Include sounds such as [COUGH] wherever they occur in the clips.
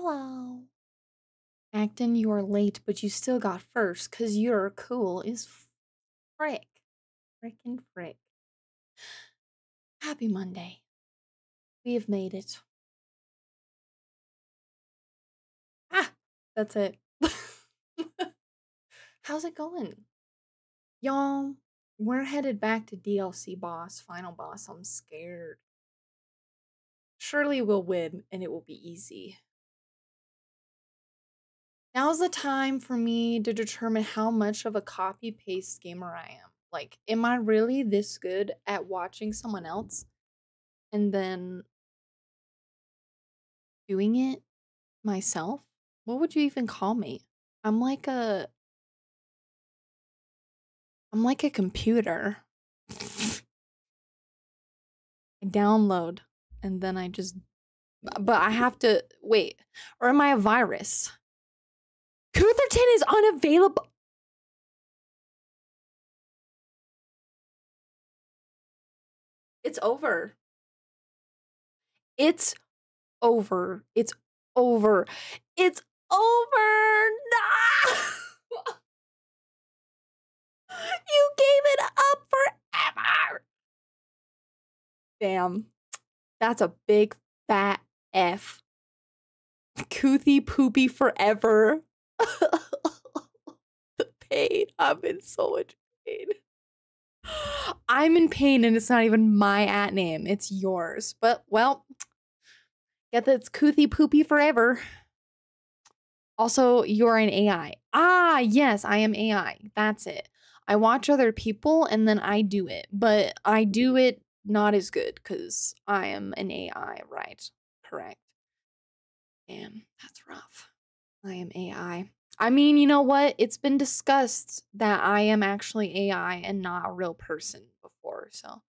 Hello. Acton you're late, but you still got first because you're cool is frick. Frickin' frick. Happy Monday. We have made it. Ah, that's it. [LAUGHS] How's it going? Y'all, we're headed back to DLC boss, final boss. I'm scared. Surely we'll win and it will be easy. Now's the time for me to determine how much of a copy paste gamer I am. Like, am I really this good at watching someone else and then doing it myself? What would you even call me? I'm like a I'm like a computer. [LAUGHS] I download and then I just but I have to wait. Or am I a virus? Cutherton is unavailable. It's over. It's over. It's over. It's over. No! [LAUGHS] you gave it up forever. Damn. That's a big fat F. Koothy poopy forever. [LAUGHS] the pain. I'm in so much pain. [GASPS] I'm in pain and it's not even my at name. It's yours. But well, get that it's poopy forever. Also, you're an AI. Ah, yes, I am AI. That's it. I watch other people and then I do it, but I do it not as good because I am an AI, right? Correct. Damn, that's rough. I am AI. I mean, you know what? It's been discussed that I am actually AI and not a real person before, so.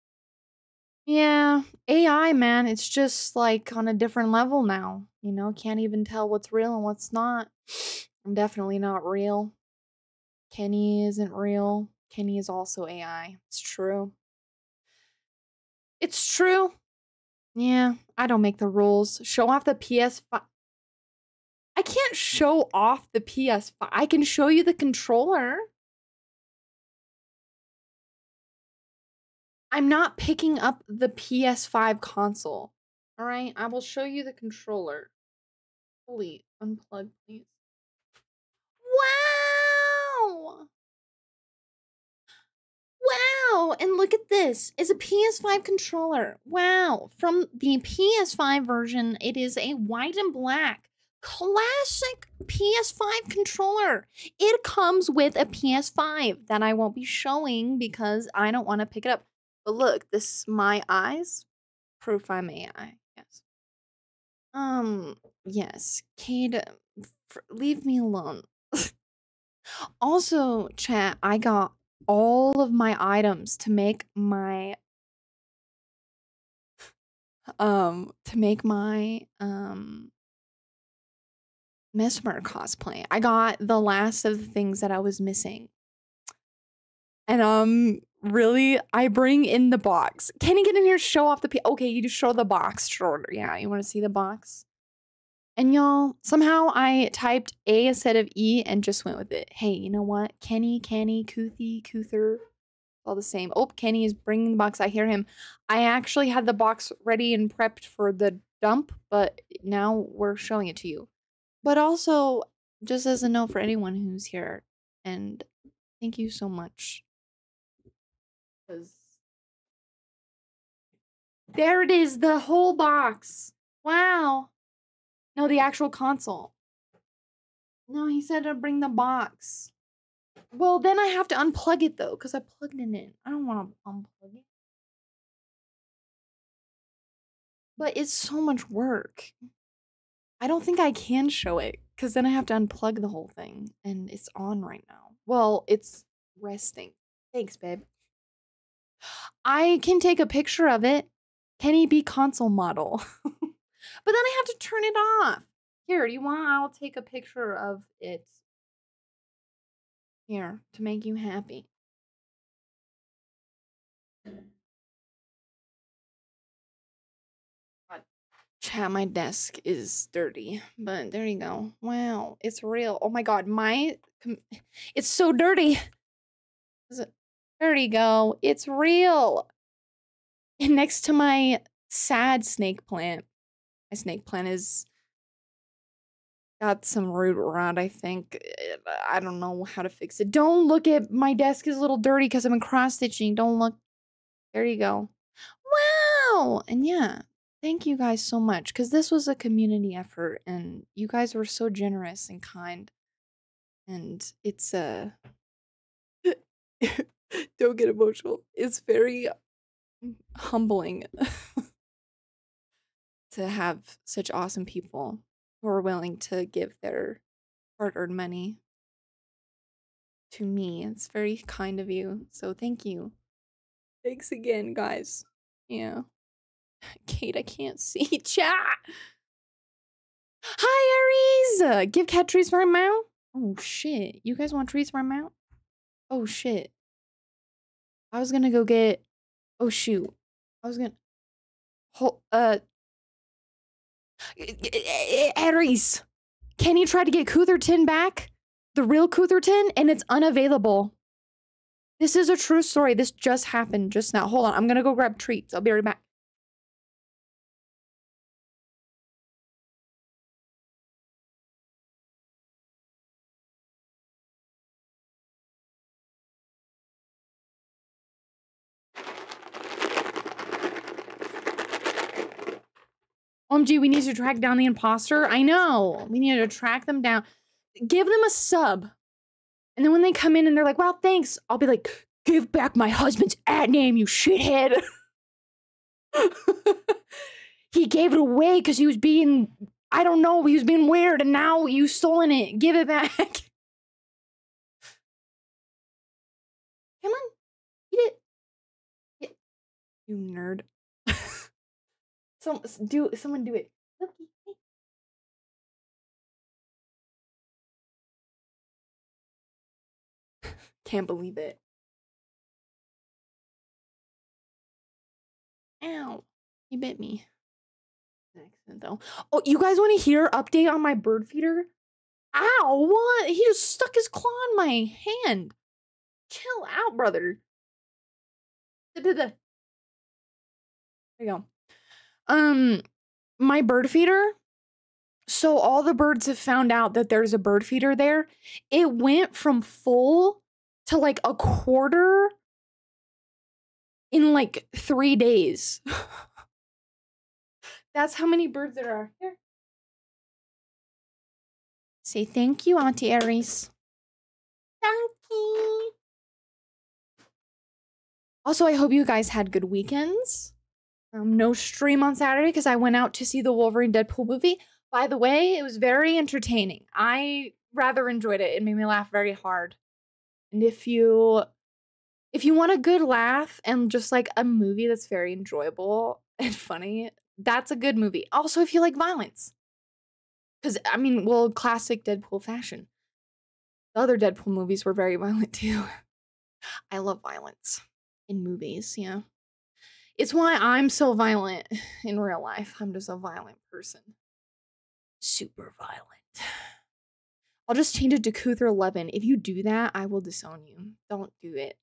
Yeah, AI, man, it's just like on a different level now. You know, can't even tell what's real and what's not. I'm definitely not real. Kenny isn't real. Kenny is also AI. It's true. It's true. Yeah, I don't make the rules. Show off the PS5. I can't show off the PS5. I can show you the controller. I'm not picking up the PS5 console. All right, I will show you the controller. Holy, unplug, please. Wow! Wow! And look at this. It's a PS5 controller. Wow. From the PS5 version, it is a white and black classic PS5 controller. It comes with a PS5 that I won't be showing because I don't want to pick it up. But look, this my eyes. Proof I'm AI. Yes. Um, yes. Kate, leave me alone. [LAUGHS] also, chat, I got all of my items to make my um to make my um Mesmer cosplay. I got the last of the things that I was missing. And um really I bring in the box. Can you get in here show off the okay, you just show the box shorter. Yeah, you want to see the box? And y'all, somehow I typed A instead of E and just went with it. Hey, you know what? Kenny, Kenny, Koothy, Koother, all the same. Oh, Kenny is bringing the box. I hear him. I actually had the box ready and prepped for the dump, but now we're showing it to you. But also, just as a note for anyone who's here, and thank you so much. Because there it is, the whole box. Wow. No, the actual console. No, he said to bring the box. Well, then I have to unplug it though, because I plugged it in. I don't want to unplug it. But it's so much work. I don't think I can show it, because then I have to unplug the whole thing. And it's on right now. Well, it's resting. Thanks, babe. I can take a picture of it. Can he be console model? [LAUGHS] But then I have to turn it off. Here, do you want? I'll take a picture of it. Here, to make you happy. Chat, my desk is dirty, but there you go. Wow, it's real. Oh my god, my [SIGHS] it's so dirty. It? There you go. It's real. And next to my sad snake plant, my snake plant is got some root rot. I think eh, I don't know how to fix it. Don't look at my desk is a little dirty because I've been cross stitching. Don't look. There you go. Wow. And yeah, Thank you guys so much because this was a community effort and you guys were so generous and kind. And it's uh [LAUGHS] don't get emotional. It's very humbling [LAUGHS] to have such awesome people who are willing to give their hard-earned money to me. It's very kind of you. So thank you. Thanks again, guys. Yeah. [LAUGHS] Kate, I can't see [LAUGHS] chat. Hi, Aries. Give cat treats for a mount. Oh shit! You guys want treats for a mount? Oh shit! I was gonna go get. Oh shoot! I was gonna. Hold. Uh. [LAUGHS] Aries, can you try to get Cutherton back? The real Cutherton, and it's unavailable. This is a true story. This just happened just now. Hold on. I'm gonna go grab treats. I'll be right back. OMG, we need to track down the imposter. I know. We need to track them down. Give them a sub. And then when they come in and they're like, wow, thanks, I'll be like, give back my husband's ad name, you shithead. [LAUGHS] he gave it away because he was being, I don't know, he was being weird and now you stolen it. Give it back. [LAUGHS] Come on. Eat it. You nerd. Some do someone do it. Can't believe it. Ow. He bit me. Accident though. Oh, you guys want to hear update on my bird feeder? Ow, what? He just stuck his claw in my hand. Chill out, brother. There you go. Um, my bird feeder. So all the birds have found out that there's a bird feeder there. It went from full to like a quarter in like three days. [LAUGHS] That's how many birds there are. Here. Say thank you, Auntie Aries. Thank you. Also, I hope you guys had good weekends. Um, no stream on Saturday because I went out to see the Wolverine Deadpool movie. By the way, it was very entertaining. I rather enjoyed it. It made me laugh very hard. And if you if you want a good laugh and just like a movie that's very enjoyable [LAUGHS] and funny, that's a good movie. Also, if you like violence. Cuz I mean, well, classic Deadpool fashion. The other Deadpool movies were very [LAUGHS] violent too. I love violence in movies, yeah. It's why I'm so violent [SIGHS] in real life. I'm just a violent person. Super violent. I'll just change it to Cuther 11. If you do that, I will disown you. Don't do it.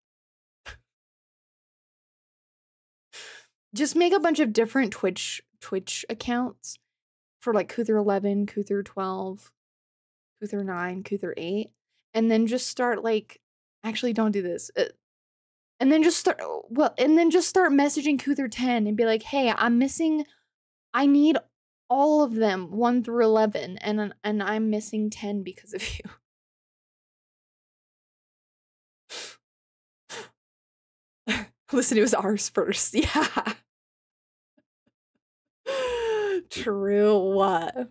just make a bunch of different Twitch Twitch accounts for like Cuther 11, Cuther 12, Cuther 9, Cuther 8, and then just start like actually don't do this. Uh, And then just start oh, well and then just start messaging Cuther 10 and be like hey i'm missing i need all of them 1 through 11 and and i'm missing 10 because of you. [LAUGHS] Listen it was ours first. [LAUGHS] Yeah. [LAUGHS] True. What?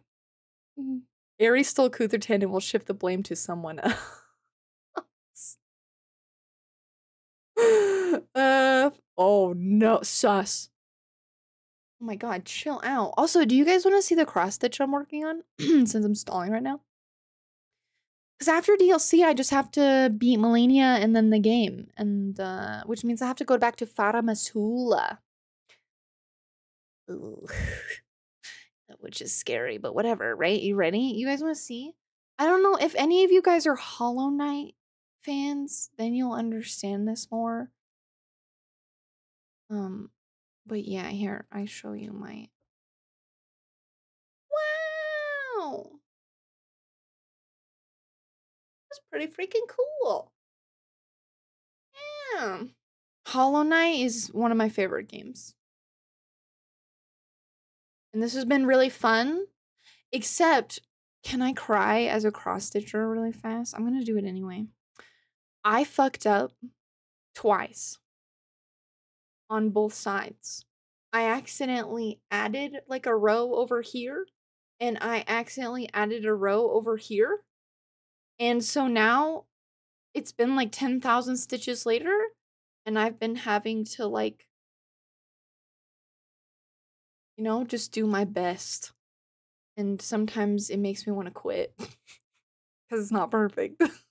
Mm. Aries stole Cuther 10 and will shift the blame to someone else uh oh no, sus. Oh my god, chill out. Also, do you guys want to see the cross stitch I'm working on [CLEARS THROAT] since I'm stalling right now? Because after DLC, I just have to beat Malenia and then the game, and uh, which means I have to go back to Farah [LAUGHS] which is scary, but whatever, right? You ready? You guys want to see? I don't know if any of you guys are Hollow Knight fans, then you'll understand this more. Um, but yeah, here I show you my. Wow, that's pretty freaking cool. Yeah, Hollow Knight is one of my favorite games, and this has been really fun. Except, can I cry as a cross stitcher really fast? I'm gonna do it anyway. I fucked up twice on both sides. I accidentally added like a row over here and I accidentally added a row over here. And so now it's been like 10,000 stitches later and I've been having to like you know, just do my best. And sometimes it makes me want to quit [LAUGHS] cuz it's not perfect. [LAUGHS]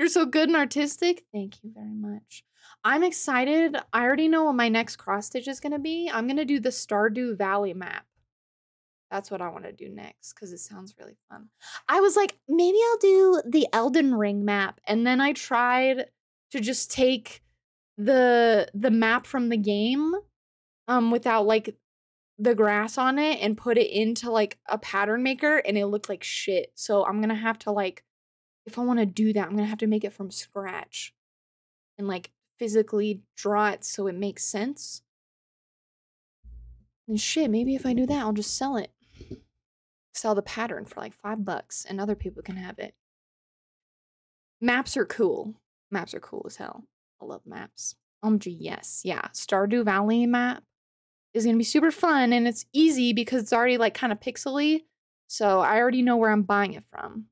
You're so good and artistic. Thank you very much. I'm excited. I already know what my next cross stitch is going to be. I'm going to do the Stardew Valley map. That's what I want to do next because it sounds really fun. I was like, maybe I'll do the Elden Ring map. And then I tried to just take the the map from the game um without like the grass on it and put it into like a pattern maker and it looked like shit. So I'm going to have to like if I want to do that, I'm going to have to make it from scratch and like physically draw it so it makes sense. And shit, maybe if I do that, I'll just sell it. Sell the pattern for like five bucks and other people can have it. Maps are cool. Maps are cool as hell. I love maps. OMG, yes. Yeah. Stardew Valley map is going to be super fun and it's easy because it's already like kind of pixely. So I already know where I'm buying it from.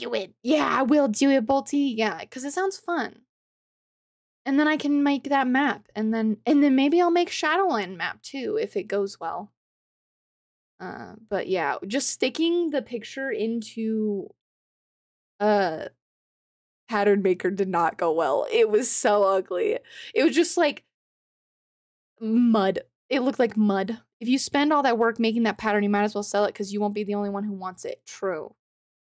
Do it. Yeah, I will do it, Bolty. Yeah, because it sounds fun and then I can make that map and then and then maybe I'll make Shadowland map too if it goes well. Uh, but yeah, just sticking the picture into uh pattern maker did not go well. It was so ugly. It was just like mud. It looked like mud. If you spend all that work making that pattern, you might as well sell it because you won't be the only one who wants it. True.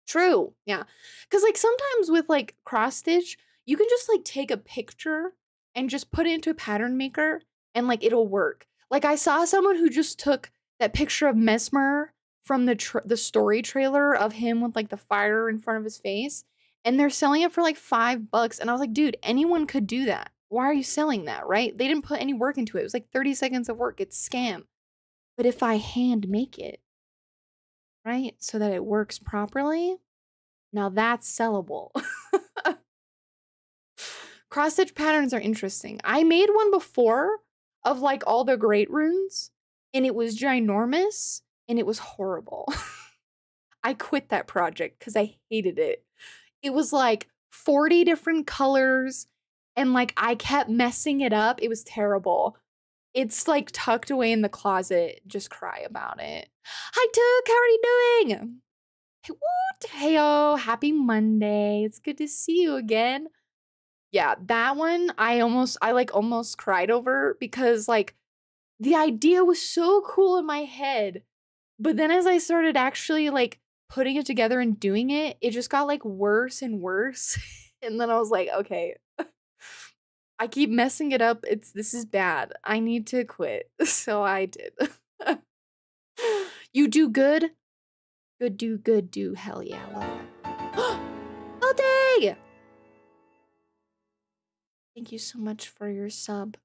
True. Yeah. Because like sometimes with like cross stitch, you can just like take a picture and just put it into a pattern maker and like it'll work. Like I saw someone who just took that picture of Mesmer from the the story trailer of him with like the fire in front of his face and they're selling it for like 5 bucks and I was like, "Dude, anyone could do that. Why are you selling that?" Right? They didn't put any work into it. It was like 30 seconds of work. It's scam. But if I hand make it, right? So that it works properly, now that's sellable. [LAUGHS] Cross stitch patterns are interesting. I made one before of like all the great runes and it was ginormous and it was horrible. [LAUGHS] I quit that project because I hated it. It was like 40 different colors and like I kept messing it up. It was terrible. It's like tucked away in the closet. Just cry about it. Hi, Took. How are you doing? Hey, what? Heyo. Happy Monday. It's good to see you again yeah, that one I almost I like almost cried over because like the idea was so cool in my head. But then as I started actually like putting it together and doing it, it just got like worse and worse. [LAUGHS] and then I was like, okay. I keep messing it up. It's this is bad. I need to quit. [LAUGHS] So I did. you do good. Good do good do. Hell yeah. Love oh [GASPS] dang! Thank you so much for your sub.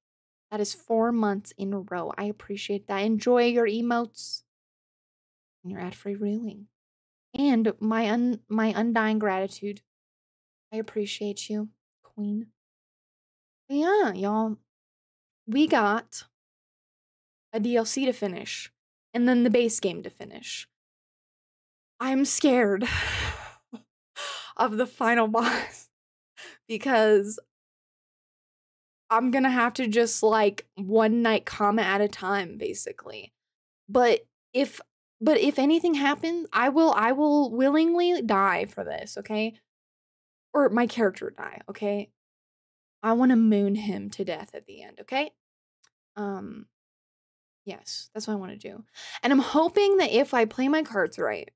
That is four months in a row. I appreciate that. Enjoy your emotes and your ad-free reeling. And my un my undying gratitude. I appreciate you, Queen. Yeah, y'all. We got a DLC to finish. And then the base game to finish. I'm scared [SIGHS] of the final [LAUGHS] boss because I'm gonna have to just like one night comet at a time, basically. But if but if anything happens, I will I will willingly die for this, okay? Or my character die, okay? I want to moon him to death at the end, okay? Um Yes, that's what I want to do. And I'm hoping that if I play my cards right,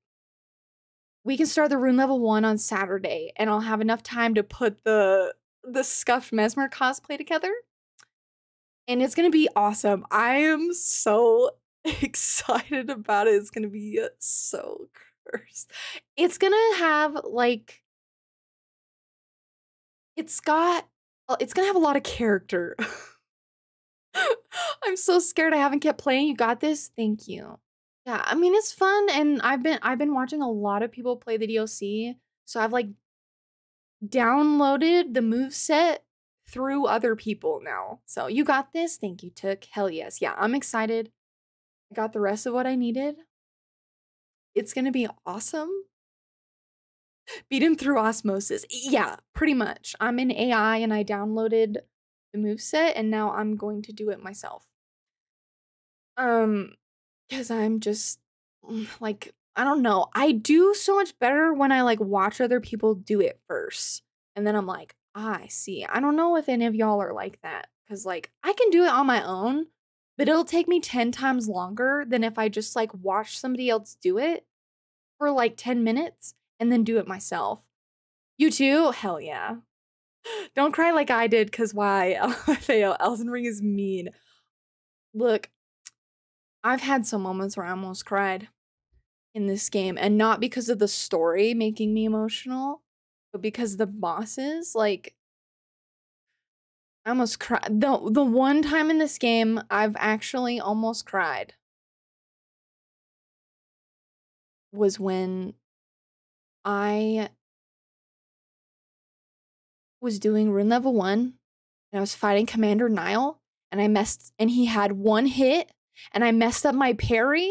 we can start the rune level one on Saturday, and I'll have enough time to put the the scuffed mesmer cosplay together. And it's gonna be awesome. I am so [LAUGHS] excited about it. It's gonna be so cursed. It's gonna have like it's got it's gonna have a lot of character. [LAUGHS] I'm so scared I haven't kept playing. You got this? Thank you. Yeah, I mean it's fun and I've been I've been watching a lot of people play the DLC. So I've like downloaded the move set through other people now. So you got this? Thank you, Took. Hell yes. Yeah, I'm excited. I got the rest of what I needed. It's gonna be awesome. Beat him through osmosis. Yeah, pretty much. I'm in AI and I downloaded the move set and now I'm going to do it myself. Um cuz I'm just [SIGHS] like I don't know. I do so much better when I like watch other people do it first. And then I'm like, ah, I see. I don't know if any of y'all are like that cuz like I can do it on my own, but it'll take me 10 times longer than if I just like watch somebody else do it for like 10 minutes and then do it myself. You too? Hell yeah. [GASPS] Don't cry like I did, cause why? [LAUGHS] Oh, LFAO, Elden Ring is mean. Look, I've had some moments where I almost cried in this game, and not because of the story making me emotional, but because the bosses, like, I almost cried. The, the one time in this game I've actually almost cried was when I was doing rune level one and I was fighting Commander Niall and I messed and he had one hit and I messed up my parry.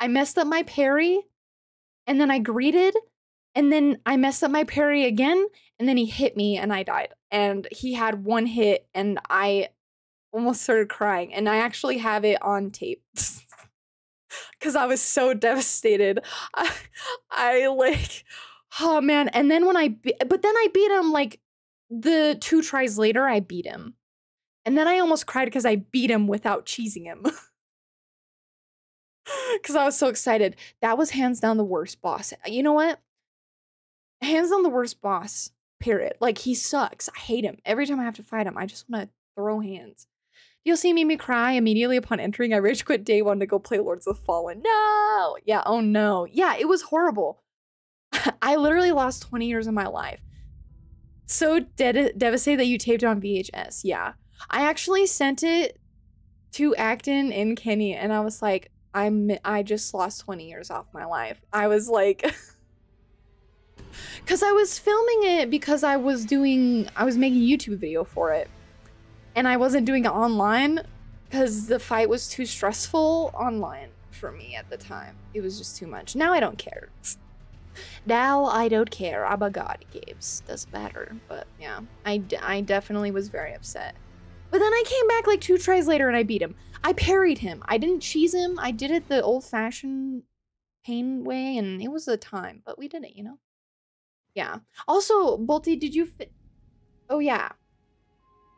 I messed up my parry and then I greeted and then I messed up my parry again and then he hit me and I died. And he had one hit and I almost started crying and I actually have it on tape. [LAUGHS] Cuz I was so devastated. I, I like Oh man, and then when I be- but then I beat him like the two tries later I beat him. And then I almost cried because I beat him without cheesing him. [LAUGHS] Cuz I was so excited. That was hands down the worst boss. You know what? Hands down the worst boss. Period. Like he sucks. I hate him. Every time I have to fight him, I just want to throw hands. You'll see me cry immediately upon entering. I rage quit day one to go play Lords of the Fallen. No! Yeah, oh no. Yeah, it was horrible. [LAUGHS] I literally lost 20 years of my life. So de- devastated that you taped on VHS. Yeah. I actually sent it to Acton and Kenny and I was like, I'm I just lost 20 years off my life. I was like [LAUGHS] cuz I was filming it because I was doing I was making YouTube video for it. And I wasn't doing it online cuz the fight was too stressful online for me at the time. It was just too much. Now I don't care. Now I don't care. I'm a god games. Doesn't matter. But yeah, I, I definitely was very upset. But then I came back like two tries later and I beat him. I parried him. I didn't cheese him. I did it the old fashioned pain way and it was a time, but we did it, you know? Yeah. Also, Bolty, did you? Oh, yeah.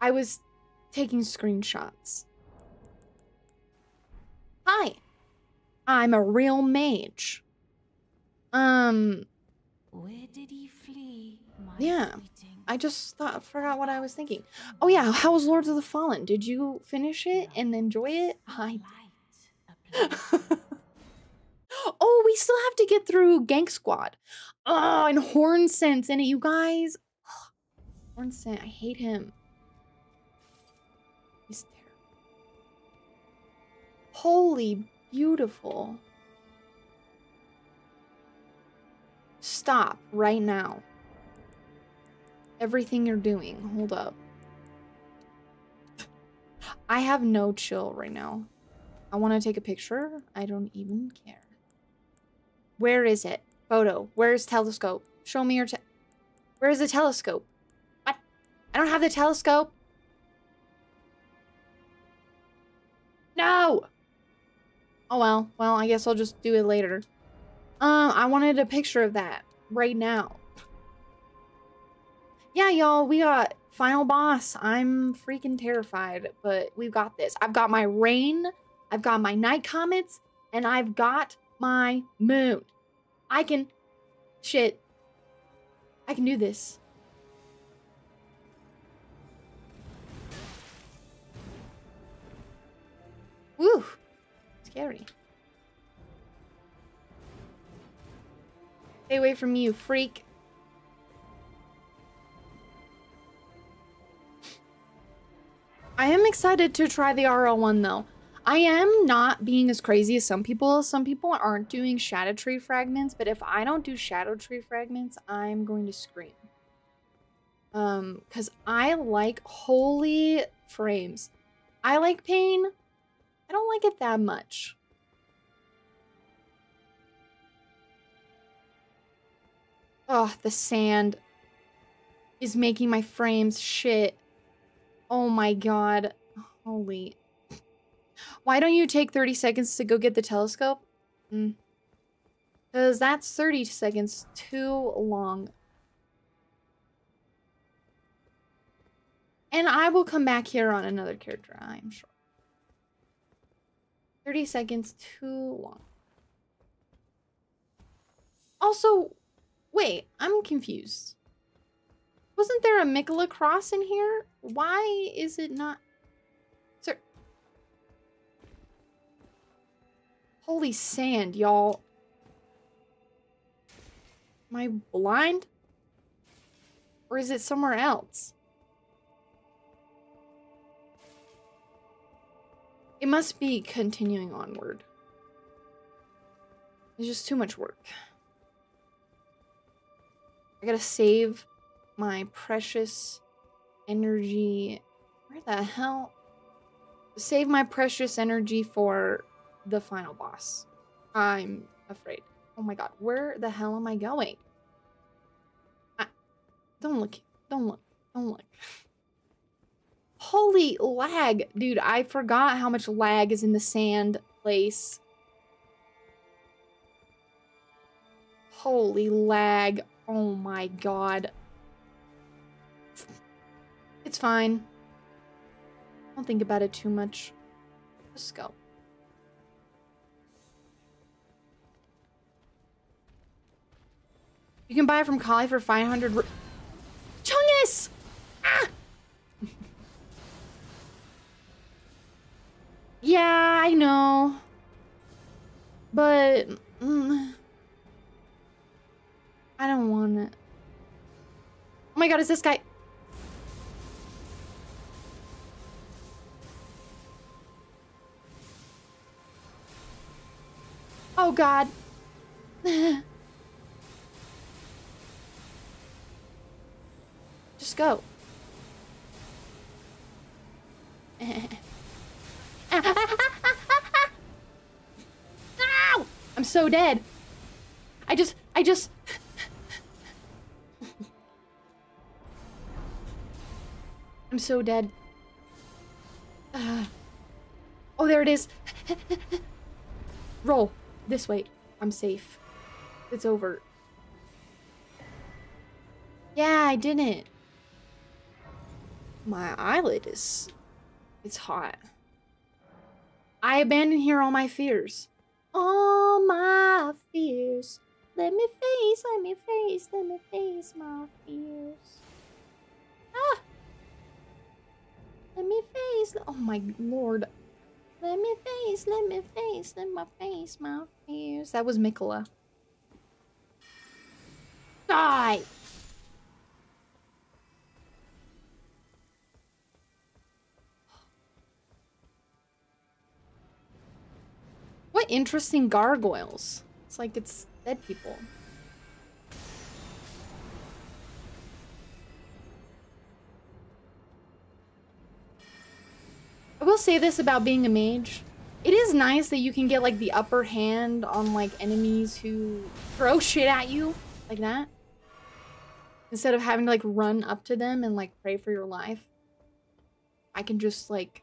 I was taking screenshots. Hi. I'm a real mage. Um. Where did he flee? yeah. I just thought forgot what I was thinking. Oh yeah, how was Lords of the Fallen? Did you finish it and enjoy it? I. [LAUGHS] oh, we still have to get through Gank Squad. Oh, and Hornsent in it, you guys. [GASPS] Hornsent, I hate him. Holy beautiful. Stop right now. Everything you're doing. Hold up. I have no chill right now. I want to take a picture. I don't even care. Where is it? Photo. Where's telescope? Show me your te- Where's the telescope? What? I don't have the telescope. No! Oh well. Well, I guess I'll just do it later. Um, I wanted a picture of that right now. yeah, y'all, we got final boss. I'm freaking terrified, but we've got this. I've got my rain, I've got my night comets, and I've got my moon. I can shit. I can do this. Woo! Scary. Stay away from me, you freak. I am excited to try the RL one though. I am not being as crazy as some people. Some people aren't doing Shadow Tree fragments, but if I don't do Shadow Tree fragments, I'm going to scream. Um, because I like holy frames. I like pain. I don't like it that much. Oh, the sand is making my frames shit. Oh my god. Holy. Why don't you take 30 seconds to go get the telescope? Because mm. that's 30 seconds too long. And I will come back here on another character, I'm sure. 30 seconds too long. Also, wait, I'm confused. Wasn't there a Miquella cross in here? Why is it not... Sir... Holy sand, y'all. Am I blind? Or is it somewhere else? It must be continuing onward. It's just too much work. I gotta save my precious energy. Where the hell? Save my precious energy for the final boss. I'm afraid. Oh my god, where the hell am I going? I, don't look. Don't look. Don't look. Holy lag. Dude, I forgot how much lag is in the sand place. Holy lag. Oh my god. It's fine. Don't think about it too much. Let's go. You can buy it from Kalé for 500 Chungus! Ah! Yeah, I know. But... Mm, I don't want it. Oh my god, is this guy... Oh god. [LAUGHS] Just go. [LAUGHS] I'm so dead. I just, I just... I'm so dead. Uh, oh, there it is. Roll. This way. I'm safe. It's over. Yeah, I didn't. My eyelid is... It's hot. I abandon here all my fears. All my fears. Let me face, let me face, let me face my fears. Ah! Let me face. Oh my lord. Let me face, let me face, let me face my fears. That was Miquella. Die! What interesting gargoyles. It's like it's dead people. I will say this about being a mage. It is nice that you can get like the upper hand on like enemies who throw [LAUGHS] shit at you like that. Instead of having to like run up to them and like pray for your life. I can just like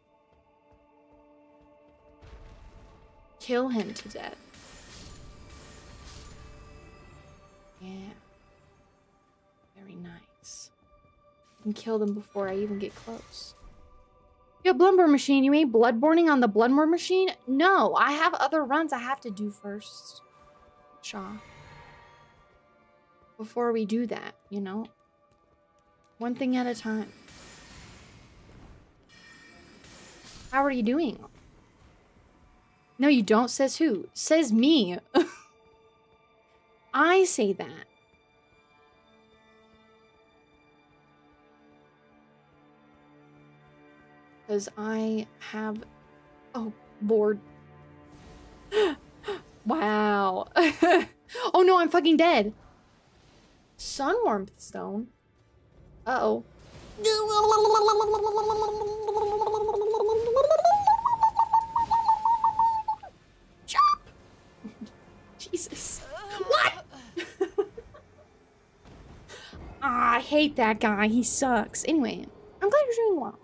kill him to death. Yeah. Very nice. and kill them before I even get close. You have Bloodborne machine. You ain't Bloodborning on the Bloodborne machine? No, I have other runs I have to do first. Shaw. Before we do that, you know? One thing at a time. How are you doing? No, you don't. Says who? Says me. [LAUGHS] I say that. Because I have. Oh, Lord. [GASPS] wow. [LAUGHS] oh no, I'm fucking dead. Sun warmth stone. Uh oh. Chop! Jesus. What? [LAUGHS] ah, I hate that guy. He sucks. Anyway, I'm glad you're doing well.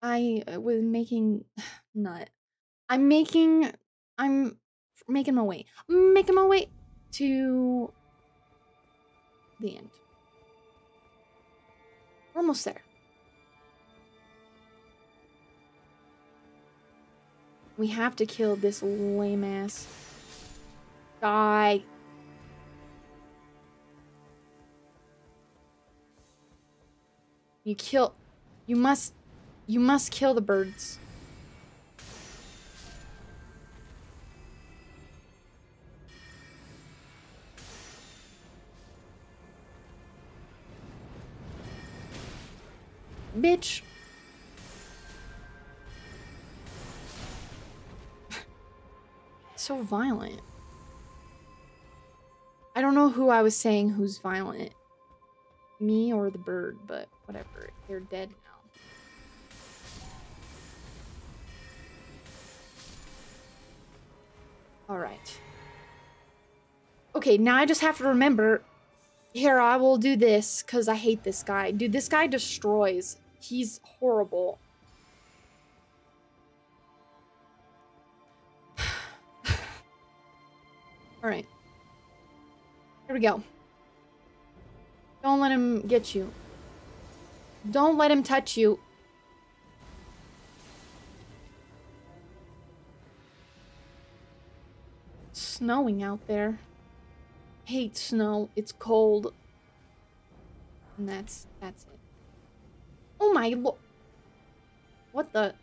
I uh, was making [SIGHS] nut. I'm making I'm making my way. Making my way to the end. We're almost there. We have to kill this lame ass. Die. You kill. You must. You must kill the birds. Bitch. So violent. I don't know who I was saying who's violent. Me or the bird, but whatever. They're dead now. Alright. Okay, now I just have to remember. Here, I will do this because I hate this guy. Dude, this guy destroys. He's horrible. Alright. Here we go. Don't let him get you. Don't let him touch you. It's snowing out there. Hate snow. It's cold. And that's that's it. Oh my What the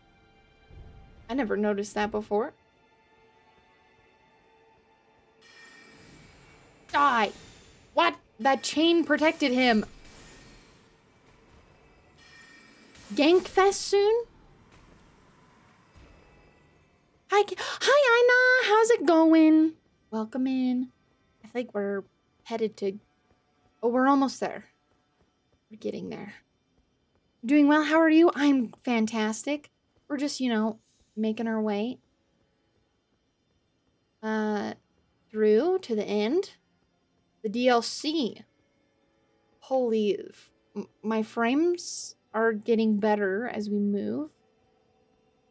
I never noticed that before. Die. What? That chain protected him. Gankfest soon? Hi, hi, Ina. How's it going? Welcome in. I think we're headed to. Oh, we're almost there. We're getting there. Doing well. How are you? I'm fantastic. We're just, you know, making our way uh through to the end. The DLC. Holy, my frames are getting better as we move.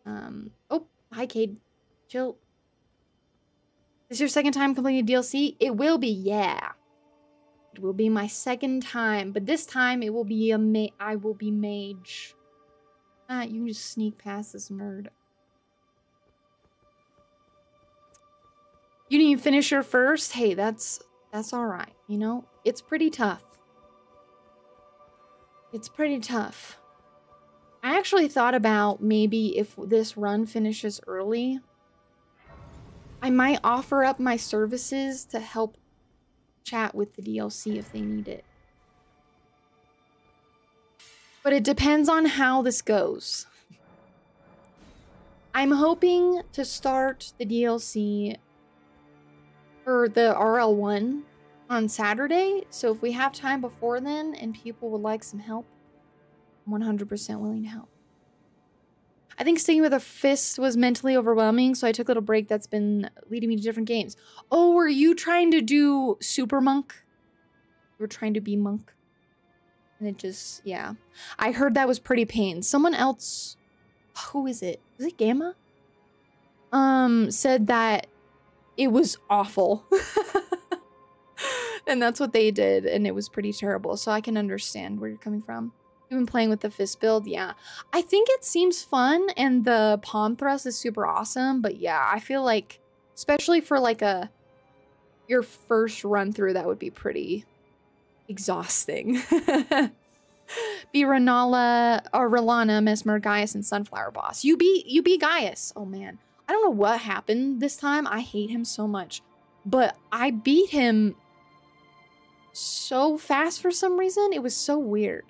Um. Oh, hi, Cade. Chill. Is your second time completing DLC? It will be, yeah. It will be my second time, but this time it will be a ma- I will be mage. Ah, you can just sneak past this nerd. You didn't finish your first? Hey, that's that's all right. You know, it's pretty tough. It's pretty tough. I actually thought about maybe if this run finishes early, I might offer up my services to help chat with the DLC if they need it. But it depends on how this goes. I'm hoping to start the DLC for the RL1 on Saturday. So if we have time before then and people would like some help, I'm 100% willing to help. I think sticking with a fist was mentally overwhelming, so I took a little break that's been leading me to different games. Oh, were you trying to do Super Monk? You were trying to be Monk? And it just, yeah. I heard that was pretty pain. Someone else, who is it? Is it Gamma? Um, said that it was awful. [LAUGHS] and that's what they did, and it was pretty terrible. So I can understand where you're coming from. You've been playing with the fist build, yeah. I think it seems fun, and the palm thrust is super awesome. But yeah, I feel like, especially for like a your first run through, that would be pretty exhausting. [LAUGHS] be Renala or Rellana, Messmer, Gaius, and Sunflower Boss. You be you be Gaius. Oh man. I don't know what happened this time. I hate him so much. But I beat him so fast for some reason. It was so weird.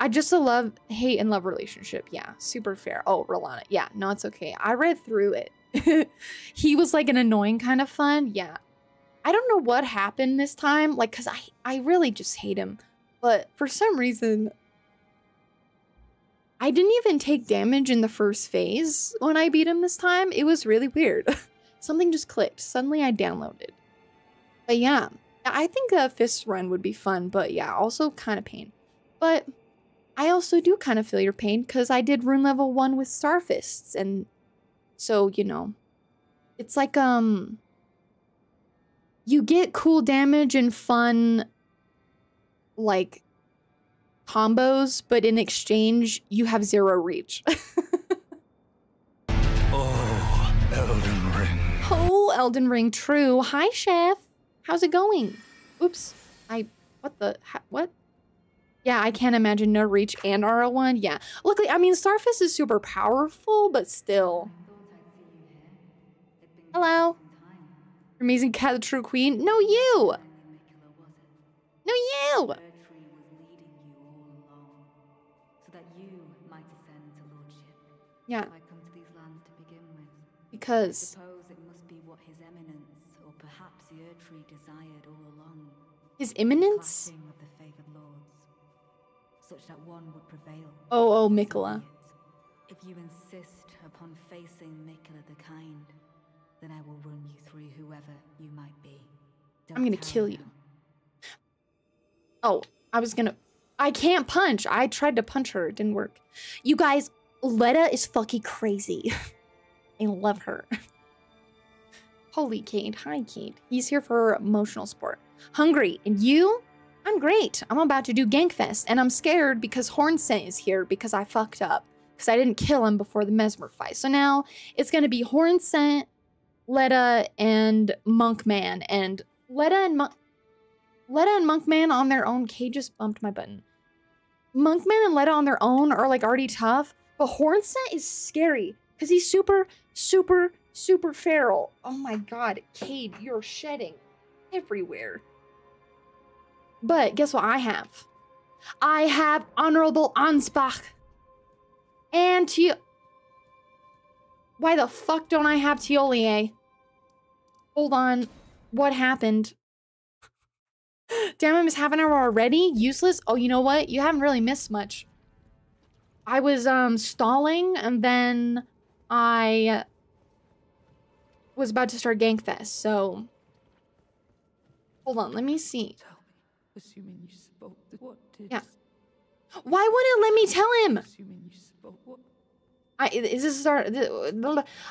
I just a love hate and love relationship. Yeah, super fair. Oh, Rellana. Yeah, no, it's okay. I read through it. [LAUGHS] he was like an annoying kind of fun. Yeah. I don't know what happened this time. Like, cause I I really just hate him. But for some reason, I didn't even take damage in the first phase when I beat him this time. It was really weird. [LAUGHS] Something just clicked. Suddenly I downloaded. But yeah, I think a fist run would be fun, but yeah, also kind of pain. But I also do kind of feel your pain because I did rune level one with star fists, and so you know, it's like um, you get cool damage and fun, like combos, but in exchange you have zero reach. [LAUGHS] Oh, Elden Ring. oh, Elden Ring, true. Hi, chef. How's it going? Oops, I what the ha, what? Yeah, I can't imagine no reach and RL1. Yeah. Luckily, I mean, Starfist is super powerful, but still. Hello? Amazing cat, the true queen? No, you! No, you! Yeah, I come to these lands to begin with. because. Suppose it must be what His Eminence, or perhaps the desired all along. His the imminence? clashing of the favored lords, such that one would prevail. Oh, oh, Miquella. If you insist upon facing Miquella the Kind, then I will run you through whoever you might be. I'm gonna kill you. Oh, I was gonna. I can't punch. I tried to punch her. It didn't work. You guys, Leda is fucking crazy. [LAUGHS] I love her. Holy Kate. Hi, Kate. He's here for emotional support. Hungry. And you? I'm great. I'm about to do Gankfest, and I'm scared because Hornsent is here because I fucked up. Because I didn't kill him before the Messmer fight. So now it's gonna be Hornsent, Leda, and Monkman. And Leda and Monk. Leda and Monkman on their own. Kate just bumped my button. Monkman and Leda on their own are like already tough, but Hornsent is scary because he's super, super, super feral. Oh my god, Cade, you're shedding everywhere. But guess what I have? I have Honorable Ansbach. And Te- Why the fuck don't I have Thiollier? Hold on. What happened? [LAUGHS] Damn, I missed half an hour already? Useless? Oh, you know what? You haven't really missed much. I was um stalling and then I was about to start Gankfest, so hold on, let me see. Tell me, assuming you spoke, the, what did? Yeah. Why wouldn't it let me tell him? Assuming you spoke, what? I is this start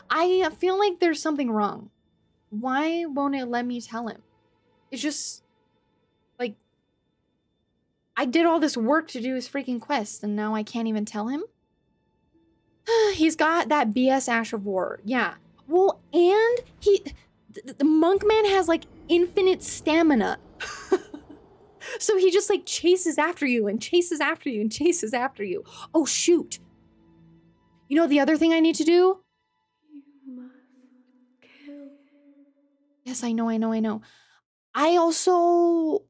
I feel like there's something wrong. Why won't it let me tell him? It's just I did all this work to do his freaking quest and now I can't even tell him? [SIGHS] He's got that BS Ash of War. Yeah. Well, and he the, the Monkman has like infinite stamina. [LAUGHS] so he just like chases after you and chases after you and chases after you. Oh shoot. You know the other thing I need to do? You must kill. Yes, I know, I know, I know. I also,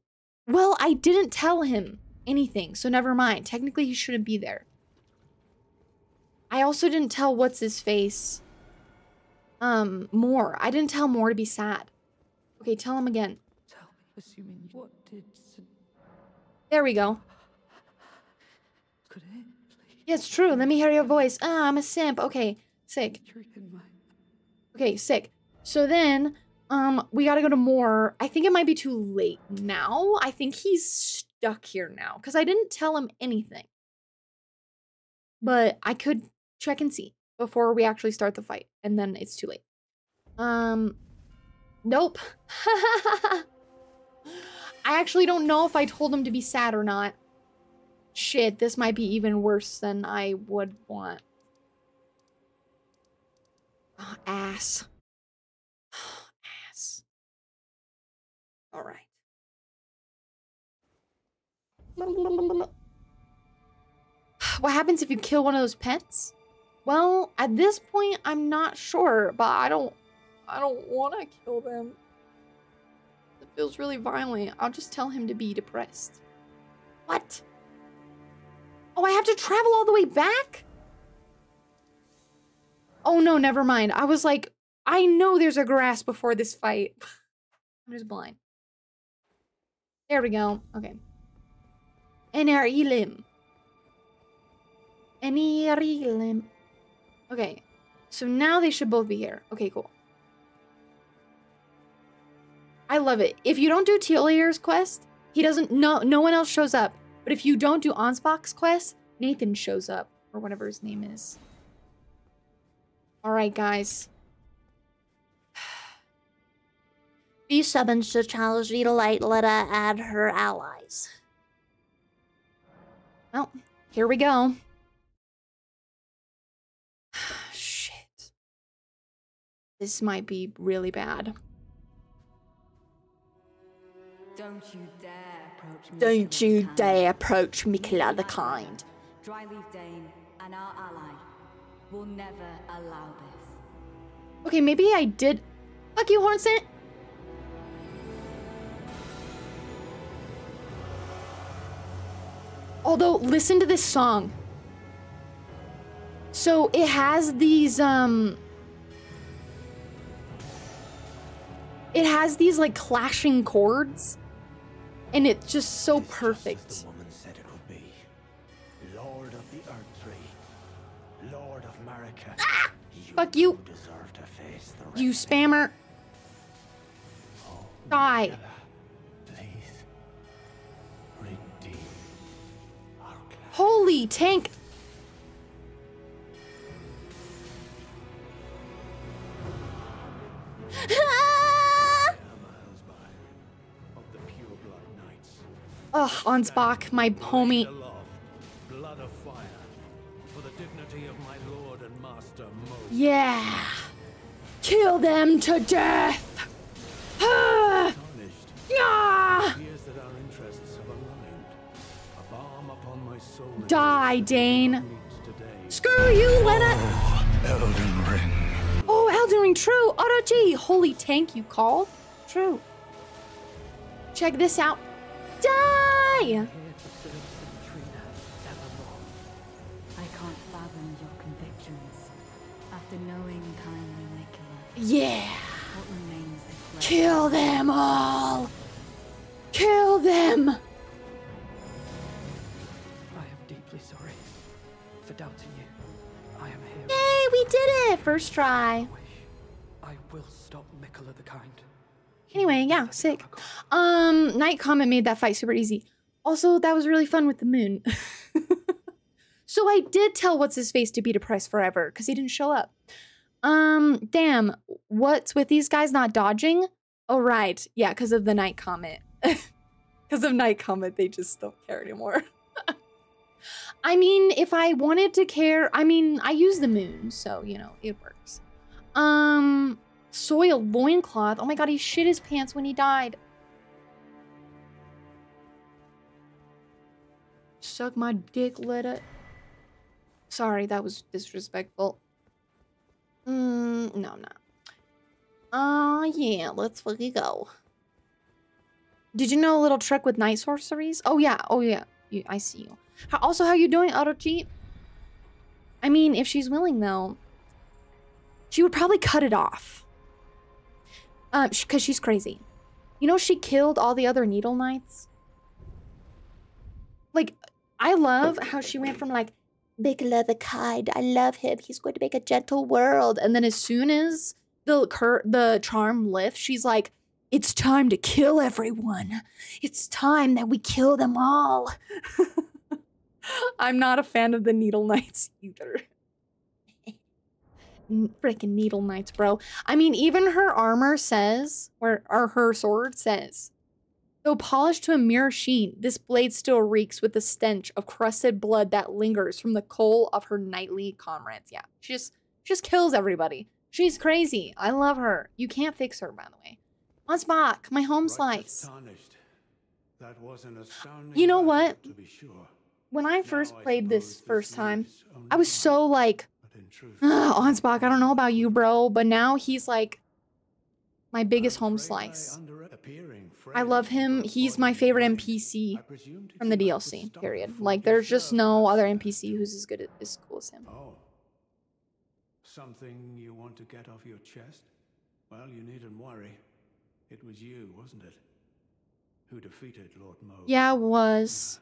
well, I didn't tell him anything, so never mind. Technically, he shouldn't be there. I also didn't tell what's his face. Um, more. I didn't tell more to be sad. Okay, tell him again. Tell me, assuming you, what did? There we go. could it Yeah, it's true. Let me hear your voice. Ah, I'm a simp. Okay, sick. Okay, sick. So then, um, we gotta go to more. I think it might be too late now. I think he's stuck here now because I didn't tell him anything. But I could check and see before we actually start the fight, and then it's too late. Um, nope. [LAUGHS] I actually don't know if I told him to be sad or not. Shit, this might be even worse than I would want. Oh, ass. All right. [SIGHS] What happens if you kill one of those pets? Well, at this point, I'm not sure, but I don't, I don't want to kill them. It feels really violent. I'll just tell him to be depressed. What? Oh, I have to travel all the way back? Oh no, never mind. I was like, I know there's a grass before this fight. [LAUGHS] I'm just blind. There we go. Okay. Enir-Ilim. Enir-Ilim. Okay. So now they should both be here. Okay, cool. I love it. If you don't do Telia's quest, he doesn't no no one else shows up. But if you don't do Ansbach's quest, Nathan shows up. Or whatever his name is. Alright, guys. Be summoned to challenge Light, let her add her allies. Well, here we go. [SIGHS] Shit. This might be really bad. Don't you dare approach me. Don't you dare approach Miquella the Kind. Dryleaf Dane and our ally will never allow this. Okay, maybe I did. Fuck you, Hornsent. Although, listen to this song. So it has these, um. It has these, like, clashing chords. And it's just so perfect. the woman said it would be. Lord of the Earth Tree. Lord of Marika. Ah! Fuck you. deserve to face the You rest. spammer. Die. Dignity tank! my lord and master Mohg. Yeah. Kill them to death. [SIGHS] Ah, Die, Dane. meets. Screw you, Lena. Oh, Elden Ring. Oh, Elden Ring, true. Auto G. Holy tank, you called? True. Check this out. Die. Here to serve Centrina evermore. I can't fathom your convictions. After knowing kindly Miquella, Yeah. what remains the? Kill them all. Kill them. Yay, we did it. First try. I will stop Miquella the Kind. Anyway, yeah, sick. Um, Night Comet made that fight super easy. Also, that was really fun with the moon. [LAUGHS] so I did tell what's his face to be depressed forever because he didn't show up. Um, damn, what's with these guys not dodging? Oh right, yeah, because of the Night Comet. [LAUGHS] Because of Night Comet, they just don't care anymore. [LAUGHS] I mean, if I wanted to care, I mean, I use the moon, so you know it works. Um, soiled loincloth. Oh my god, he shit his pants when he died. Suck my dick, let it. Sorry, that was disrespectful. Mm, no, I'm not. Uh, yeah, let's fucking go. Did you know a little trick with night sorceries? Oh yeah, oh yeah, I see you. How, also, how you doing, Auto Cheat? I mean, if she's willing though, she would probably cut it off. Um, because she's crazy. You know, she killed all the other Needle Knights. Like, I love how she went from like, Miquella the Kind, I love him. He's going to make a gentle world. and then as soon as the cur- the charm lifts, she's like, "It's time to kill everyone. It's time that we kill them all." [LAUGHS] I'm not a fan of the Needle Knights [LAUGHS] either. [LAUGHS] Freaking Needle Knights, bro. I mean, even her armor says, or, or her sword says, Though polished to a mirror sheen, this blade still reeks with the stench of crusted blood that lingers from the coal of her knightly comrades. Yeah, she just she just kills everybody. She's crazy. I love her. You can't fix her, by the way. Ansbach, my home slice. That was an astounding You know what? To be sure. When I Now first I played this first time, I was so like, but in truth, [SIGHS] Ugh, Ansbach, I don't know about you, bro, but now he's like my biggest home I slice. I love him. He's my favorite NPC I from the keep up with DLC, period. Like, there's just no other. NPC who's as good as cool as him. Oh. Something you want to get off your chest? Well, you needn't worry. It was you, wasn't it? Who defeated Lord Mohg. Yeah, it was.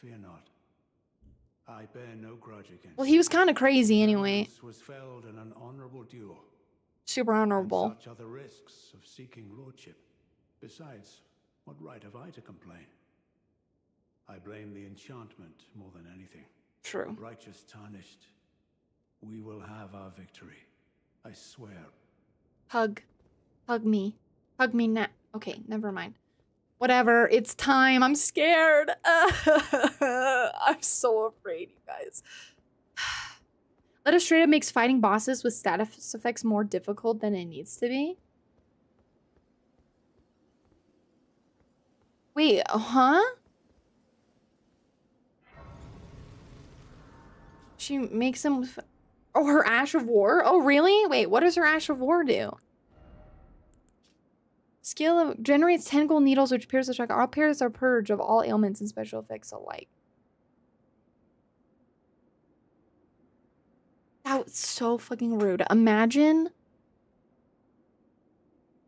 Fear not. I bear no grudge against Well, he was kind of crazy anyway. Was felled in an honorable duel. Super and honorable. Such are the risks of seeking lordship. Besides, what right have I to complain? I blame the enchantment more than anything. True. Righteous tarnished. We will have our victory. I swear. Hug. Hug me. Hug me now. Okay, never mind. Whatever. It's time. I'm scared. [LAUGHS] I'm so afraid, you guys. [SIGHS] Let us straight up makes fighting bosses with status effects more difficult than it needs to be. Wait, huh? She makes f- Oh, her Ash of War? Oh, really? Wait, what does her Ash of War do? Skill of generates gold needles which pierce the track. All pierce are purge of all ailments and special effects alike. That was so fucking rude. Imagine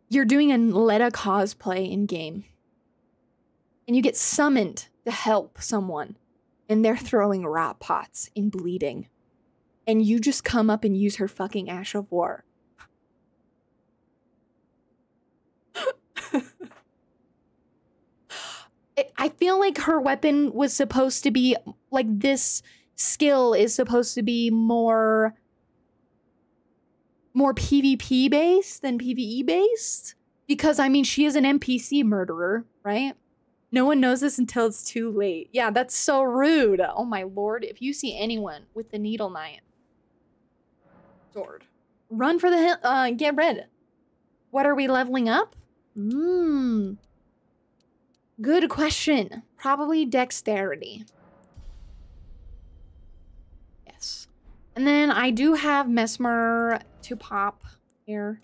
you're doing a Leda cosplay in game and you get summoned to help someone and they're throwing rat pots and bleeding and you just come up and use her fucking ash of war It- i feel like her weapon was supposed to be like this skill is supposed to be more more pvp based than pve based because i mean she is an npc murderer right no one knows this until it's too late. Yeah, that's so rude. Oh my lord. If you see anyone with the needle knife sword, run for the hill. Uh, get red. What are we leveling up? Mmm. Good question. Probably dexterity. Yes. And then I do have Messmer to pop here.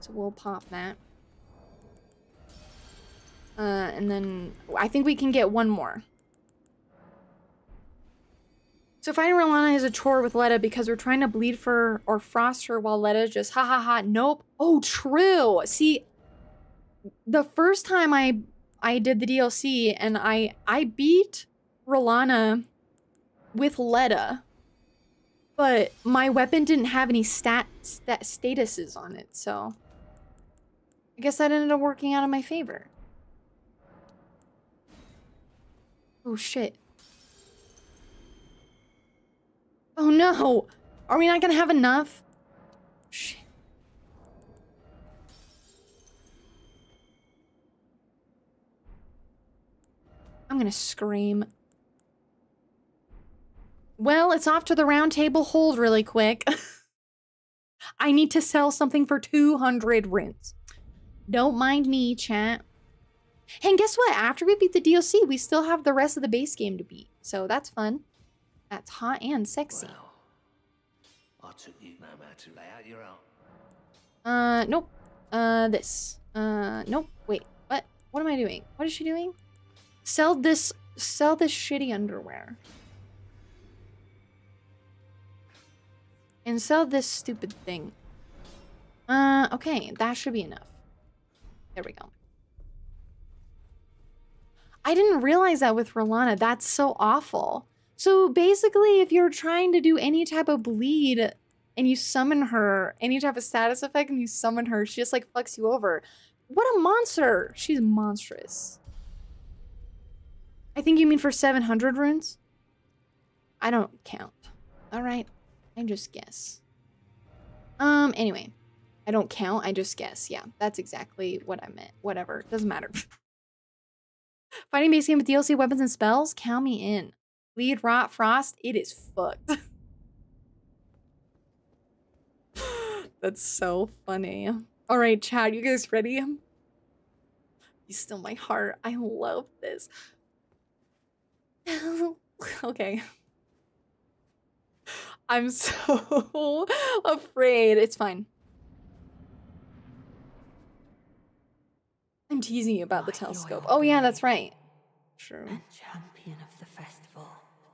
So we'll pop that. Uh, and then I think we can get one more. So fighting Rellana is a chore with Leda because we're trying to bleed for or frost her while Leda just ha ha ha nope. Oh true. See the first time I I did the DLC and I I beat Rellana with Leda, but my weapon didn't have any stats that statuses on it, so I guess that ended up working out in my favor. Oh shit. Oh no! Are we not gonna have enough? I'm gonna scream. Well, it's off to the round table hold really quick. [LAUGHS] I need to sell something for 200 runes. Don't mind me, chat. And guess what? After we beat the DLC, we still have the rest of the base game to beat. So that's fun. That's hot and sexy. I took you no matter to lay out your own. Uh, nope. Uh, this. Uh, nope. Wait, what? What am I doing? What is she doing? Sell this, sell this shitty underwear. And sell this stupid thing. Uh, okay, that should be enough. There we go. I didn't realize that with Rellana. That's so awful. So basically, if you're trying to do any type of bleed and you summon her, any type of status effect, and you summon her, she just like fucks you over. What a monster! She's monstrous. I think you mean for 700 runes? I don't count. Alright, I just guess. Um, anyway. I don't count, I just guess. Yeah, that's exactly what I meant. Whatever, doesn't matter. [LAUGHS] Fighting base game with DLC weapons and spells? Count me in. Lead Rot Frost, it is fucked. [LAUGHS] That's so funny. All right, Chad, you guys ready? You still my heart. I love this. [LAUGHS] okay. I'm so [LAUGHS] afraid. It's fine. I'm teasing you about the telescope. Oh yeah, that's right. True. And champion of the festival.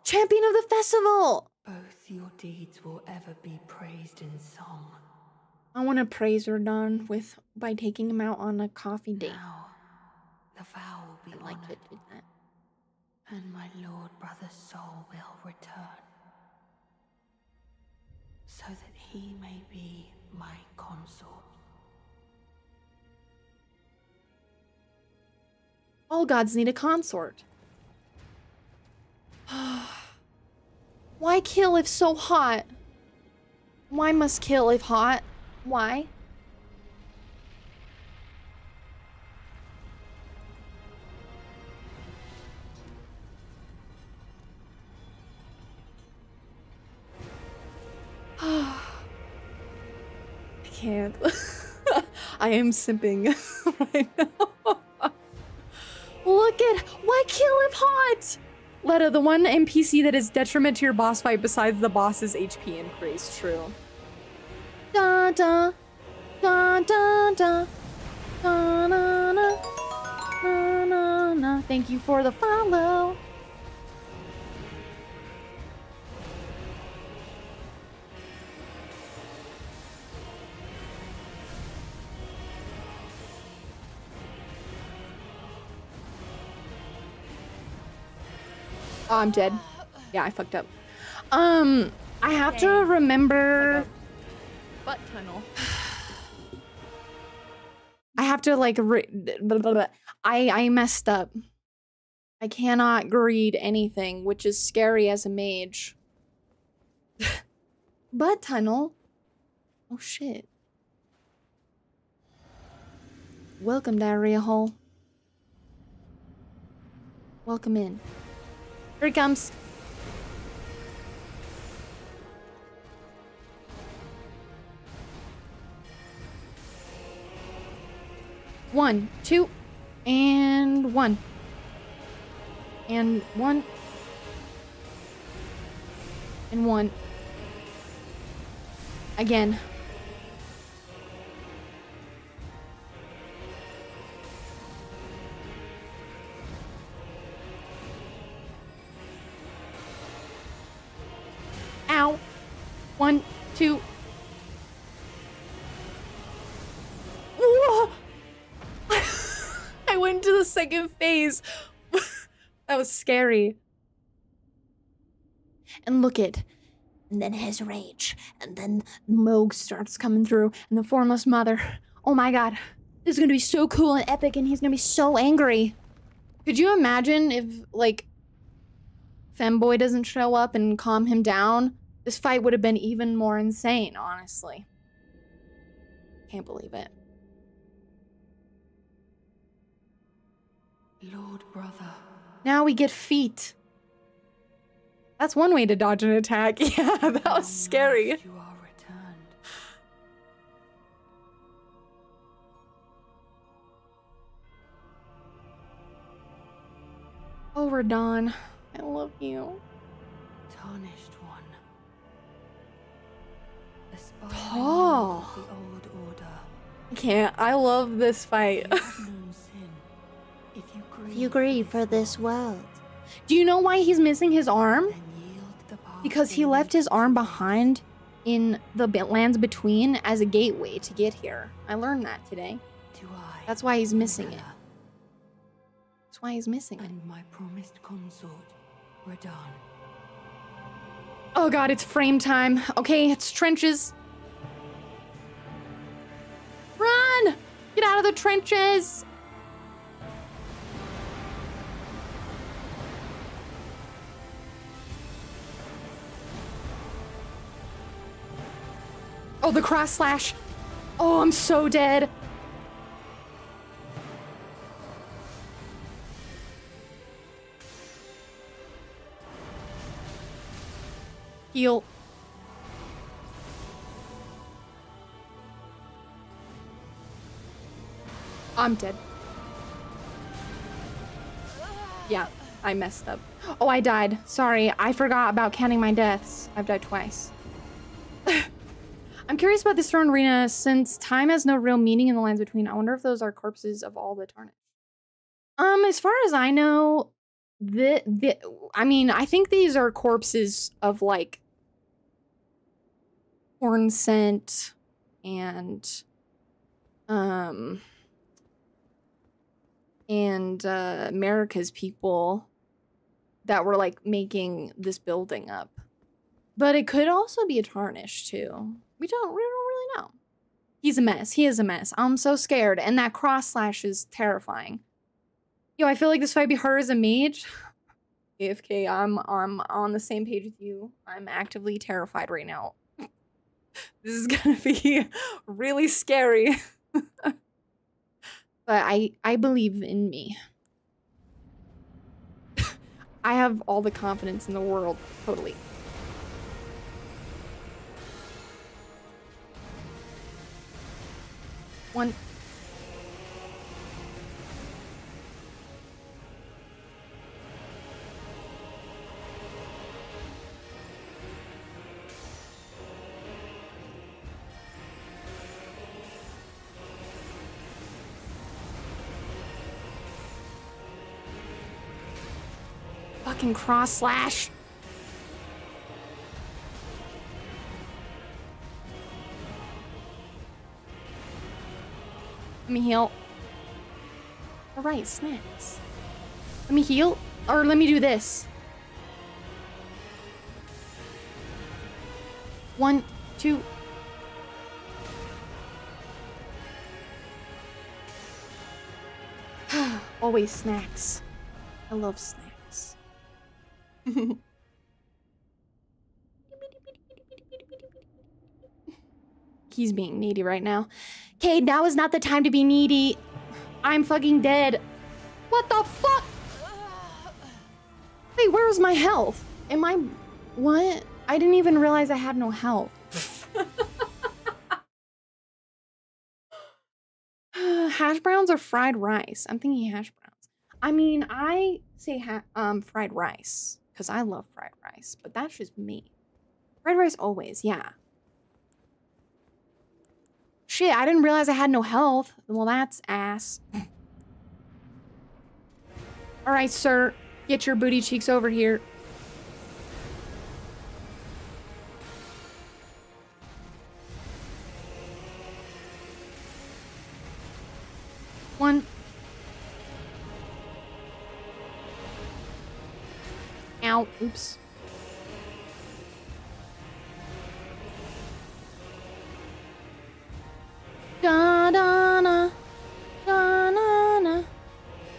Champion of the festival. Both your deeds will ever be praised in song. I want to praise Radahn with by taking him out on a coffee date. Now, the vow will be I like honored, that. And my lord brother's soul will return, so that he may be my consort. All gods need a consort. [SIGHS] Why kill if so hot? Why must kill if hot? Why? [SIGHS] I can't. [LAUGHS] I am simping [LAUGHS] right now. [LAUGHS] Look at why kill if hot? Leda, the one NPC that is detriment to your boss fight besides the boss's HP increase. True. Da da da da da da na na na na na. Thank you for the follow. Oh, I'm dead. Yeah, I fucked up. Um, I have to Dang. remember. Butt tunnel. [SIGHS] I have to like. Re- blah, blah, blah. I I messed up. I cannot greed anything, which is scary as a mage. [SIGHS] Butt tunnel. Oh shit. Welcome, diarrhea hole. Welcome in. Here it comes. One, two, and one. And one. And one. Again. Whoa! [LAUGHS] I went to the second phase. [LAUGHS] that was scary. And look it. And then his rage. And then Mohg starts coming through. And the Formless Mother. Oh my god. This is gonna be so cool and epic, and he's gonna be so angry. Could you imagine if, like, Femboy doesn't show up and calm him down? This fight would have been even more insane, honestly. Can't believe it. Lord brother, Now we get feet. That's one way to dodge an attack. [LAUGHS] Yeah, that was scary. you are returned. Oh, Radahn. I love you. Tarnished Paul. of the old order. I can't. I love this fight. You have known sin. If you grieve, If you grieve for this world, Do you know why he's missing his arm? then yield the path Because he left his arm behind in the lands between as a gateway to get here. I learned that today. That's why he's missing it. That's why he's missing it. And my promised consort. Oh god, it's frame time. Okay, it's trenches. on! Get out of the trenches! Oh, the cross slash. Oh, I'm so dead. Heal. I'm dead. Yeah, I messed up. Oh, I died. Sorry, I forgot about counting my deaths. I've died twice. [SIGHS] I'm curious about this throne arena since time has no real meaning in the lands between. I wonder if those are corpses of all the tarnished. Um, as far as I know, the the I mean, I think these are corpses of like Hornsent and um and uh Marika's people that were like making this building up. But it could also be a tarnish too. We don't we don't really know. He's a mess. He is a mess. I'm so scared. And that cross slash is terrifying. Yo, I feel like this might be harder as a mage. [SIGHS] AFK, I'm I'm on the same page with you. I'm actively terrified right now. [LAUGHS] this is gonna be [LAUGHS] really scary. [LAUGHS] but I I believe in me. [LAUGHS] I have all the confidence in the world, totally. One. Fucking cross slash. Let me heal. All right, snacks. Let me heal, or let me do this. One, two. [SIGHS] Always snacks. I love snacks. [LAUGHS] He's being needy right now. Cade, now is not the time to be needy. I'm fucking dead. What the fuck? Wait, where was my health? Am I... What? I didn't even realize I had no health. [SIGHS] hash browns or fried rice? I'm thinking hash browns. I mean, I say um fried rice because I love fried rice, but that's just me. Fried rice always, yeah. Shit, I didn't realize I had no health. Well, that's ass. [LAUGHS] All right, sir, get your booty cheeks over here. Ow, oops. Da da na. Da na na.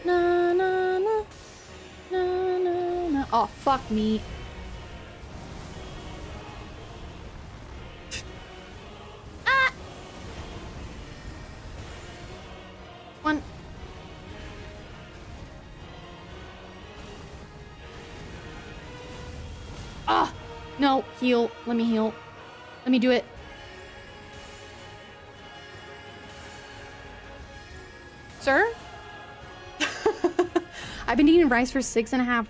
Na na na. Na na na. Oh, fuck me. Heal. Let me heal. Let me do it. Sir? [LAUGHS] I've been eating rice for six and a half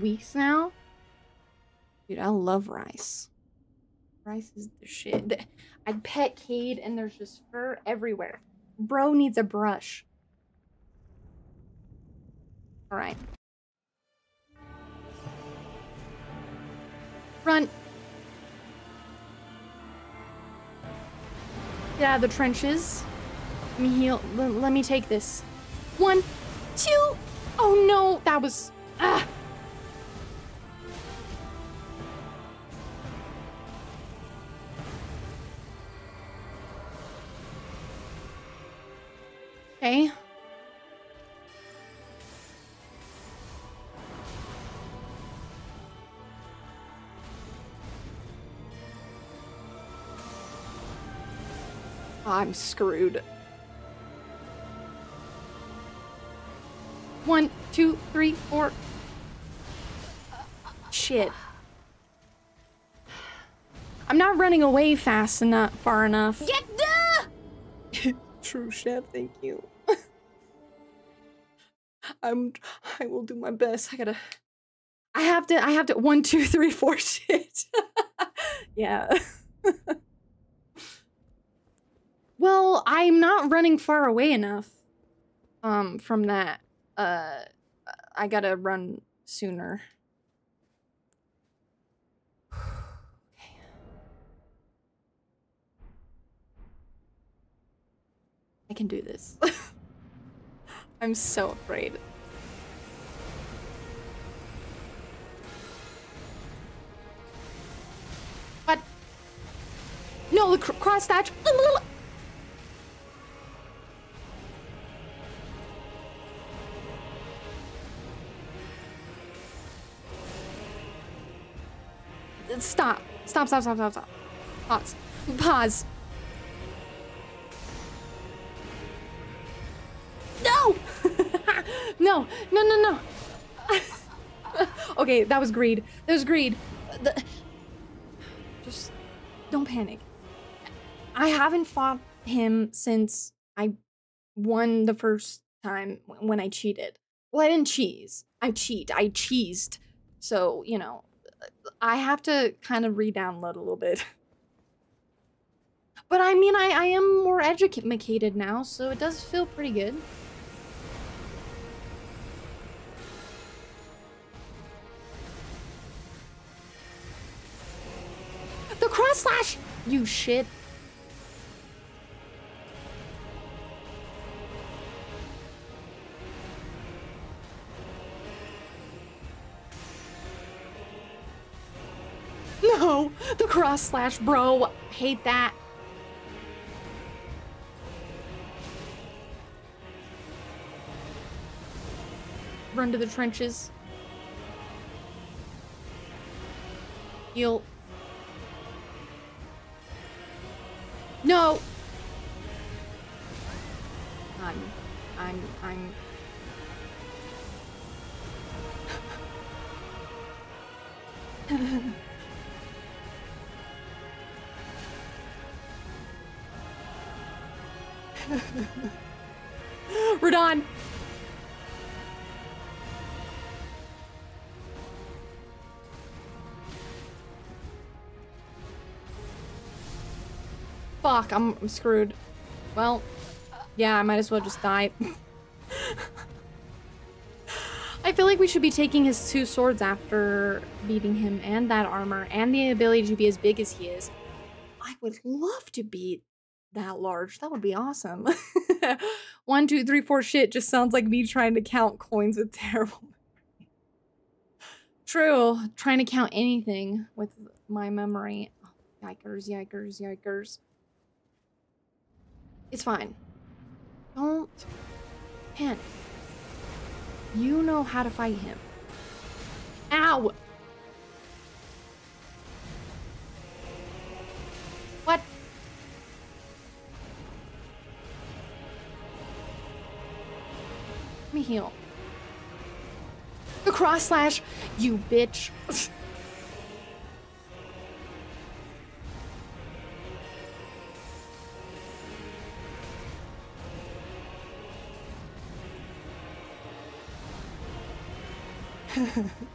weeks now. Dude, I love rice. Rice is the shit. I pet Cade and there's just fur everywhere. Bro needs a brush. All right. Run. Get out of the trenches. Let me heal. L- let me take this. One, two. Oh no, that was. Ah. Okay. I'm screwed. One, two, three, four. Shit. I'm not running away fast enough, far enough. Get the. [LAUGHS] True, chef. Thank you. [LAUGHS] I'm. I will do my best. I gotta. I have to. I have to. One, two, three, four. [LAUGHS] Shit. yeah. Well, I'm not running far away enough. Um, from that. Uh, I gotta run sooner. [SIGHS] I can do this. [LAUGHS] I'm so afraid. What? No, the cr cross thatch. Stop. Stop, stop, stop, stop, stop. Pause. Pause. No! [LAUGHS] no, no, no, no. [LAUGHS] okay, that was greed. That was greed. The- Just don't panic. I haven't fought him since I won the first time when I cheated. Well, I didn't cheese. I cheat. I cheesed. So, you know, I have to kind of re-download a little bit. But I mean, I, I am more educated now, so it does feel pretty good. The cross slash! You shit. [LAUGHS] No! The cross slash, bro! Hate that. Run to the trenches. You'll... No! I'm... I'm... I'm... [LAUGHS] [LAUGHS] Radahn! Fuck, I'm, I'm screwed. Well, yeah, I might as well just die. [LAUGHS] I feel like we should be taking his two swords after beating him and that armor and the ability to be as big as he is. I would love to beat that large. That would be awesome. [LAUGHS] One, two, three, four shit just sounds like me trying to count coins with [LAUGHS] terrible. True. Trying to count anything with my memory. Yikers, yikers, yikers. It's fine. Don't panic. You know how to fight him. Ow! Me heal. The cross slash, you bitch. [LAUGHS]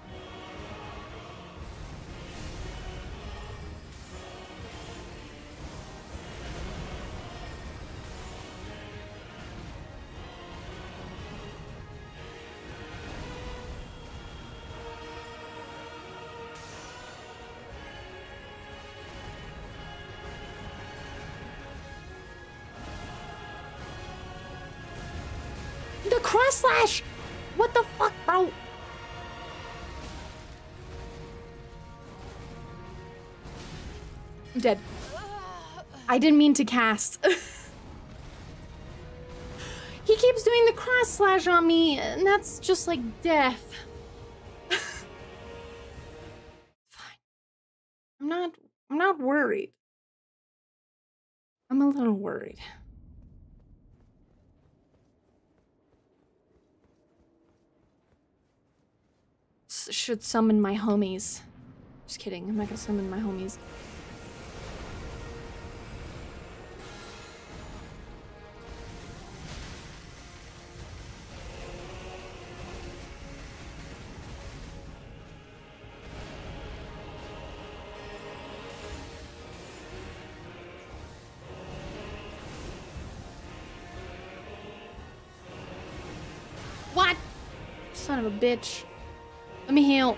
I'm dead. I didn't mean to cast. [LAUGHS] he keeps doing the cross slash on me, and that's just like death. [LAUGHS] Fine. I'm not I'm not worried. I'm a little worried. S- should summon my homies. Just kidding. I'm not gonna summon my homies. Bitch. Let me heal.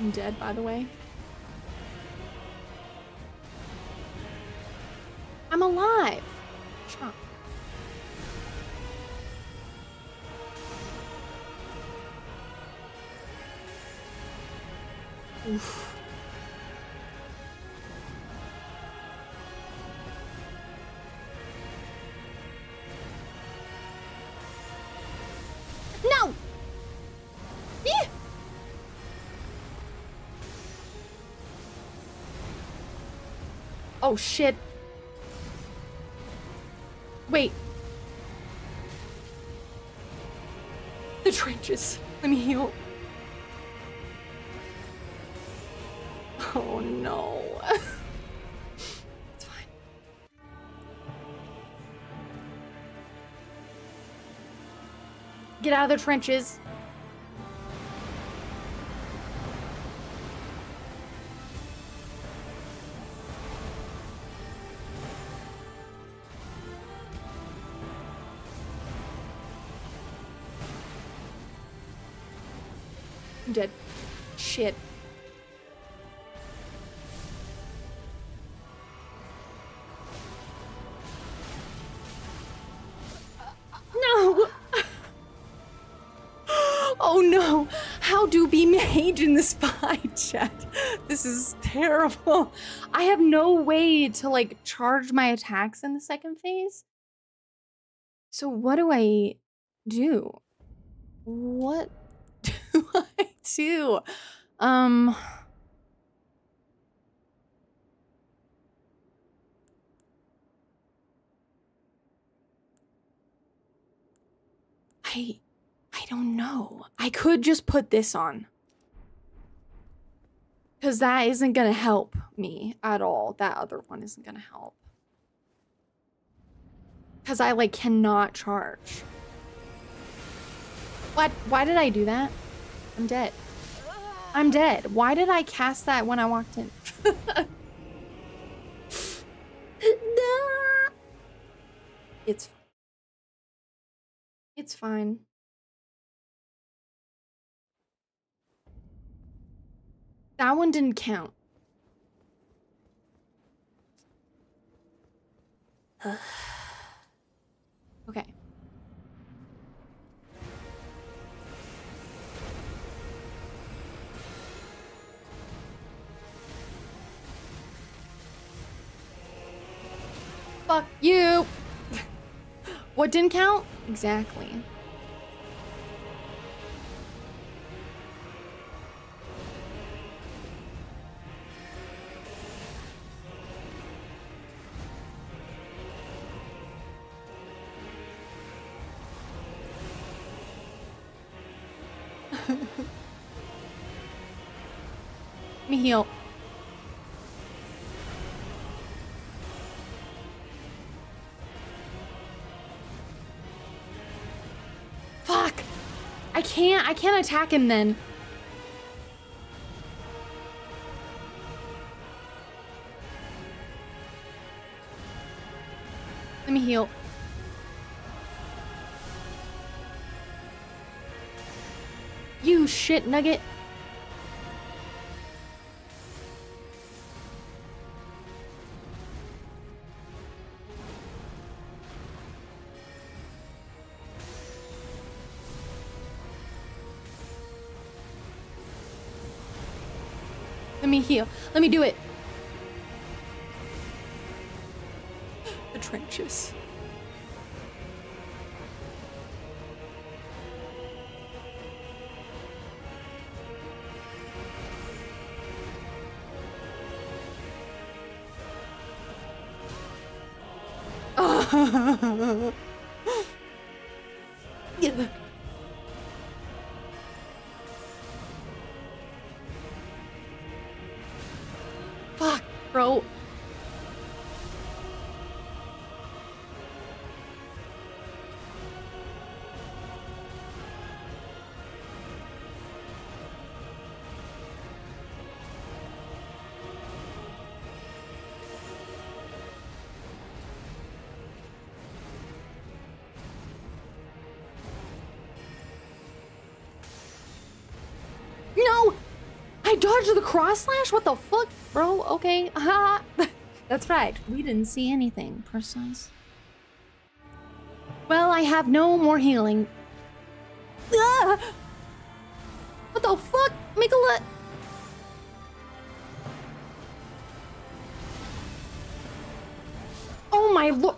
I'm dead, by the way. Oh shit. Wait. The trenches. Let me heal. Oh no. [LAUGHS] it's fine. Get out of the trenches. Shit. No! [GASPS] Oh no! How do be mage in this fight, chat? This is terrible. I have no way to like charge my attacks in the second phase. So what do I do? What [LAUGHS] do I do? Um I I don't know. I could just put this on. Cuz that isn't going to help me at all. That other one isn't going to help. Cuz I like cannot charge. What? Why did I do that? I'm dead. I'm dead. Why did I cast that when I walked in? [LAUGHS] It's it's fine. That one didn't count. [SIGHS] [SIGHS] Fuck you! what didn't count? Exactly. Let [LAUGHS] me heal. Can't, I can't attack him then. Let me heal. You shit nugget. Let me. Let me do it. The trenches. yeah. [LAUGHS] I dodged the cross slash? What the fuck? Bro, okay. [LAUGHS] That's right. We didn't see anything precise. Well, I have no more healing. Ah! What the fuck? Miquella. Oh my lord.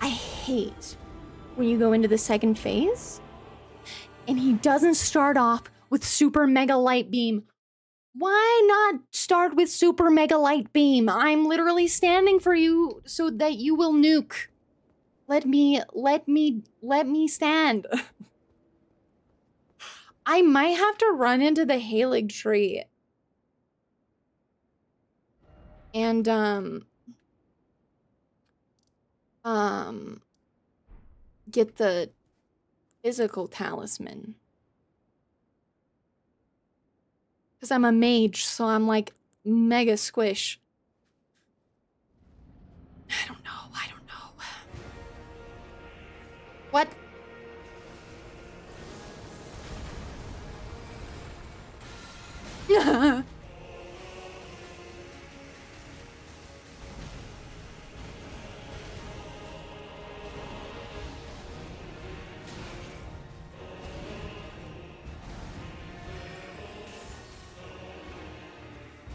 I hate when you go into the second phase and he doesn't start off with super mega light beam. Why not start with super mega light beam? I'm literally standing for you so that you will nuke. Let me, let me, let me stand. [LAUGHS] I might have to run into the Halig tree. And, um, um, get the physical talisman. Because I'm a mage, so I'm like mega squish. I don't know. I don't know. What? [LAUGHS]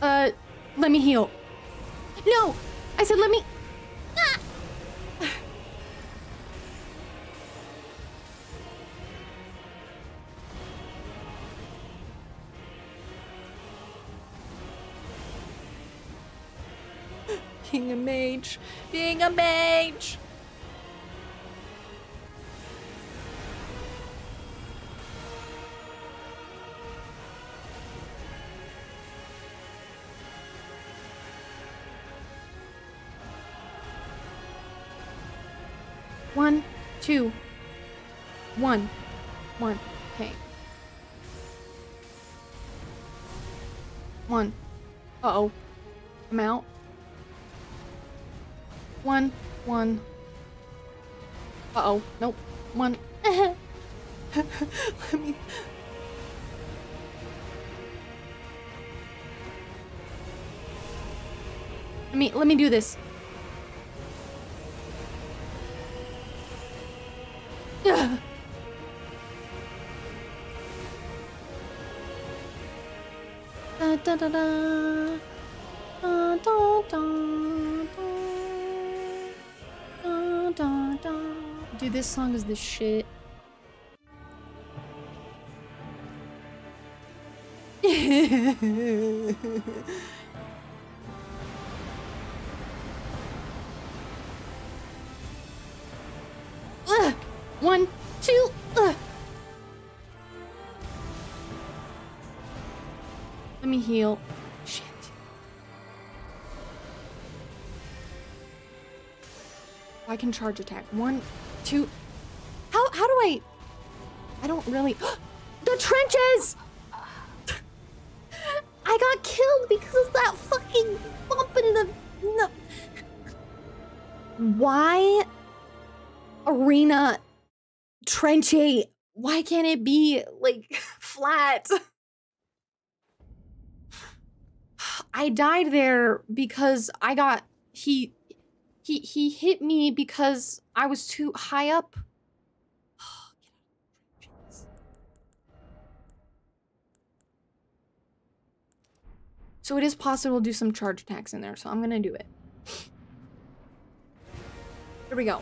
uh, let me heal. No! I said let me. Ah! Being a mage. Being a mage. Two, one, one. Okay. One. Uh oh. I'm out. One, one. Uh oh. Nope. One. [LAUGHS] Let me. Let me let me do this. Da, da, da, da. Da, da, da, da. Da. Dude, this song is the shit. [LAUGHS] heal. Shit. Oh, I can charge attack. One, two. How how do I? I don't really. [GASPS] the trenches. I got killed because of that fucking bump in the. No. Why? Arena trenchy. Why can't it be like [LAUGHS] flat? I died there because I got he he he hit me because I was too high up. So it is possible to do some charge attacks in there, so I'm gonna do it. Here we go.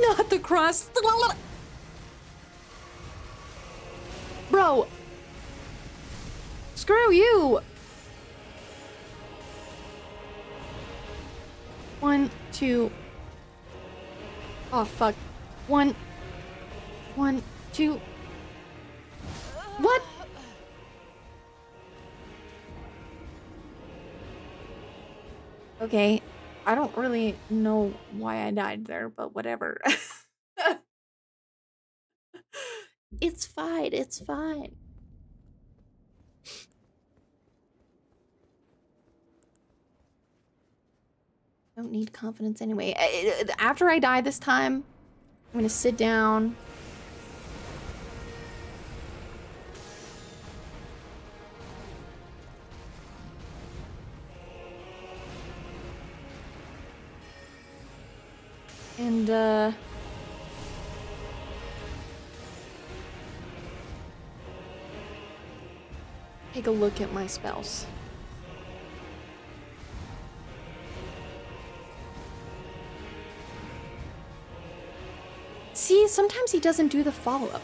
Not the cross. [LAUGHS] Bro. Screw you. One, two. Oh, fuck. One. One, two. What? Okay. I don't really know why I died there, but whatever. [LAUGHS] it's fine. It's fine. don't need confidence anyway. After I die this time, I'm gonna sit down. And, uh... Take a look at my spells. See, sometimes he doesn't do the follow up.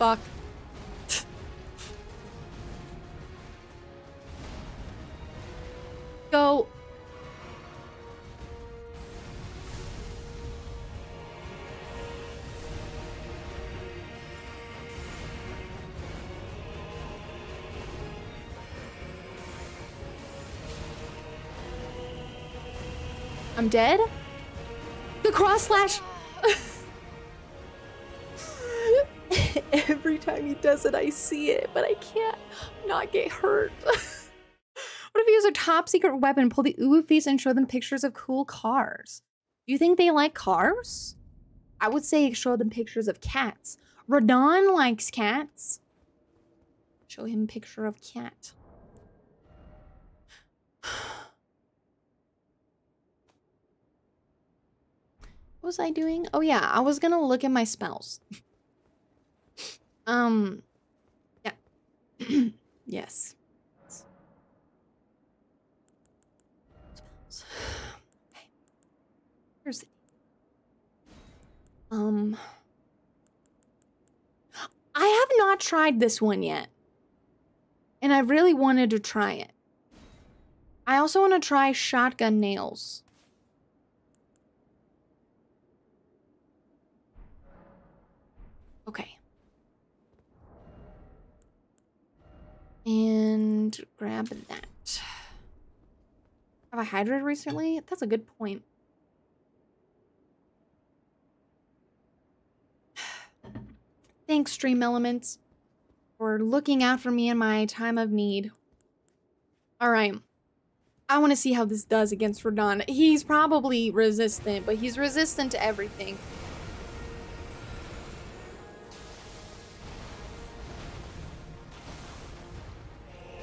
Fuck. Go. I'm dead? The cross slash. Time he does it, I see it, but I can't not get hurt. [LAUGHS] what if he used a top secret weapon, pull the uwu and show them pictures of cool cars? Do you think they like cars? I would say show them pictures of cats. Radahn likes cats. Show him picture of cat. [SIGHS] What was I doing? Oh yeah, I was gonna look at my spells. [LAUGHS] um, yeah, [CLEARS THROAT] yes. Okay. Here's the. Um. I have not tried this one yet. And I really wanted to try it. I also want to try shotgun nails. Okay. And grab that. Have I hydrated recently? That's a good point. [SIGHS] Thanks, Stream Elements, for looking for me in my time of need. All right. I want to see how this does against Radahn. He's probably resistant, but he's resistant to everything.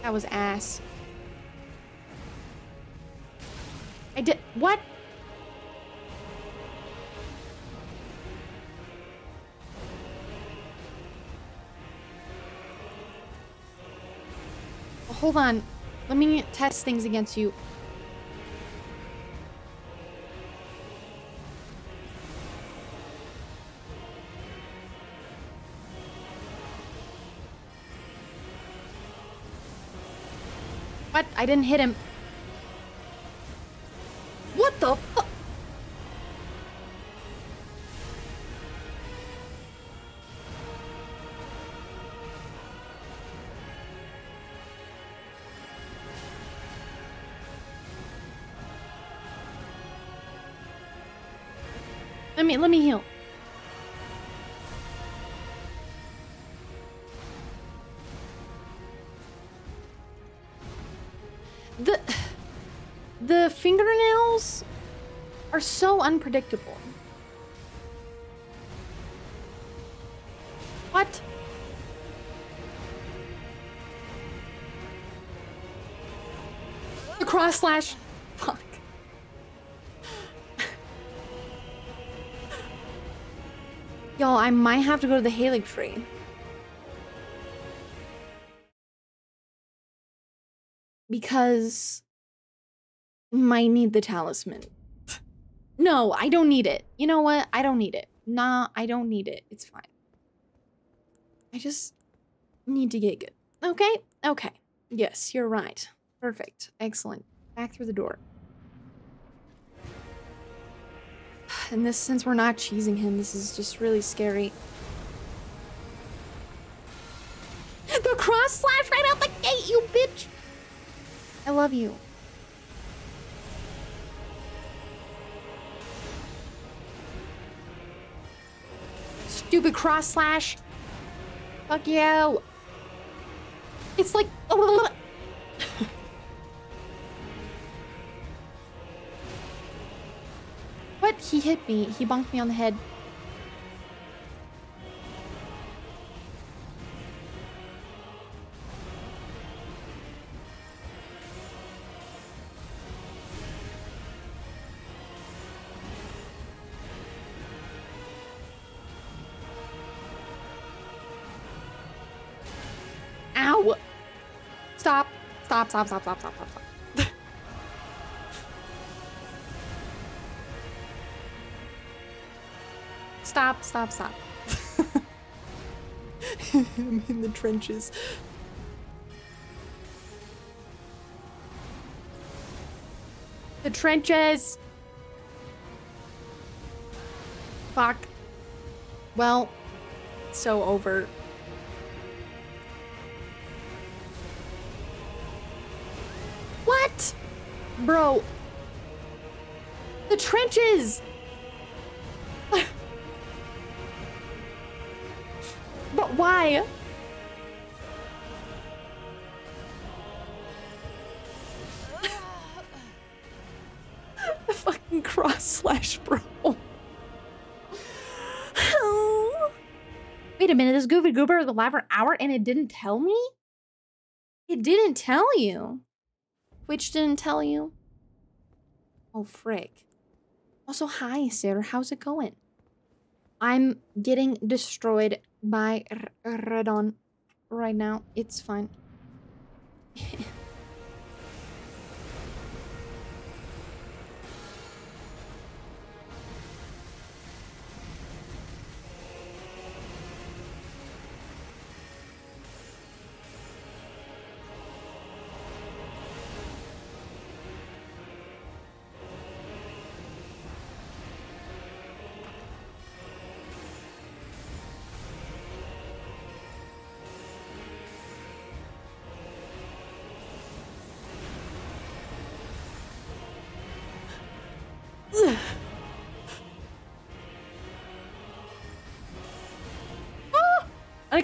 That was ass. I did- what? Hold on. Let me test things against you. I didn't hit him. What the fu- Let me let me heal. Unpredictable. What? The cross slash. Fuck. Y'all, I might have to go to the Haligtree. Because might need the talisman. No, I don't need it. You know what? I don't need it. Nah, I don't need it. It's fine. I just need to get good. Okay? Okay. Yes, you're right. Perfect. Excellent. Back through the door. [SIGHS] And this, since we're not cheesing him, this is just really scary. The cross slash right out the gate, you bitch! I love you. Stupid cross slash. Fuck you. It's like. [LAUGHS] what? He hit me. He bonked me on the head. Stop, stop, stop, stop, stop, stop, [LAUGHS] stop. stop, stop. [LAUGHS] I'm in the trenches. The trenches! Fuck. Well, so over. Bro. The trenches! [SIGHS] but why? the [LAUGHS] fucking cross slash bro. [SIGHS] Wait a minute, this Goofy Goober was alive for an hour and it didn't tell me? It didn't tell you. Which didn't tell you? Oh, frick. Also, hi, Sarah. How's it going? I'm getting destroyed by R- Radahn right now. It's fine. [LAUGHS]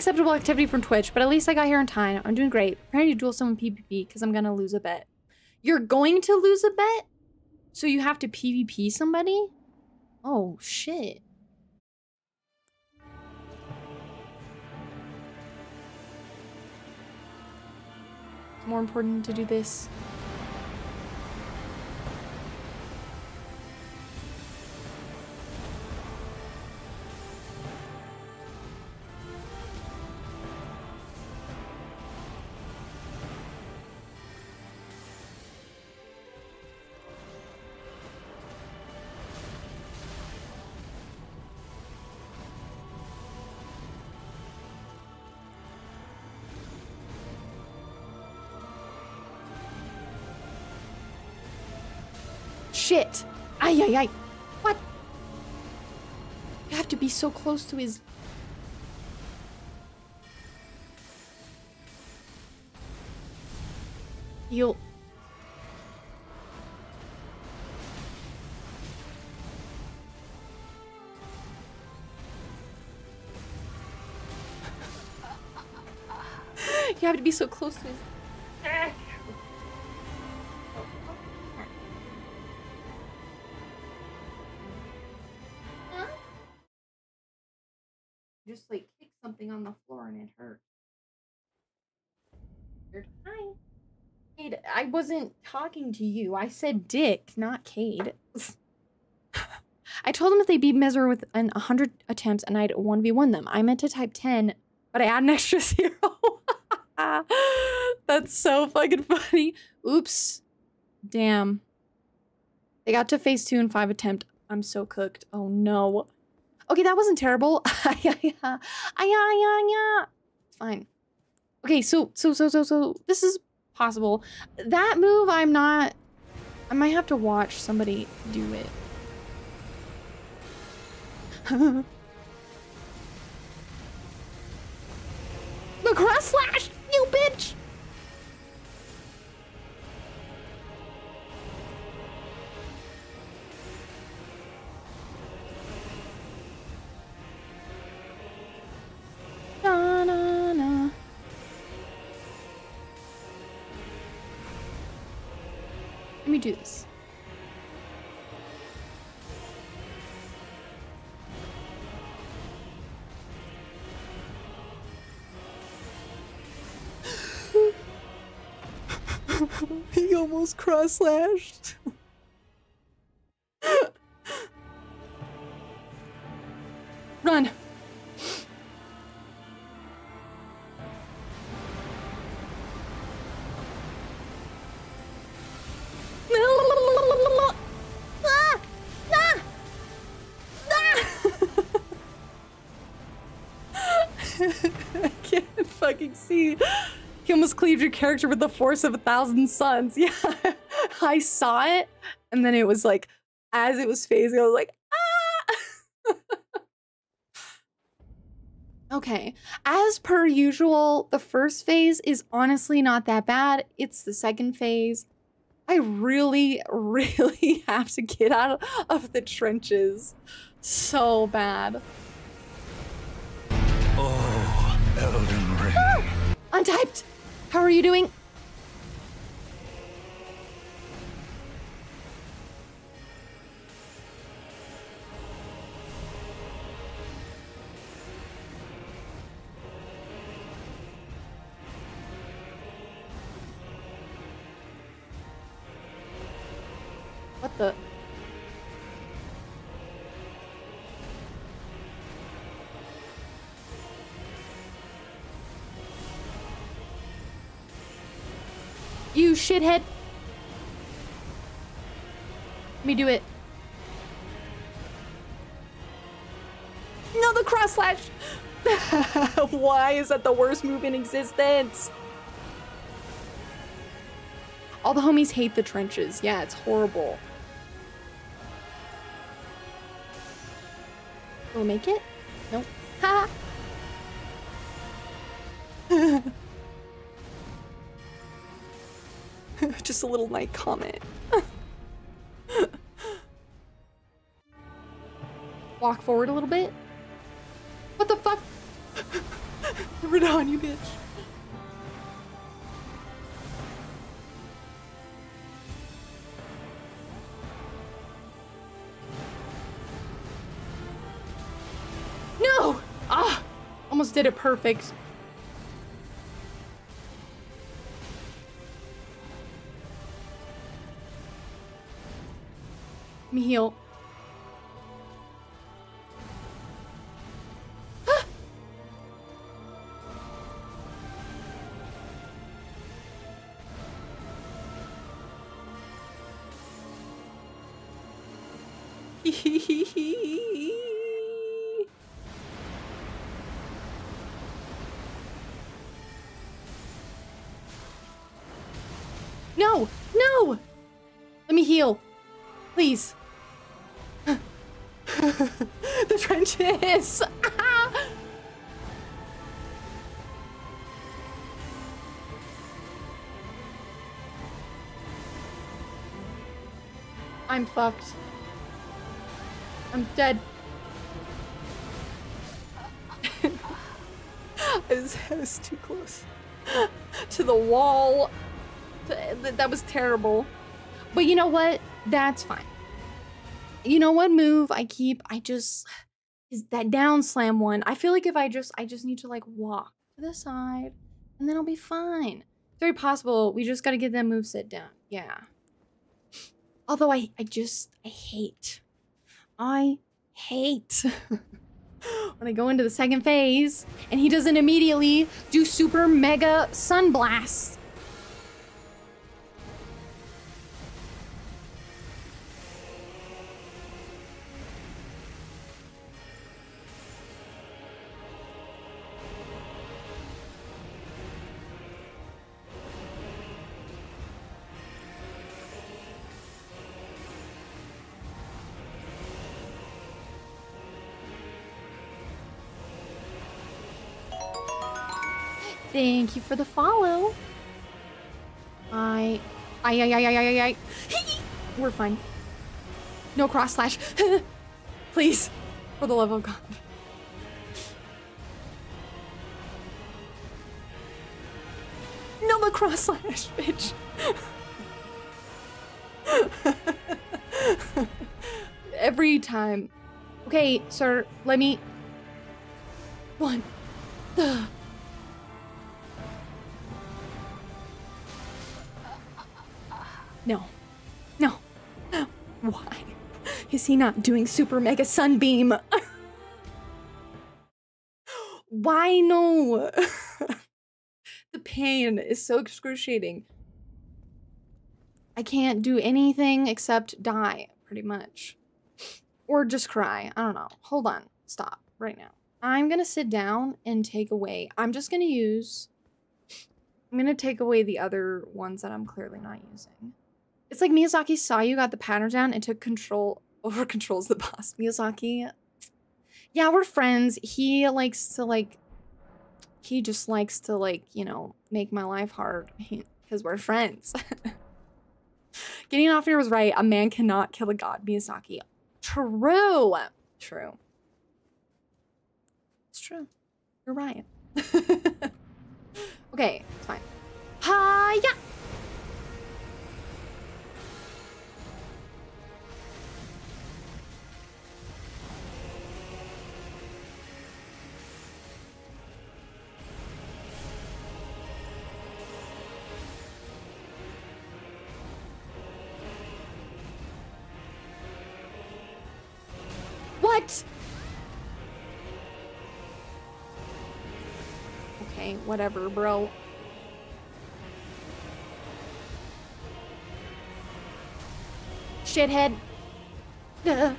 Unacceptable activity from Twitch, but at least I got here in time. I'm doing great. Preparing to duel someone PvP because I'm gonna lose a bet. You're going to lose a bet? So you have to PvP somebody? Oh, shit. It's more important to do this. Ay! What? You have to be so close to his... You'll... [LAUGHS] you have to be so close to his... wasn't talking to you. I said Dick, not Cade. [LAUGHS] I told them if they beat Messmer with an 100 attempts and I'd 1v1 them. I meant to type 10, but I add an extra [LAUGHS] zero. [LAUGHS] That's so fucking funny. Oops. Damn. They got to phase two in five attempt. I'm so cooked. Oh no. Okay, that wasn't terrible. Fine. Okay, so, so, so, so, so, this is possible. That move, I'm not. I might have to watch somebody do it. [LAUGHS] the cross slash, you bitch! Me do this. [LAUGHS] he almost cross see. [GASPS] He almost cleaved your character with the force of a thousand suns. [LAUGHS] Yeah. I saw it, and then it was like, as it was phasing, I was like, ah! okay. As per usual, the first phase is honestly not that bad. It's the second phase. I really, really [LAUGHS] have to get out of the trenches so bad. Oh, Elden. Untyped! How are you doing? Shithead. Let me do it. No, the cross slash. [LAUGHS] Why is that the worst move in existence? All the homies hate the trenches. Yeah, it's horrible. Will make it? Nope. Just a little night comet. [LAUGHS] Walk forward a little bit. What the fuck? [LAUGHS] Radahn, you bitch. No! Ah! Almost did it perfect. Me heal. Ah! [LAUGHS] I'm fucked. I'm dead. I was, I was too close to the wall. That was terrible. But you know what? That's fine. You know what move I keep? I just is that down slam one. I feel like if I just I just need to like walk to the side and then I'll be fine. It's very possible we just gotta get that move set down. Yeah. Although I I just I hate. I hate [LAUGHS] when I go into the second phase and he doesn't immediately do super mega sunblast. Thank you for the follow. I, I, I, I, I, I, I. [LAUGHS] We're fine. No cross slash. [LAUGHS] Please, for the love of God. No, the cross slash, bitch. [LAUGHS] Every time. Okay, sir, let me. One. The. Is he not doing super mega sunbeam? [GASPS] Why no? [LAUGHS] the pain is so excruciating. I can't do anything except die, pretty much. Or just cry. I don't know. Hold on. Stop right now. I'm gonna sit down and take away. I'm just gonna use. I'm gonna take away the other ones that I'm clearly not using. It's like Miyazaki saw you, got the pattern down, and took control over [LAUGHS] controls the boss. Miyazaki. Yeah, we're friends. He likes to like. He just likes to like you know make my life hard [LAUGHS] because we're friends. [LAUGHS] Getting off here was right. A man cannot kill a god. Miyazaki. True. True. It's true. You're right. okay, it's fine. Hiya! What? Okay, whatever, bro. Shithead. Ugh.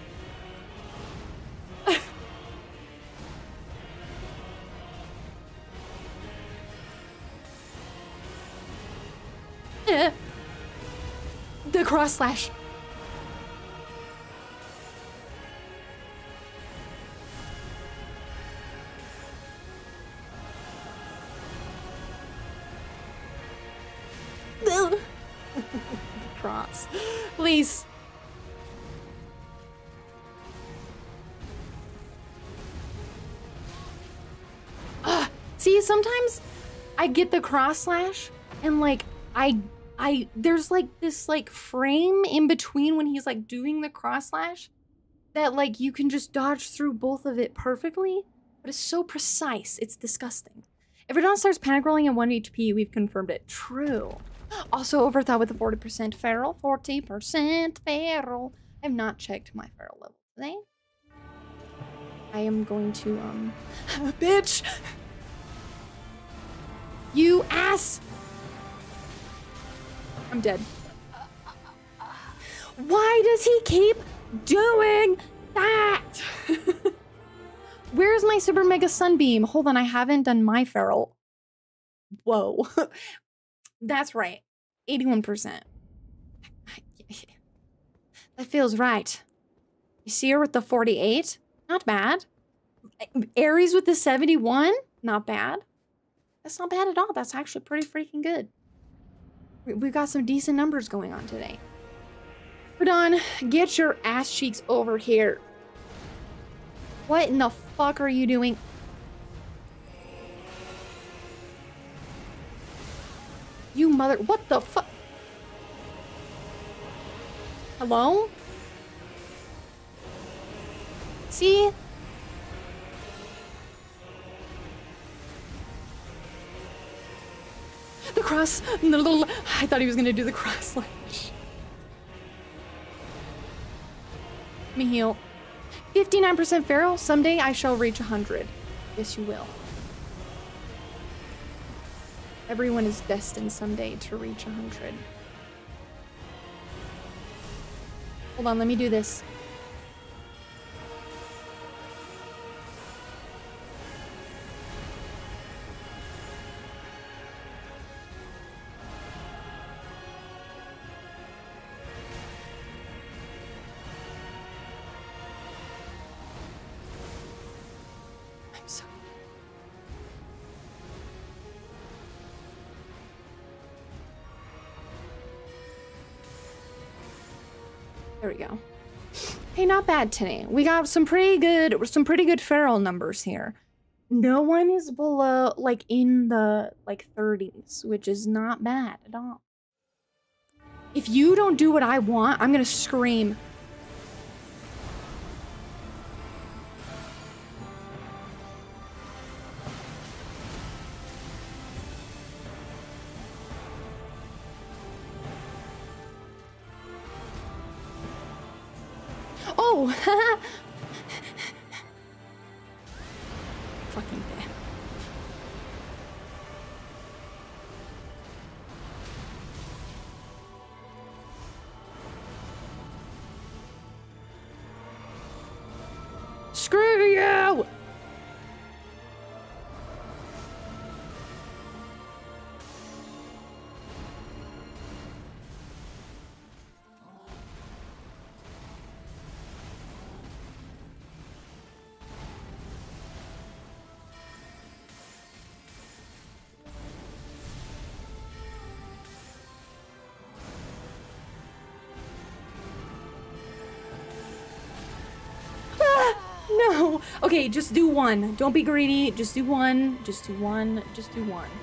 [LAUGHS] the cross slash. See, sometimes I get the cross slash and like I I there's like this like frame in between when he's like doing the cross slash that like you can just dodge through both of it perfectly, but it's so precise. It's disgusting. If Radahn starts panic rolling at 1 HP, we've confirmed it. True. [GASPS] Also overthought with the 40% feral. 40% feral. I have not checked my feral level today. I am going to, um... [LAUGHS] Bitch! You ass! I'm dead. Why does he keep doing that? [LAUGHS] Where's my super mega sunbeam? Hold on, I haven't done my feral. Whoa. [LAUGHS] That's right. 81%. [LAUGHS] That feels right. You see her with the 48? Not bad. Aries with the 71? Not bad. That's not bad at all. That's actually pretty freaking good. We- We've got some decent numbers going on today. Radahn, get your ass cheeks over here. What in the fuck are you doing? You mother- what the fuck? Hello? See? The cross, the little, I thought he was gonna do the cross [LAUGHS] slash. Let me heal. 59% feral, someday I shall reach 100. Yes, you will. Everyone is destined someday to reach 100. Hold on, let me do this. Not bad today. We got some pretty good, some pretty good feral numbers here. No one is below, like in the like 30s, which is not bad at all. If you don't do what I want, I'm gonna scream. Okay, just do one. Don't be greedy. Just do one. Just do one. Just do one. [SIGHS]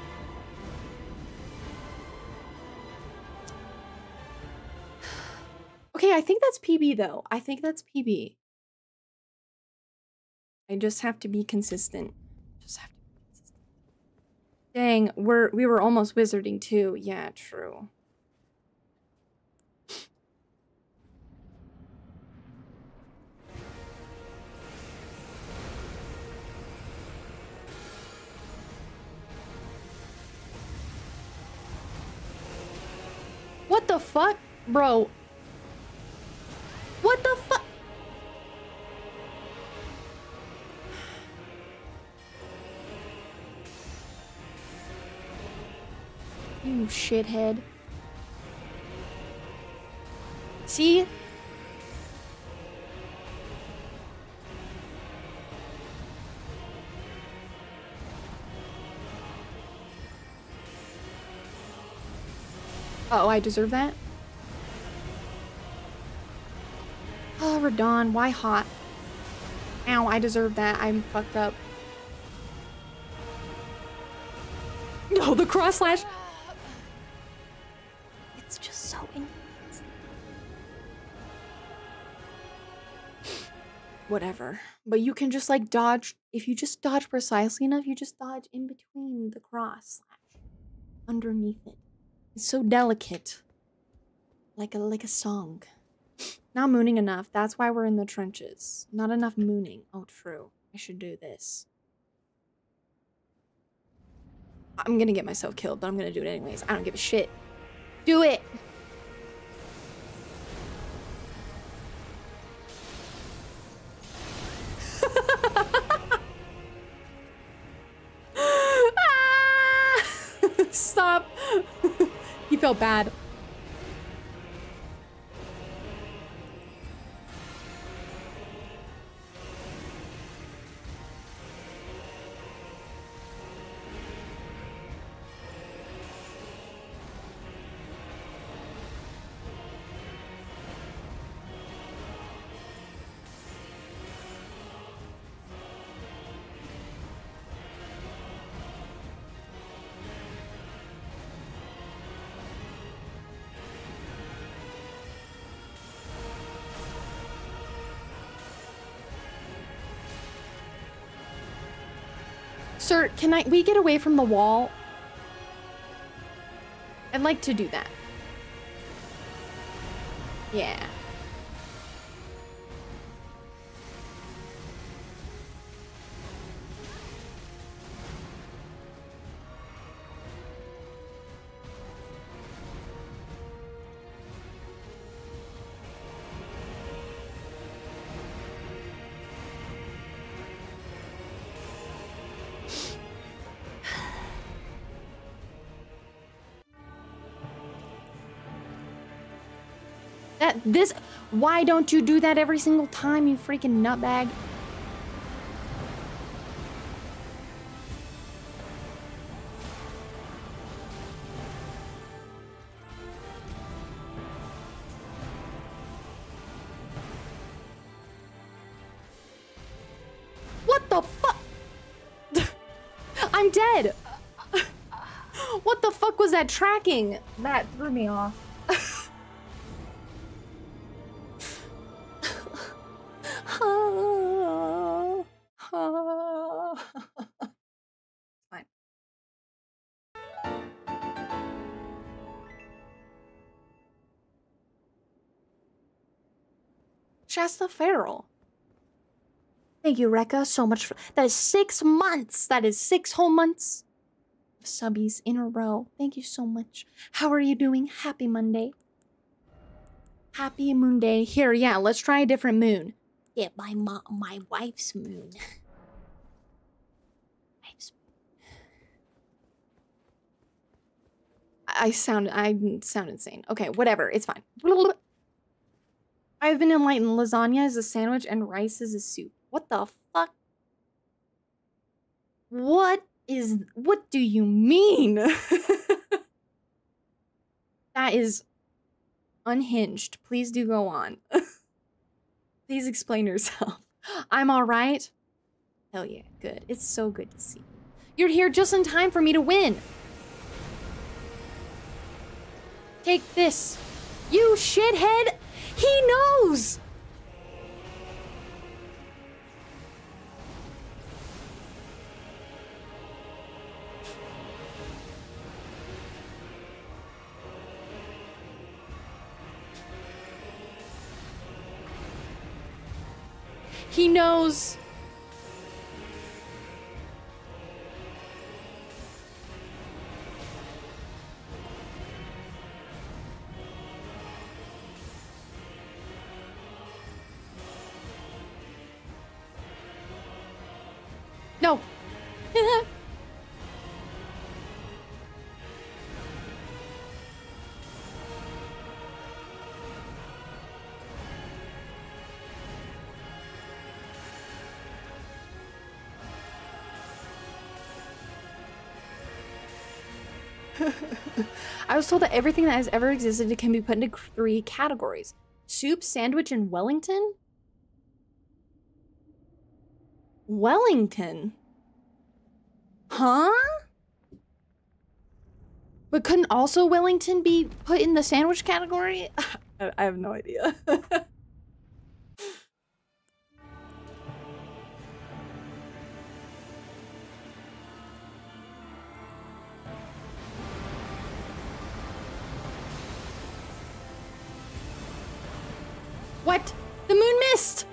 Okay, I think that's PB though. I think that's PB. I just have to be consistent. Just have to be consistent. Dang, we're we were almost wizarding too. Yeah, true. What the fuck? Bro. What the fuck? [SIGHS] You shithead. See? Oh, I deserve that? Oh, Radahn, why hot? Ow, I deserve that. I'm fucked up. No, [LAUGHS] oh, the cross slash. It's just so in. Whatever. But you can just like dodge. If you just dodge precisely enough, you just dodge in between the cross slash. Underneath it. It's so delicate. Like a like a song. [LAUGHS] Not mooning enough. That's why we're in the trenches. Not enough mooning. Oh, true. I should do this. I'm gonna get myself killed, but I'm gonna do it anyways. I don't give a shit. Do it! Felt bad. Sir, can I we get away from the wall? I'd like to do that. Yeah. This why don't you do that every single time, you freaking nutbag? What the fuck? [LAUGHS] I'm dead. [LAUGHS] what the fuck was that tracking? That threw me off. Shasta Farrell. Thank you, Rekka, so much for that is six months. That is six whole months of subbies in a row. Thank you so much. How are you doing? Happy Monday. Happy Moon Day. Here, yeah, let's try a different moon. Get my my wife's moon. I sound I sound insane. Okay, whatever. It's fine. I've been enlightened. Lasagna is a sandwich and rice is a soup. What the fuck? What is what do you mean? [LAUGHS] that is unhinged. Please do go on. [LAUGHS] Please explain yourself. [LAUGHS] I'm all right. Hell yeah, good. It's so good to see you. You're here just in time for me to win. Take this. You shithead! He knows! He knows. Was told that everything that has ever existed can be put into three categories soup, sandwich, and Wellington? Wellington? Huh? But couldn't also Wellington be put in the sandwich category? I [LAUGHS] I have no idea. [LAUGHS] what? The moon missed!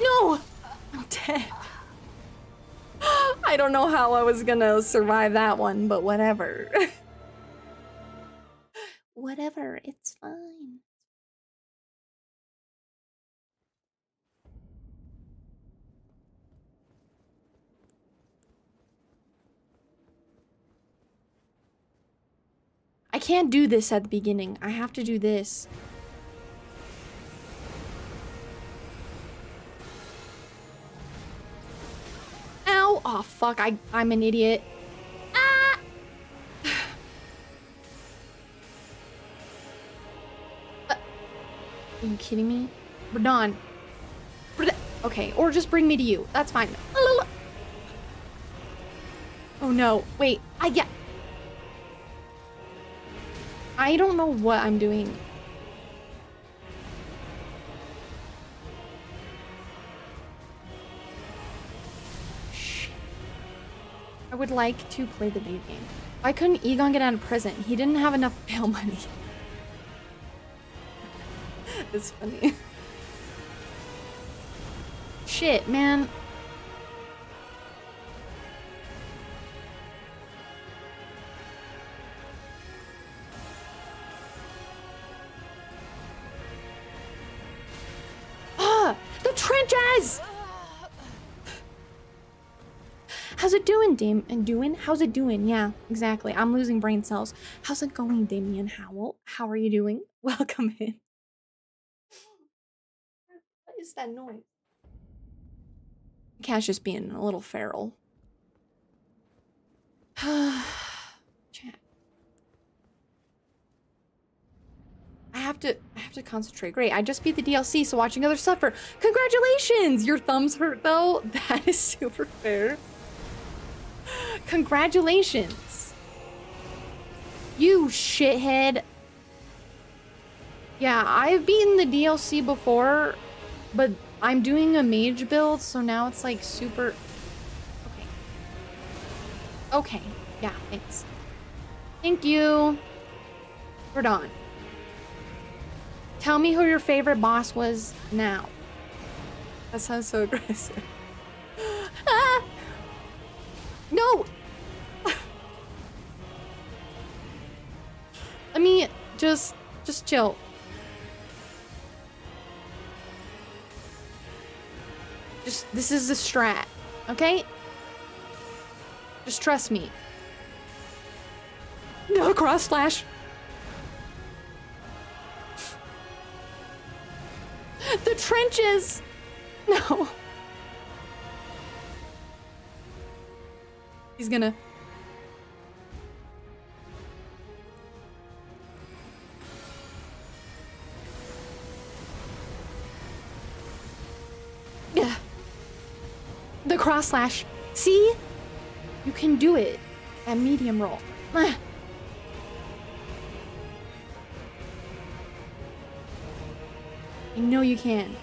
No! I'm dead. [GASPS] I don't know how I was gonna survive that one, but whatever. whatever, [LAUGHS] can't do this at the beginning. I have to do this. Ow! Oh fuck! I I'm an idiot. Ah! Uh, Are you kidding me? Rad- Okay, or just bring me to you. That's fine. Oh no! Wait, I get. I don't know what I'm doing. I would like to play the game. Why couldn't Egon get out of prison? He didn't have enough [LAUGHS] bail money. it's funny. [LAUGHS] Shit, man. How's doing, Dam? And doing? How's it doing? Yeah, exactly. I'm losing brain cells. How's it going, Damien Howell? How are you doing? [LAUGHS] Welcome in. What is that noise? Cash just being a little feral. [SIGHS] Chat. I have to I have to concentrate. Great. I just beat the DLC, so watching others suffer. Congratulations! Your thumbs hurt though. [LAUGHS] That is super fair. Congratulations. You shithead. Yeah, I've beaten the DLC before, but I'm doing a mage build, so now it's like super Okay. Okay. Yeah, thanks. Thank you. We're done. Tell me who your favorite boss was now. That sounds so aggressive. No! I mean, just, just chill. Just, this is the strat, okay? Just trust me. No cross slash. The trenches! No. He's gonna. Yeah. The cross slash. See? You can do it at medium roll. I know you can.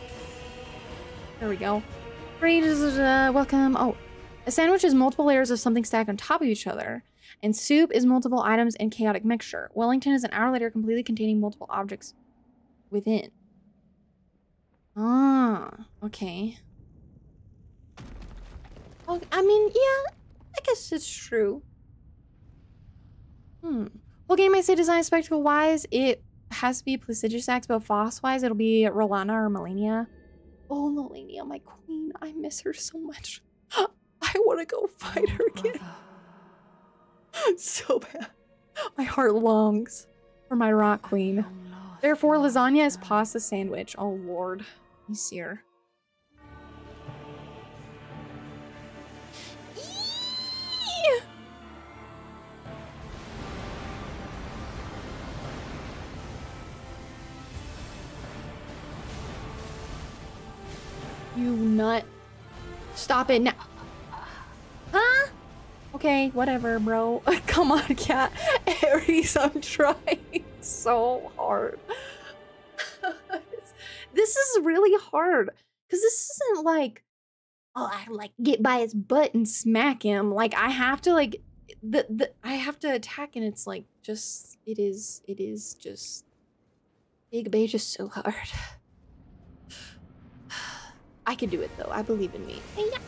There we go. Uh, welcome. Oh, a sandwich is multiple layers of something stacked on top of each other, and soup is multiple items in chaotic mixture. Wellington is an outer layer completely containing multiple objects within. Ah, okay. Oh, I mean, yeah, I guess it's true. Hmm. What game I say design spectacle wise, it has to be Placidusax, but Foss wise, it'll be Rellana or Malenia. Oh, Malenia, my queen. I miss her so much. [LAUGHS] [LAUGHS] I want to go fight her again. [LAUGHS] so bad. My heart longs for my rock queen. Therefore, lasagna is pasta sandwich. Oh, Lord. You see her. You nut. Stop it now. Huh? Okay, whatever, bro. [LAUGHS] Come on, cat. [LAUGHS] Aries, I'm trying [LAUGHS] so hard. this is really hard. Because this isn't like, oh, I like get by his butt and smack him. Like, I have to, like, the, the I have to attack, and it's like, just, it is, it is just, Big Bay just so hard. [SIGHS] I can do it though. I believe in me. Yeah.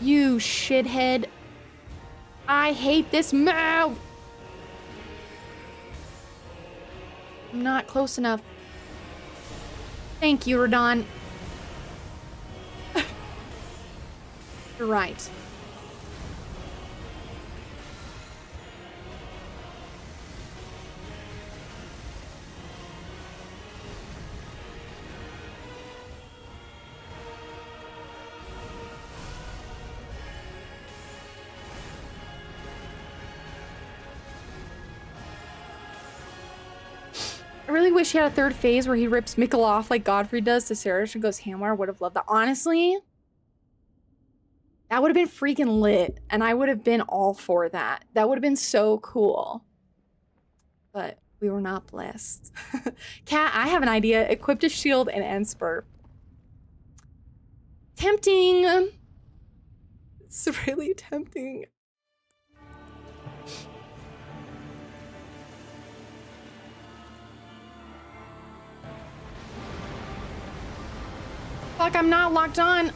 You shithead. I hate this mouth. I'm not close enough. Thank you, Radahn. [LAUGHS] You're right. Wish he had a third phase where he rips Miquella off like Godfrey does to Serosh and goes Hammer. I would have loved that. Honestly, that would have been freaking lit. And I would have been all for that. That would have been so cool. But we were not blessed. [LAUGHS] Cat, I have an idea. Equipped a shield and Enspur. Tempting. It's really tempting. Fuck, I'm not locked on.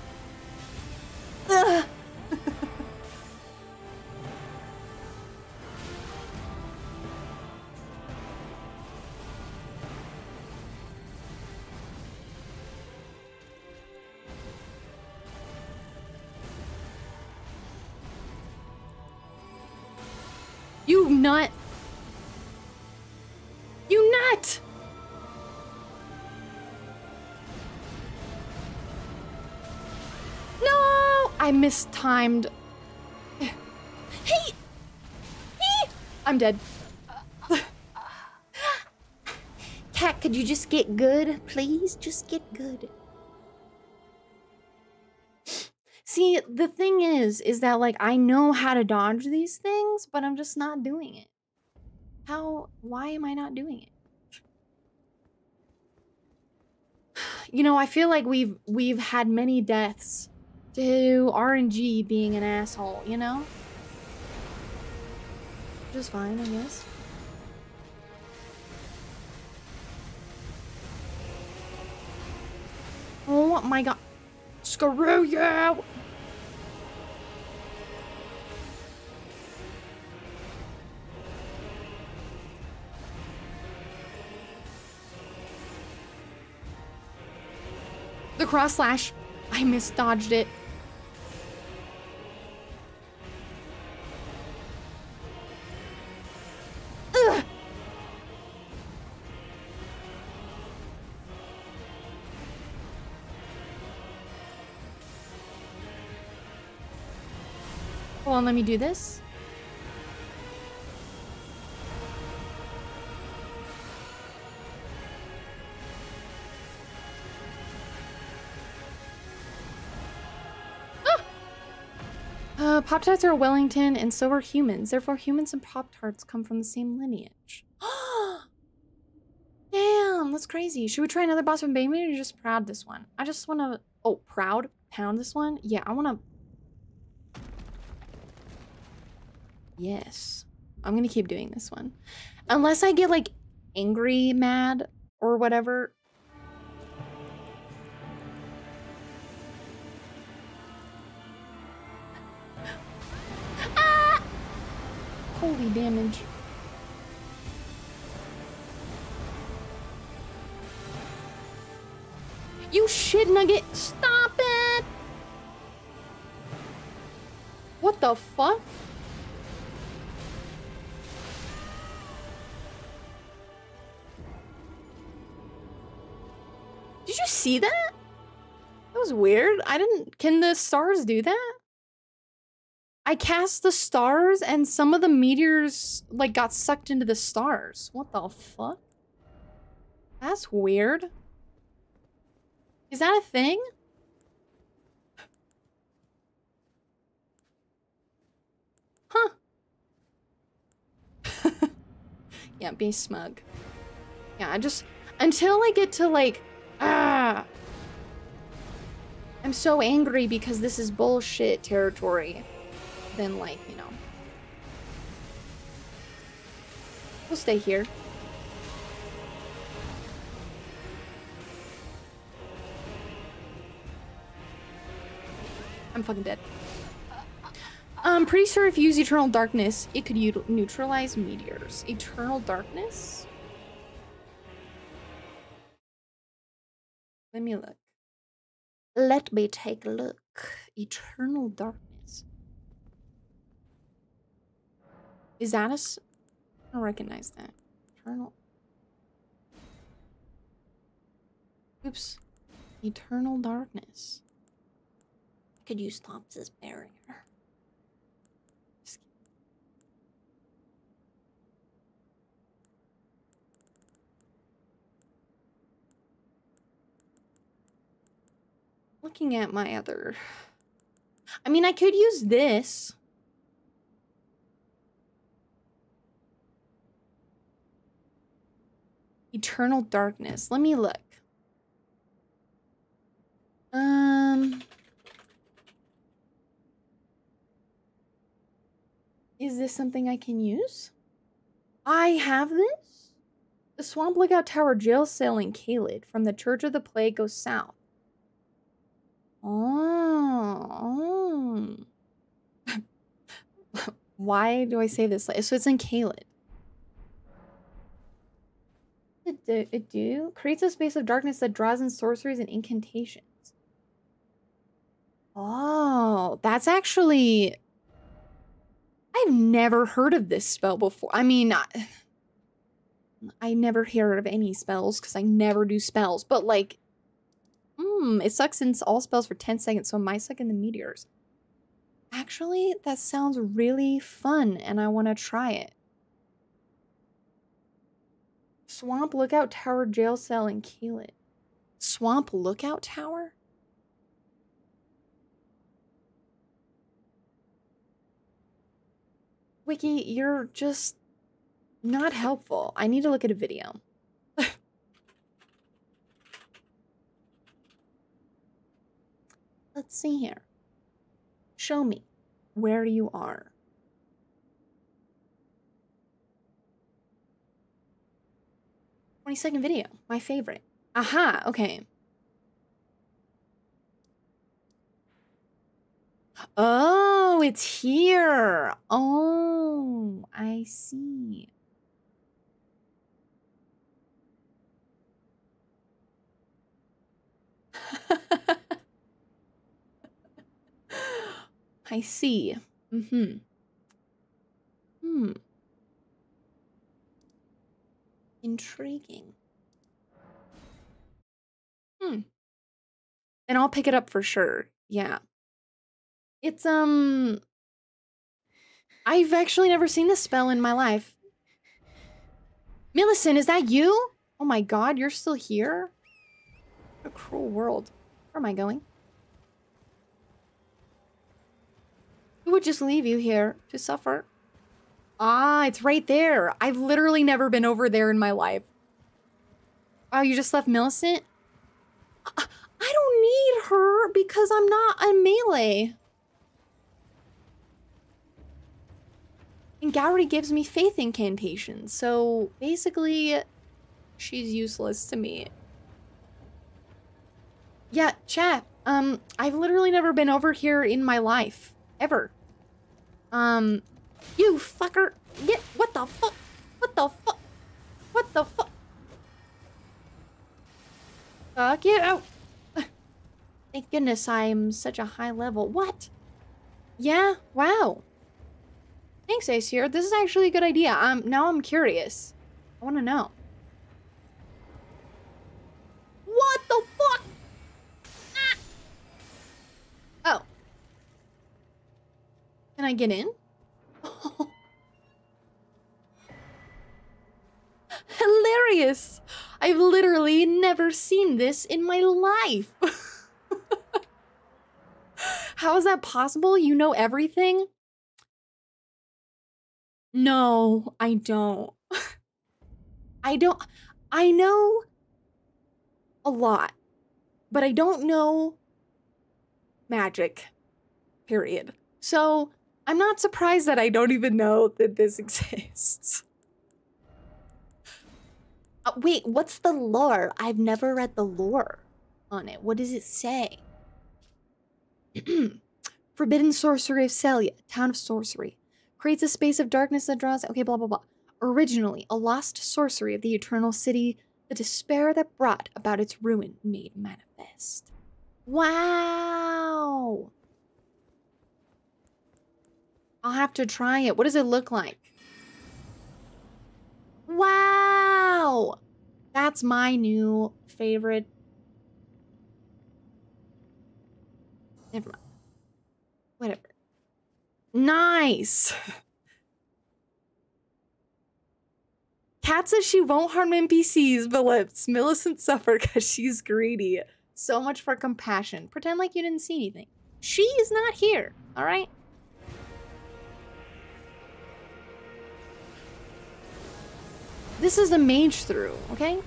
You nut. You nut! I mistimed. Hey! Hey! I'm dead. Cat, could you just get good, please? Just get good. See, the thing is, is that like I know how to dodge these things, but I'm just not doing it. How, why am I not doing it? [SIGHS] You know, I feel like we've we've had many deaths to RNG being an asshole, you know? Just fine, I guess. Oh my god. Screw you! The cross slash. I misdodged it. On, let me do this. Uh, Pop Tarts are Wellington, and so are humans. Therefore, humans and Pop Tarts come from the same lineage. [GASPS] Damn, that's crazy. Should we try another boss from Baymaid or just proud this one? I just want to. Oh, proud? Pound this one? Yeah, I want to. Yes. I'm going to keep doing this one. Unless I get like angry, mad, or whatever. Ah! [GASPS] Holy damage. You shit nugget! Stop it! What the fuck? See that? That was weird. I didn't. Can the stars do that? I cast the stars and some of the meteors like got sucked into the stars. What the fuck? That's weird. Is that a thing? Huh. [LAUGHS] yeah, be smug. Yeah, I just until I get to like ah I'm so angry because this is bullshit territory. Then like, you know. We'll stay here. I'm fucking dead. I'm pretty sure if you use Eternal Darkness, it could neutralize meteors. Eternal Darkness? Me look. Let me take a look. Eternal Darkness. Is that a... s- I don't recognize that. Eternal... Oops. Eternal Darkness. Could you stop this barrier? Looking at my other... I mean, I could use this. Eternal Darkness. Let me look. Um... Is this something I can use? I have this? The Swamp Lookout Tower jail cell in Caelid from the Church of the Plague goes south. Oh. oh. [LAUGHS] Why do I say this? So it's in Caelid. It do, it do creates a space of darkness that draws in sorceries and incantations. Oh, that's actually I've never heard of this spell before. I mean, I, [SIGHS] I never hear of any spells because I never do spells. But like, hmm, it sucks in all spells for 10 seconds, so my suck in the meteors. Actually, that sounds really fun and I want to try it. Swamp Lookout Tower jail cell in Caelid. Swamp Lookout Tower? Wiki, you're just not helpful. I need to look at a video. Let's see here. Show me where you are. Twenty second video, my favorite. Aha, okay. Oh, it's here. Oh, I see. [LAUGHS] I see. Mm-hmm. Hmm. Intriguing. Hmm. And I'll pick it up for sure. Yeah. It's um I've actually never seen this spell in my life. Millicent, is that you? Oh my god, you're still here? What a cruel world. Where am I going? Who would just leave you here to suffer? Ah, it's right there. I've literally never been over there in my life. Oh, you just left Millicent? I don't need her because I'm not a melee. And Gowry gives me faith incantations, so basically, she's useless to me. Yeah, chat. Um, I've literally never been over here in my life. Ever. Um, you fucker. Get, what the fuck? What the fuck? What the fuck? Uh, get out. Thank goodness I'm such a high level. What? Yeah, wow. Thanks, Aesir. This is actually a good idea. Um, now I'm curious. I want to know. What the fuck? Ah! Oh. Can I get in? [LAUGHS] Hilarious! I've literally never seen this in my life. [LAUGHS] How is that possible? You know everything? No, I don't. [LAUGHS] I don't. I know a lot, but I don't know magic, period. So I'm not surprised that I don't even know that this [LAUGHS] exists. Uh, wait, what's the lore? I've never read the lore on it. What does it say? [CLEARS THROAT] Forbidden sorcery of Sellia, town of sorcery. Creates a space of darkness that draws. Okay, blah, blah, blah. Originally, a lost sorcery of the eternal city, the despair that brought about its ruin made manifest. Wow! I'll have to try it. What does it look like? Wow! That's my new favorite. Never mind. Whatever. Nice! Kat says she won't harm NPCs, but lets Millicent suffer because she's greedy. So much for compassion. Pretend like you didn't see anything. She is not here, alright? This is a mage through, okay?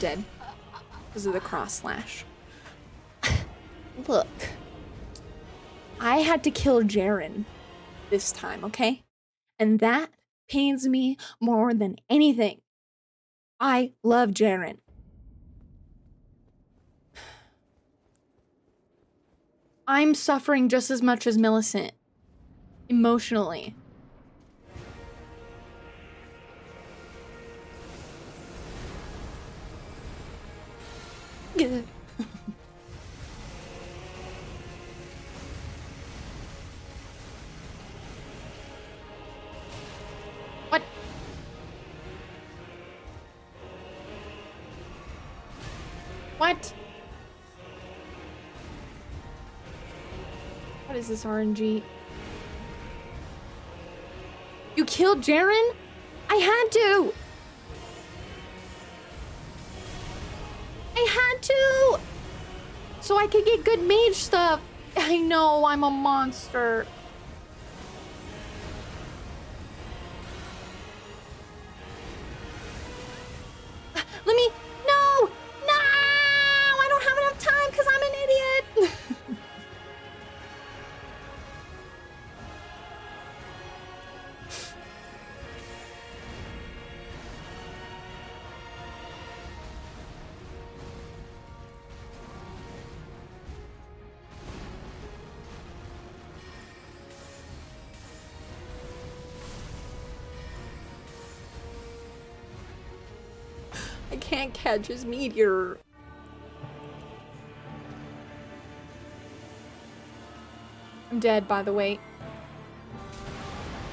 Dead. Because of the cross slash. [LAUGHS] Look. I had to kill Jerren this time, okay? And that pains me more than anything. I love Jerren. [SIGHS] I'm suffering just as much as Millicent emotionally. Good. [LAUGHS] what? What? What is this RNG? You killed Jerren? I had to! I had to! So I could get good mage stuff. I know, I'm a monster. Can't catch his meteor. I'm dead, by the way.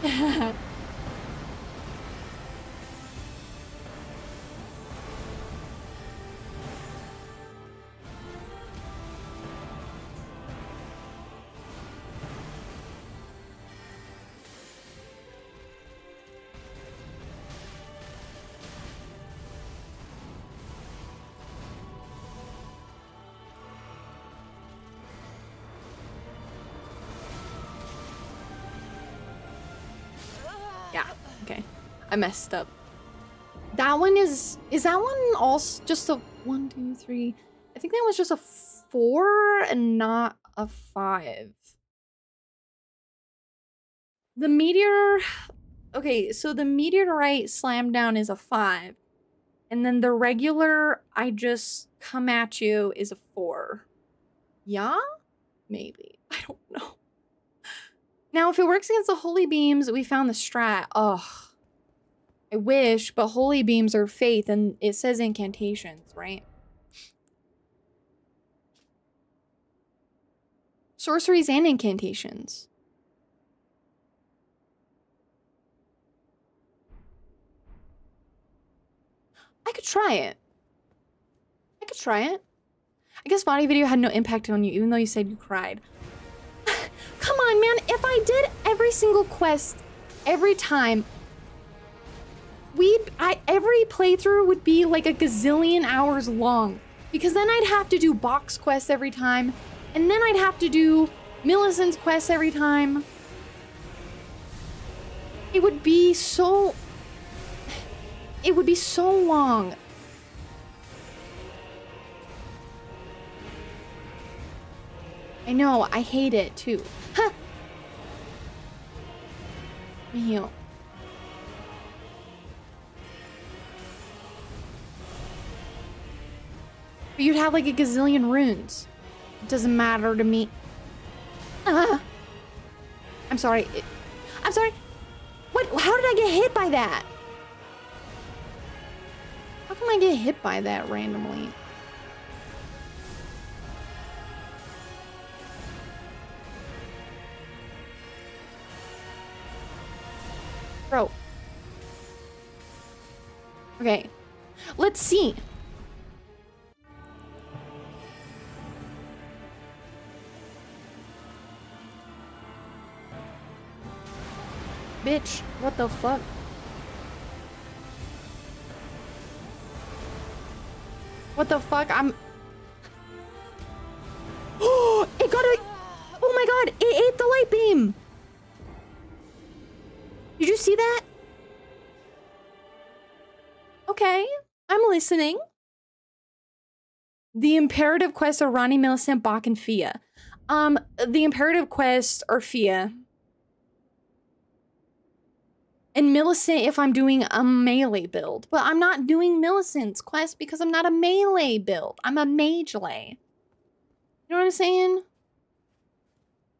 [LAUGHS] messed up. That one is is that one also just a one, two, three? I think that was just a four and not a five. The meteor okay, so the meteorite slam down is a five. And then the regular I just come at you is a four. Yeah? Maybe. [LAUGHS] I don't know. Now, if it works against the holy beams, we found the strat. Ugh. I wish, but holy beams are faith, and it says incantations, right? Sorceries and incantations. I could try it. I could try it. I guess body video had no impact on you, even though you said you cried. [SIGHS] Come on, man. If I did every single quest every time, we I every playthrough would be like a gazillion hours long. Because then I'd have to do Boc's quests every time, and then I'd have to do Millicent's quests every time. It would be so it would be so long. I know, I hate it too. Huh. Me heal. You'd have like a gazillion runes. It doesn't matter to me. Ah. I'm sorry. I'm sorry. What? How did I get hit by that? How come I get hit by that randomly? Bro. Okay. Let's see. Bitch, what the fuck? What the fuck? I'm. Oh, [GASPS] it got a. Oh my god! It ate the light beam. Did you see that? Okay, I'm listening. The imperative quests are Ranni, Millicent, Boc, and Fia. Um, the imperative quests are Fia. And Millicent if I'm doing a melee build. But I'm not doing Millicent's quest because I'm not a melee build. I'm a magelay. You know what I'm saying?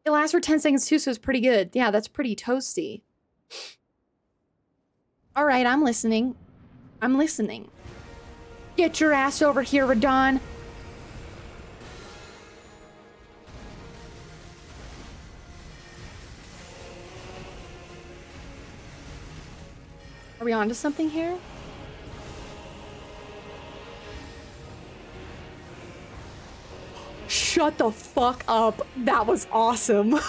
It lasts for 10 seconds too, so it's pretty good. Yeah, that's pretty toasty. All right, I'm listening. I'm listening. Get your ass over here, Radahn. Are we on to something here? Shut the fuck up. That was awesome. [LAUGHS]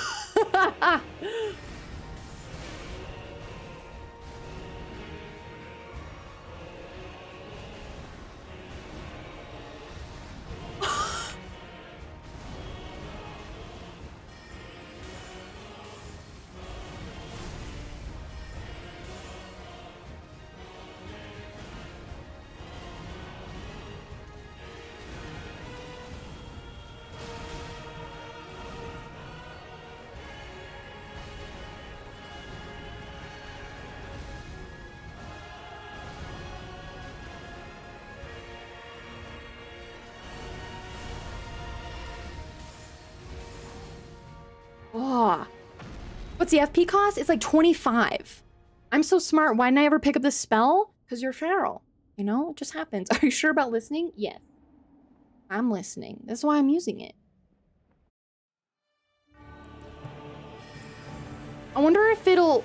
What's the FP cost? It's like 25. I'm so smart. Why didn't I ever pick up this spell? Because you're feral. You know, it just happens. [LAUGHS] Are you sure about listening? Yes. I'm listening. That's why I'm using it. I wonder if it'll.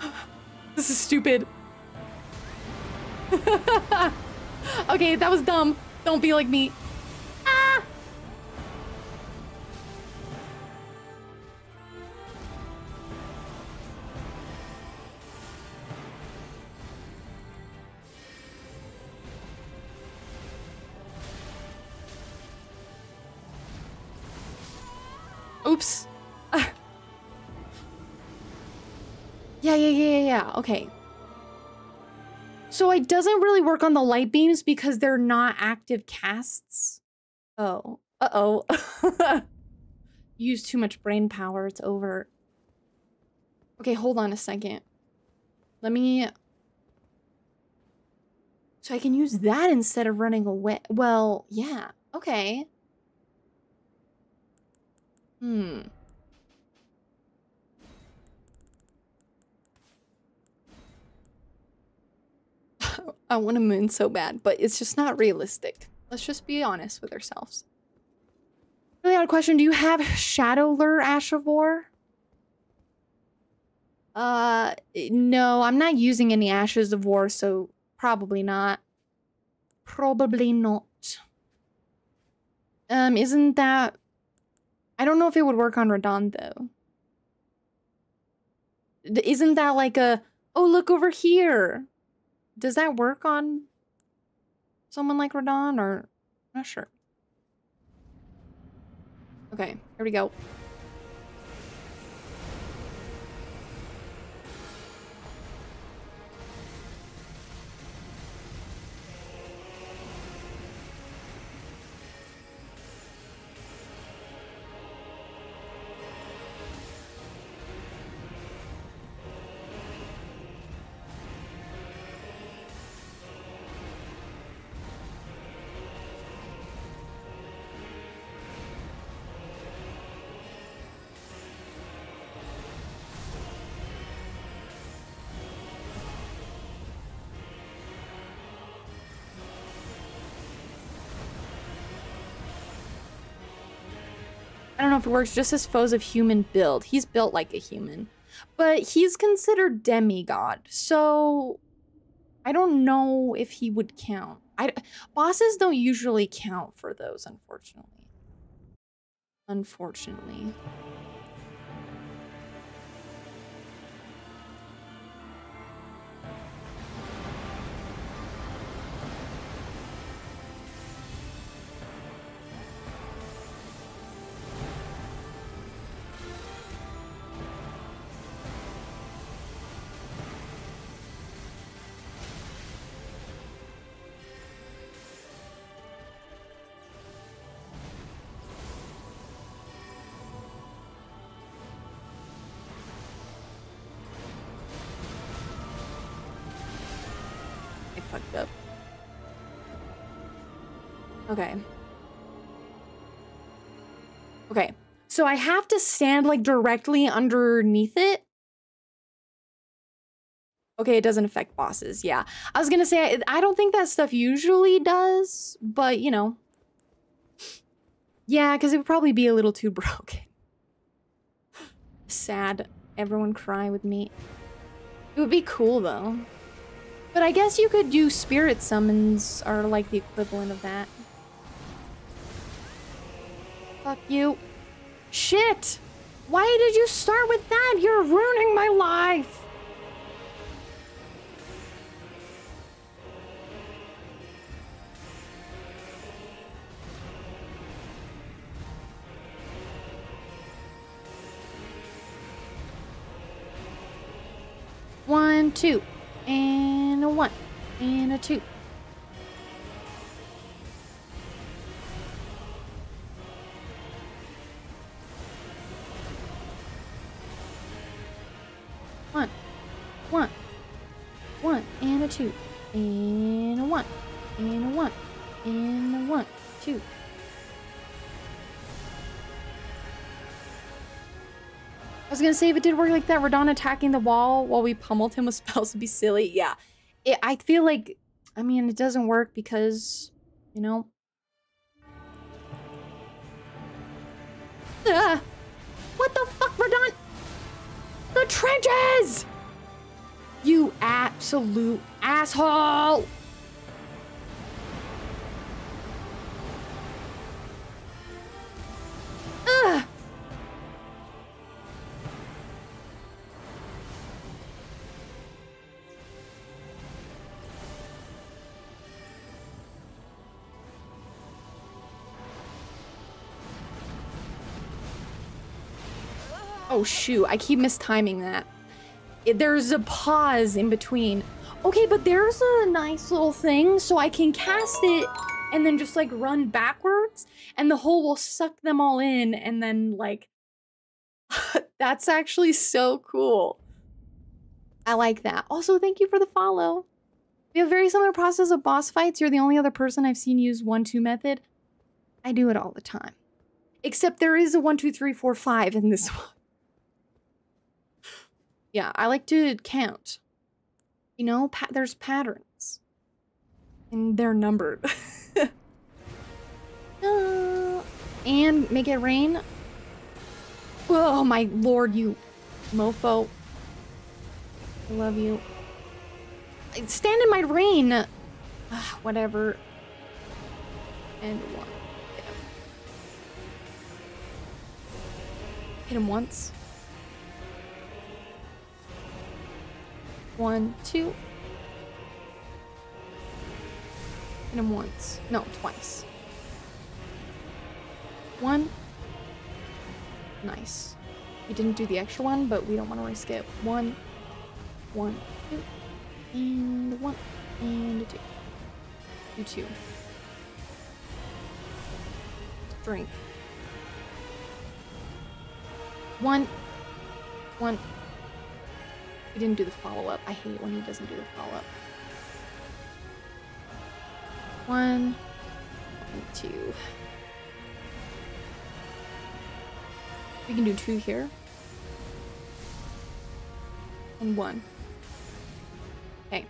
[GASPS] this is stupid. [LAUGHS] okay, that was dumb. Don't be like me. Okay. So it doesn't really work on the light beams because they're not active casts. Oh. Uh-oh. [LAUGHS] Use too much brain power. It's over. Okay, hold on a second. Let me... So I can use that instead of running away. Well, yeah. Okay. Hmm. I want a moon so bad, but it's just not realistic. Let's just be honest with ourselves. Really odd question. Do you have Shadowlure Ash of War? Uh, no, I'm not using any Ashes of War, so probably not. Probably not. Um, isn't that... I don't know if it would work on Radahn, though. D- Isn't that like a, oh, look over here? Does that work on someone like Radahn, or... I'm not sure. Okay, here we go. Works just as foes of human build. He's built like a human. But he's considered demigod. So I don't know if he would count. I bosses don't usually count for those, unfortunately. Unfortunately. Okay. Okay. So I have to stand like directly underneath it. Okay, it doesn't affect bosses. Yeah. I was going to say I, I don't think that stuff usually does, but you know. Yeah, cuz it would probably be a little too [LAUGHS] broken. Sad. Everyone cry with me. It would be cool though. But I guess you could do spirit summons are like the equivalent of that. Fuck you. Shit! Why did you start with that? You're ruining my life! One, two, and a one, and a two. And a two, and a one, and a one, and a one, two. I was gonna say if it did work like that, Radahn attacking the wall while we pummeled him with [LAUGHS] spells would be silly. Yeah, it, I feel like, I mean, it doesn't work because, you know. Ah! What the fuck, Radahn? The trenches! You absolute asshole! Ugh! Oh shoot, I keep mistiming that. There's a pause in between. Okay, but there's a nice little thing so I can cast it and then just like run backwards and the hole will suck them all in and then like [LAUGHS] that's actually so cool. I like that. Also, thank you for the follow. We have a very similar process of boss fights. You're the only other person I've seen use one two method. I do it all the time. Except there is a one, two, three, four, five in this [LAUGHS] one. Yeah, I like to count. You know, pa- there's patterns. And they're numbered. [LAUGHS] Uh, and make it rain. Oh my lord, you mofo. I love you. Stand in my rain. Ah, whatever. And one. Hit him. Hit him once. One, two. Hit him once. No, twice. One. Nice. He didn't do the extra one, but we don't want to risk it. One, one, two, and one, and two. Do two. Drink. One, one. He didn't do the follow up. I hate when he doesn't do the follow up. One, two. We can do two here. And one. Okay.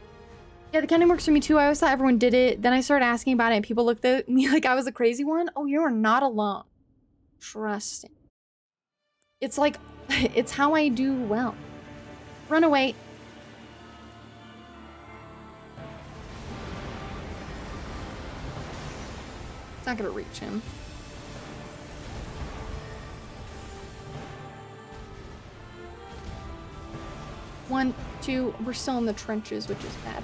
Yeah, the counting works for me too. I always thought everyone did it. Then I started asking about it and people looked at [LAUGHS] me like I was a crazy one. Oh, you are not alone. Trust it. It's like, [LAUGHS] it's how I do well. Run away. It's not gonna reach him. One, two, we're still in the trenches, which is bad.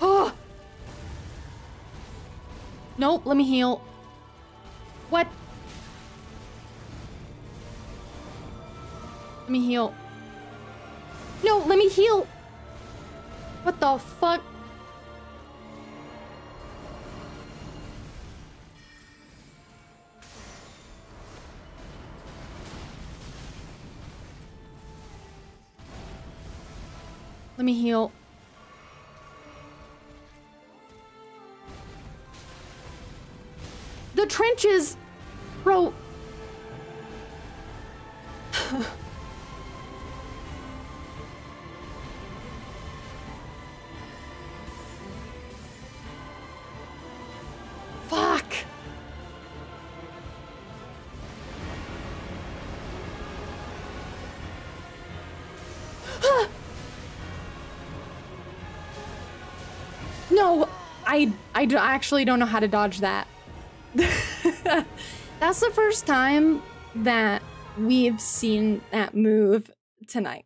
Oh! [GASPS] Nope, let me heal. What? Let me heal. No, let me heal! What the fuck? Let me heal. The trenches! Bro. I actually don't know how to dodge that. [LAUGHS] That's the first time that we've seen that move tonight.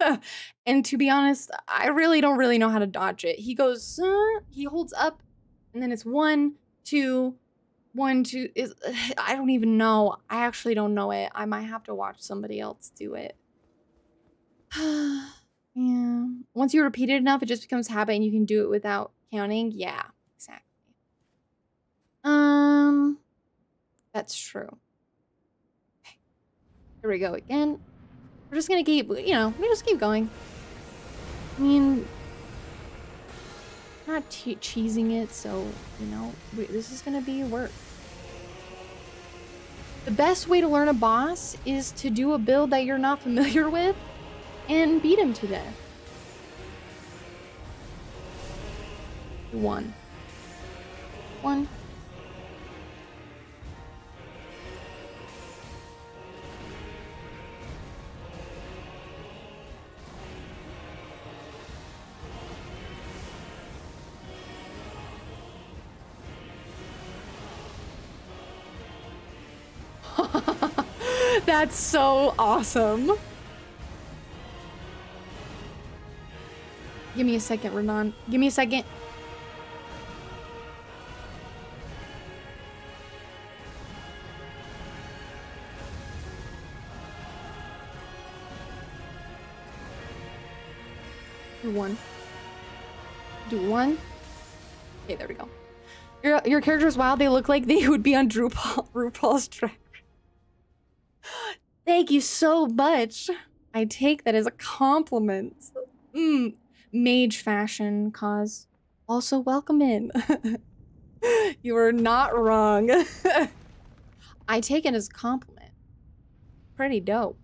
[LAUGHS] and to be honest, I really don't really know how to dodge it. He goes, uh, he holds up, and then it's one, two, one, two. Is [SIGHS] I don't even know. I actually don't know it. I might have to watch somebody else do it. [SIGHS] yeah. Once you repeat it enough, it just becomes habit, and you can do it without counting. Yeah. Um, that's true. Okay. Here we go again. We're just gonna keep, you know, we just keep going. I mean, not che- cheesing it, so you know, we, this is gonna be work. The best way to learn a boss is to do a build that you're not familiar with and beat him to death. One. One. That's so awesome. Give me a second, Renan. Give me a second. Do one. Do one. Okay, there we go. Your your characters, wow, they look like they [LAUGHS] would be on RuPaul, [LAUGHS] RuPaul's Drag Thank you so much. I take that as a compliment. Mm, mage fashion cause. Also, welcome in. [LAUGHS] you are not wrong. [LAUGHS] I take it as a compliment. Pretty dope.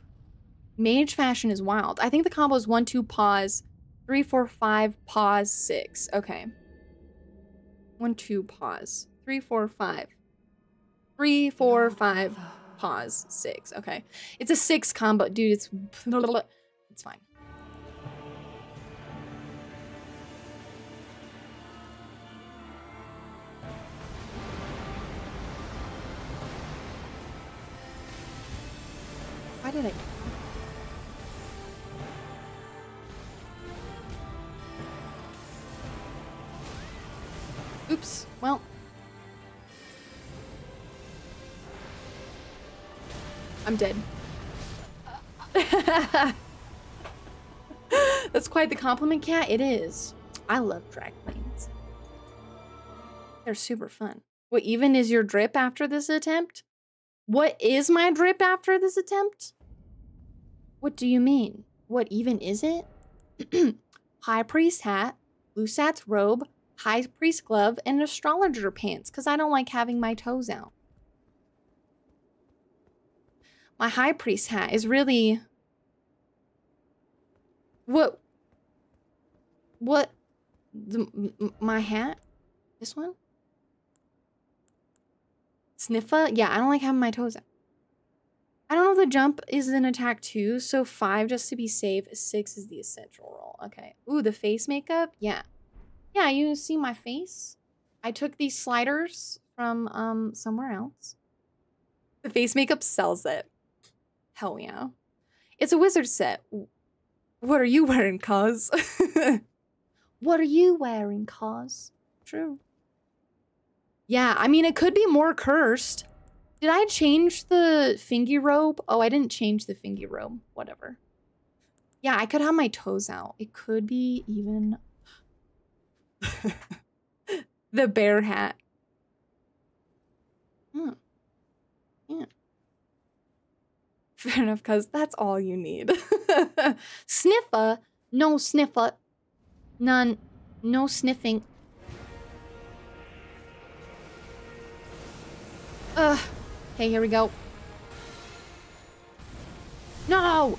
Mage fashion is wild. I think the combo is one, two, pause, three, four, five, pause, six. Okay. One, two, pause. Three, four, five. Three, four, five pause six. Okay, it's a six combo, dude. It's [LAUGHS] it's fine. Why did I? Oops. Well. I'm dead. [LAUGHS] That's quite the compliment, cat. It is. I love drag queens. They're super fun. What even is your drip after this attempt? What is my drip after this attempt? What do you mean? What even is it? [CLEARS THROAT] High priest hat, Lusat's robe, high priest glove, and astrologer pants, because I don't like having my toes out. My high priest hat is really what what the, my hat? This one? Sniffa? Yeah i don't like having my toes out. I don't know if the jump is an attack too so five just to be safe six is the essential roll okay. Ooh the face makeup? Yeah. Yeah you see my face? I took these sliders from um somewhere else. The face makeup sells it Hell yeah. It's a wizard set. What are you wearing, cuz? [LAUGHS] what are you wearing, cuz? True. Yeah, I mean, it could be more cursed. Did I change the fingy robe? Oh, I didn't change the fingy robe. Whatever. Yeah, I could have my toes out. It could be even [LAUGHS] the bear hat. Hmm. Yeah. Fair enough, cuz that's all you need. [LAUGHS] Sniffa, No sniffer. None. No sniffing. Ugh. Okay, here we go. No!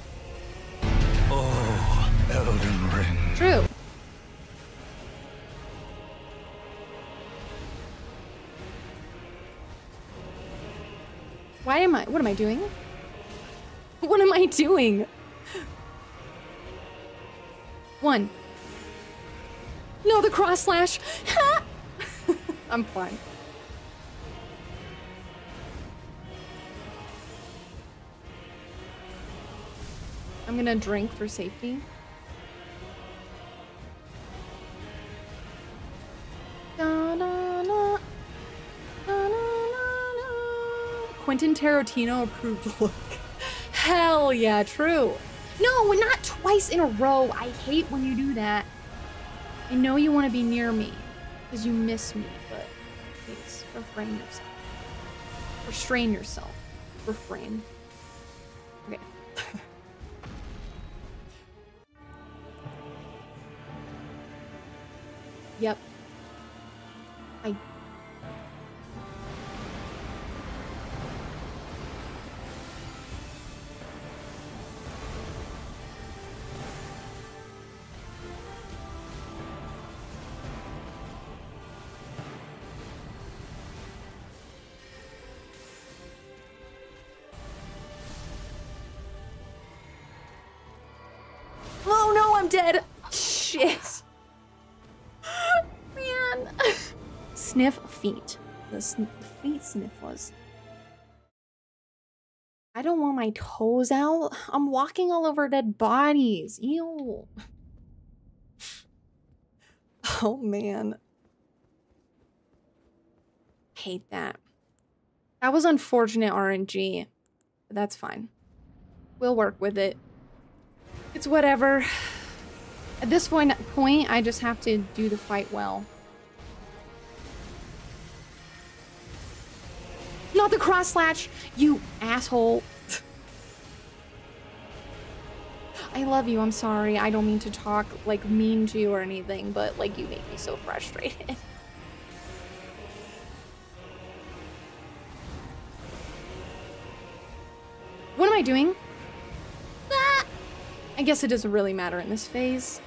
Oh, Elden Ring. True. Why am I? What am I doing? [LAUGHS] What am I doing? One. No, the cross slash. [LAUGHS] I'm fine. I'm gonna drink for safety. Quentin Tarantino approved look. Hell yeah, true. No, not twice in a row. I hate when you do that. I know you want to be near me because you miss me, but please refrain yourself. Restrain yourself. Refrain. Okay. [LAUGHS] yep. I sn- feet sniff was. I don't want my toes out. I'm walking all over dead bodies. Ew. [LAUGHS] Oh man. Hate that. That was unfortunate RNG. But that's fine. We'll work with it. It's whatever. At this point, point, I just have to do the fight well. Not the cross slash, you asshole. I love you, I'm sorry. I don't mean to talk, like, mean to you or anything, but, like, you make me so frustrated. [LAUGHS] what am I doing? Ah! I guess it doesn't really matter in this phase.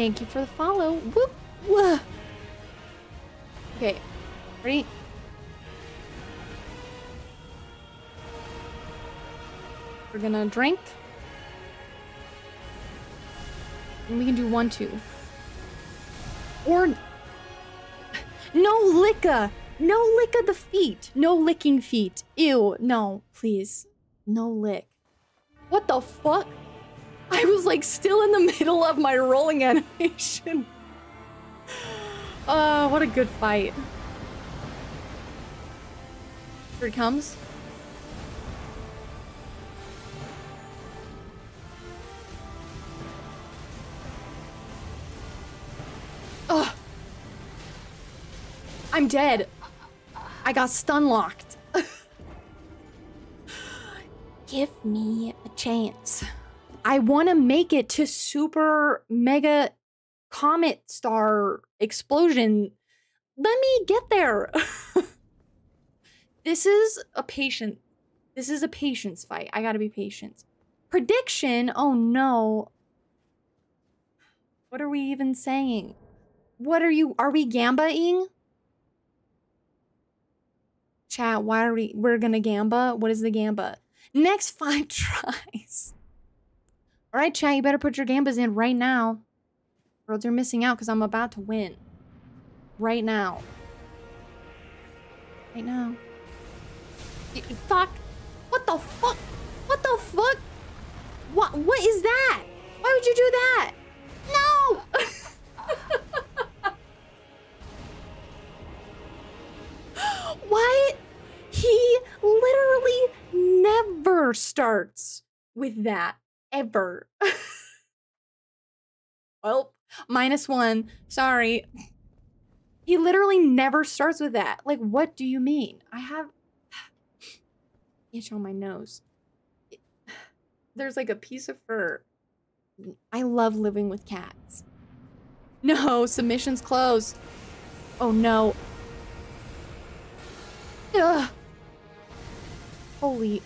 Thank you for the follow. Whoop! Whoa. Okay, ready? We're gonna drink. And we can do one, two. Or [LAUGHS] no licka! No lick of the feet! No licking feet. Ew, no, please. No lick. What the fuck? I was like still in the middle of my rolling animation. Oh, what a good fight. Here it comes. Ugh. I'm dead. I got stun locked. [LAUGHS] Give me a chance. I want to make it to super mega comet star explosion. Let me get there. [LAUGHS] this is a patient. This is a patience fight. I got to be patient. Prediction? Oh no. What are we even saying? What are you are we gambaing? Chat, why are we we're gonna gamba? What is the gamba? Next five [LAUGHS] tries. Alright, chat, you better put your gambas in right now. Worlds are missing out because I'm about to win. Right now. Right now. Fuck. What the fuck? What the fuck? What what is that? Why would you do that? No! [LAUGHS] what? He literally never starts with that. Ever. well, minus one. Sorry. He literally never starts with that. Like, what do you mean? I have [SIGHS] itch on my nose. [SIGHS] There's like a piece of fur. I love living with cats. No, submission's closed. Oh no. Ugh. Holy.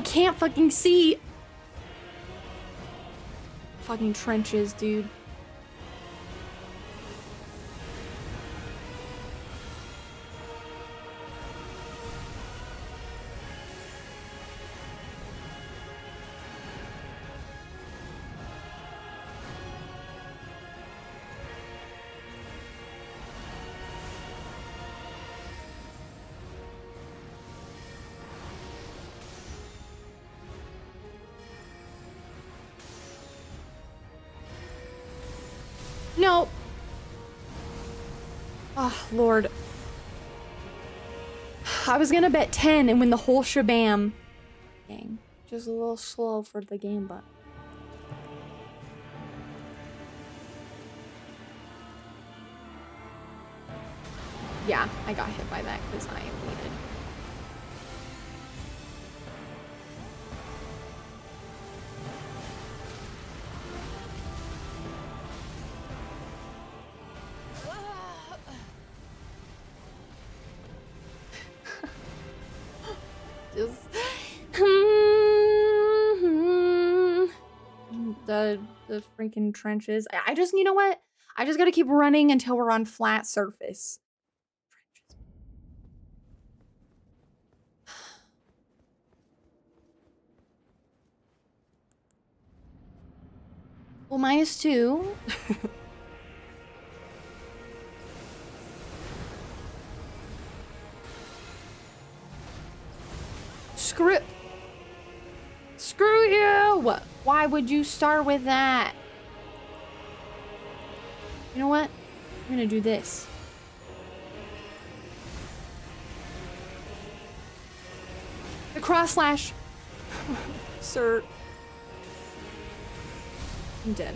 I can't fucking see. Fucking trenches, dude. Lord. I was gonna bet 10 and win the whole shabam. Dang. Just a little slow for the game, but. Yeah, I got hit by that because I the freaking trenches. I, I just you know what? I just gotta keep running until we're on flat surface. Trenches. [SIGHS] Well, minus two. [LAUGHS] Screw. Screw you! Why would you start with that? You know what? I'm gonna do this. The cross slash. [LAUGHS] Sir. I'm dead.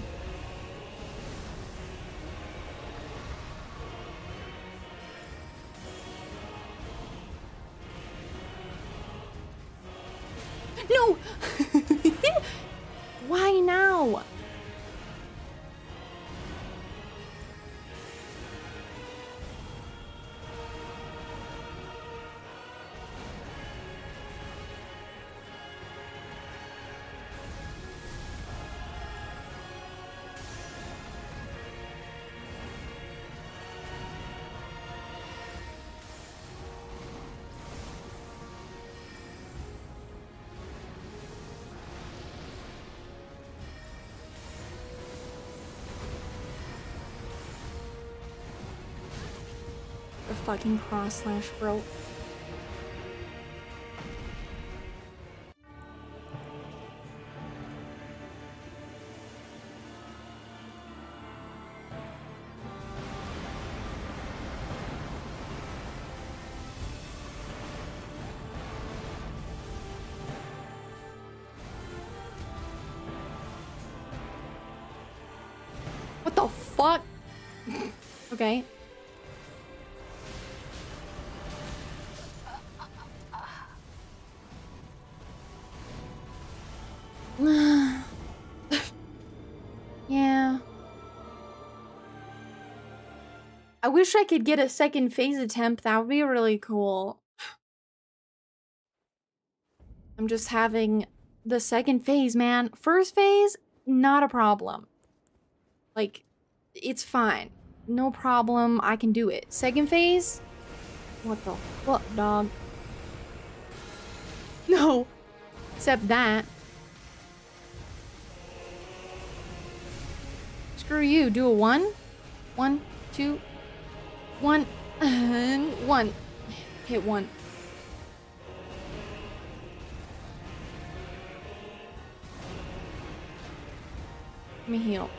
No! Why now? Fucking cross slash, bro. What the fuck? [LAUGHS] okay. I wish I could get a second phase attempt. That would be really cool. I'm just having the second phase, man. First phase, not a problem. Like, it's fine. No problem. I can do it. Second phase? What the fuck, dog? [LAUGHS] No. Except that. Screw you. Do a one? One, two, one, and one. Hit one. Let me heal.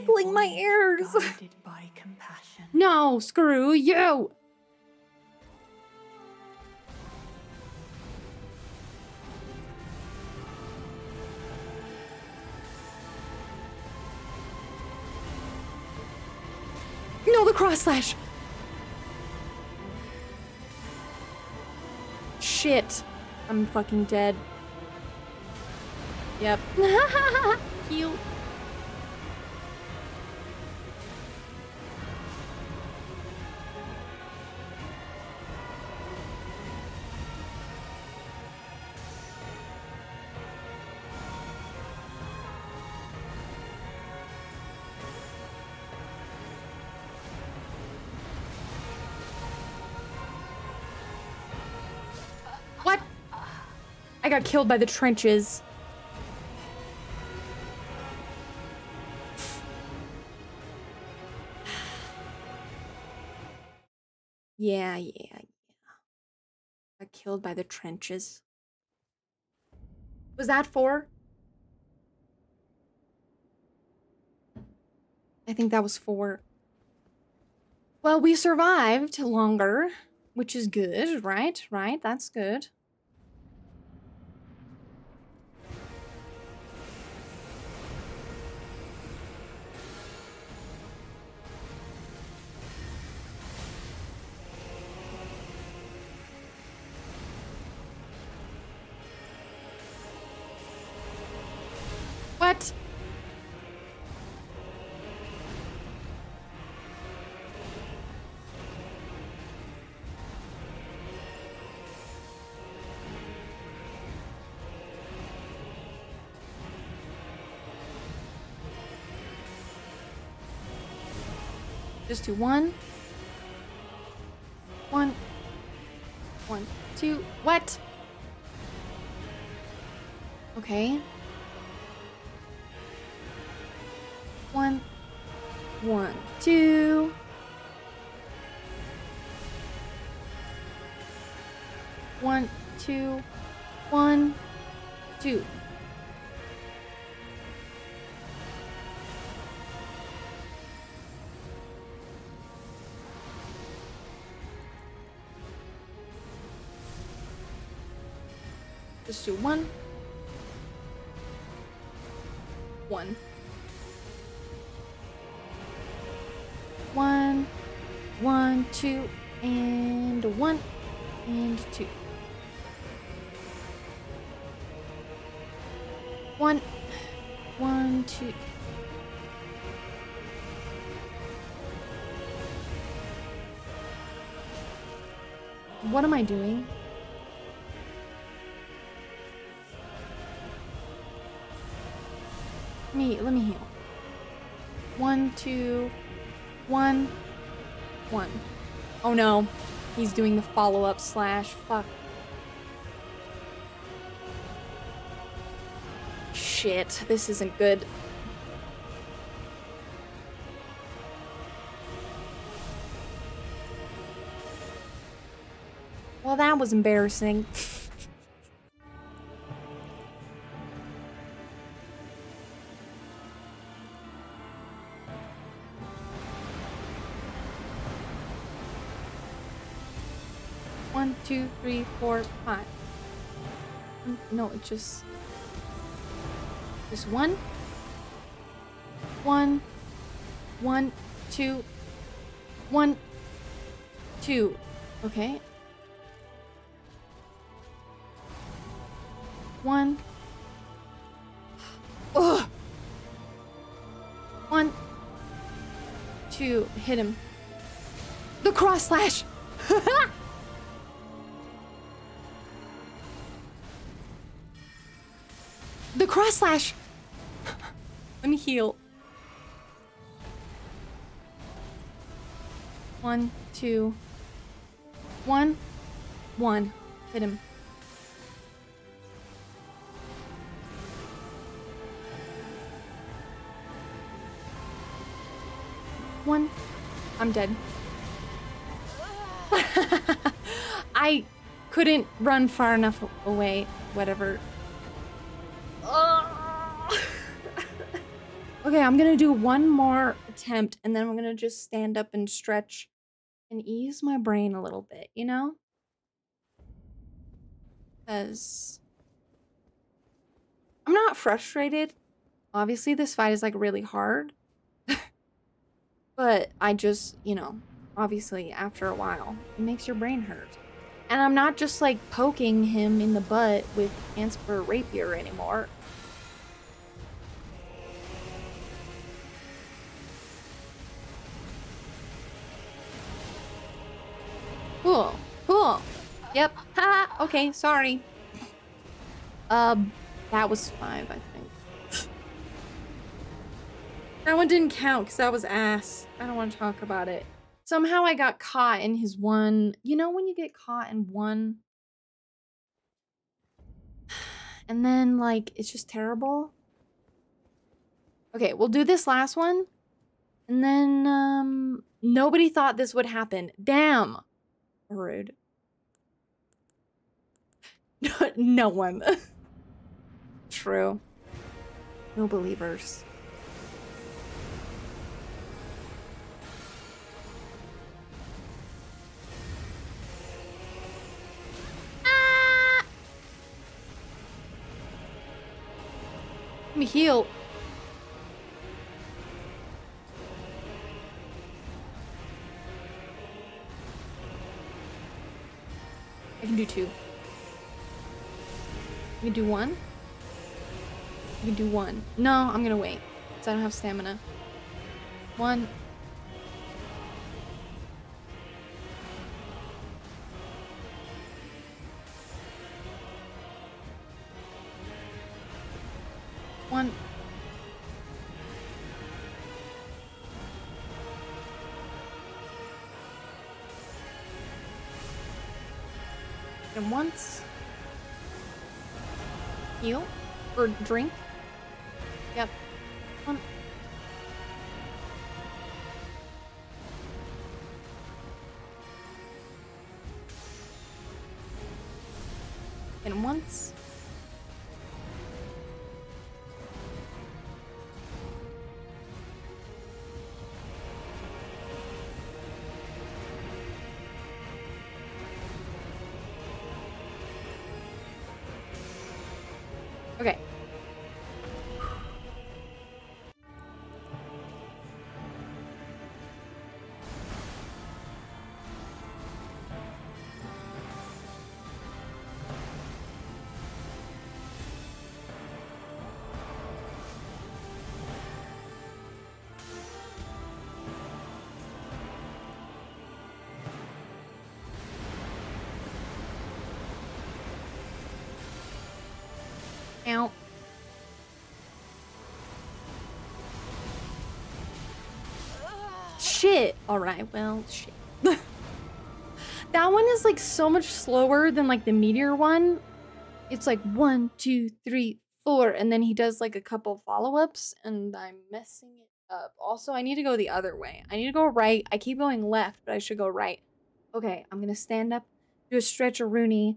Tickling my ears. [LAUGHS] By compassion. No, screw you! No, the cross slash! Shit. I'm fucking dead. Yep. [LAUGHS] Heal. I got killed by the trenches. [SIGHS] Yeah, yeah, yeah. Got killed by the trenches. Was that four? I think that was four. Well, we survived longer, which is good, right? Right? That's good. Just do one. One. One, two. What? Okay. One. One, two. One, two. One, two. Just do one. One. One, one, two, and one, and two. two. What am I doing? One, one. Oh no. He's doing the follow-up slash. Fuck. Shit, this isn't good. Well, that was embarrassing. [LAUGHS] four, five. Mm, No, it just. Just one. One. One, two. One. Two. Okay. One. Ugh. One. Two. Hit him. The cross slash. Slash. Let me heal. One, two, one, one. Hit him. One. I'm dead. [LAUGHS] I couldn't run far enough away. Whatever. Okay, I'm gonna do one more attempt and then I'm gonna just stand up and stretch and ease my brain a little bit, you know? Because I'm not frustrated. Obviously, this fight is like really hard. [LAUGHS] but I just, you know, obviously after a while, it makes your brain hurt. And I'm not just like poking him in the butt with Antspur rapier anymore. Cool. Cool. Yep. Ha. Okay. Sorry. Um, that was five, I think. that one didn't count because that was ass. I don't want to talk about it. Somehow I got caught in his one. You know when you get caught in one, [SIGHS] and then like it's just terrible. Okay, we'll do this last one, and then um, nobody thought this would happen. Damn. Rude. [LAUGHS] no one. [LAUGHS] True. No believers. Ah! Let me heal. I can do two. I can do one? I can do one. No, I'm gonna wait. Because I don't have stamina. One. One. Drink? Yep. One. Um, and once. All right. Well, shit. [LAUGHS] that one is like so much slower than like the meteor one. It's like one, two, three, four, and then he does like a couple follow ups, and I'm messing it up. Also, I need to go the other way. I need to go right. I keep going left, but I should go right. Okay, I'm gonna stand up, do a stretch of Rooney,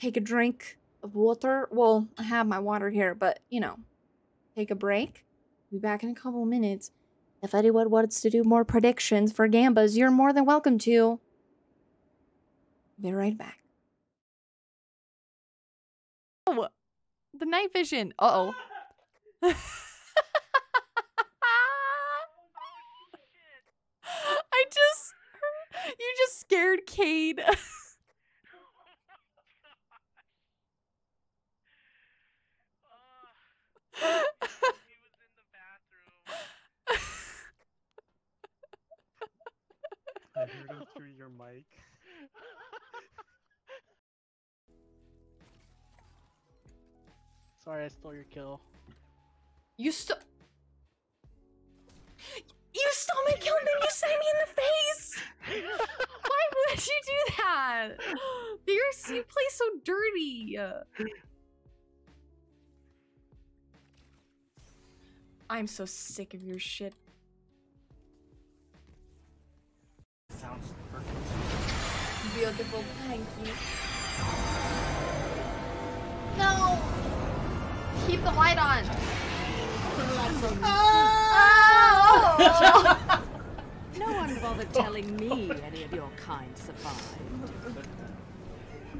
take a drink of water. Well, I have my water here, but you know, take a break. Be back in a couple minutes. If anyone wants to do more predictions for Gambas, you're more than welcome to. Be right back. Oh, the night vision. Uh oh. [LAUGHS] [LAUGHS] I just. You just scared Cade. [LAUGHS] I heard him through your mic. [LAUGHS] Sorry, I stole your kill. You stole. You stole my kill, and then you stabbed me in the face. [LAUGHS] Why would you do that? [GASPS] You're, you play so dirty. I'm so sick of your shit. Sounds perfect. Beautiful, thank you. No! Keep the light on. Oh! No one bothered telling me any of your kind survived.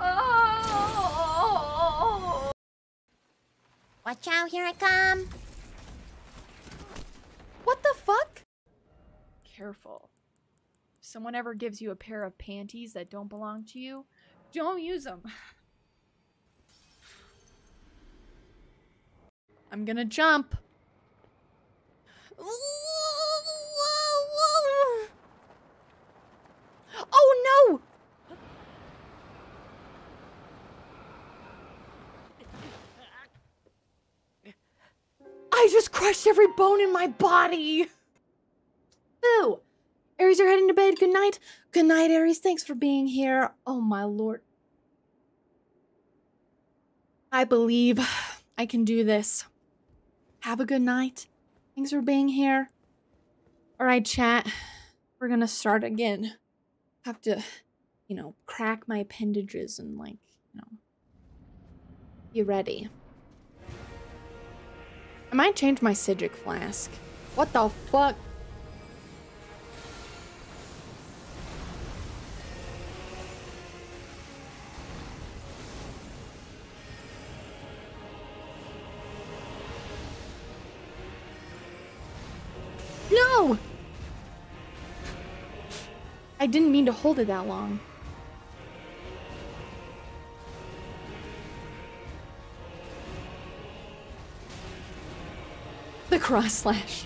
oh! Watch out, here I come. What the fuck? Careful. Someone ever gives you a pair of panties that don't belong to you, don't use them. [LAUGHS] I'm gonna jump. [GASPS] Oh no! I just crushed every bone in my body. Boo! Aries, you're heading to bed. Good night. Good night, Aries. Thanks for being here. Oh my lord. I believe I can do this. Have a good night. Thanks for being here. All right, chat. We're gonna start again. Have to, you know, crack my appendages and like, you know, be ready. I might change my Sigic flask. What the fuck? I didn't mean to hold it that long. The cross slash.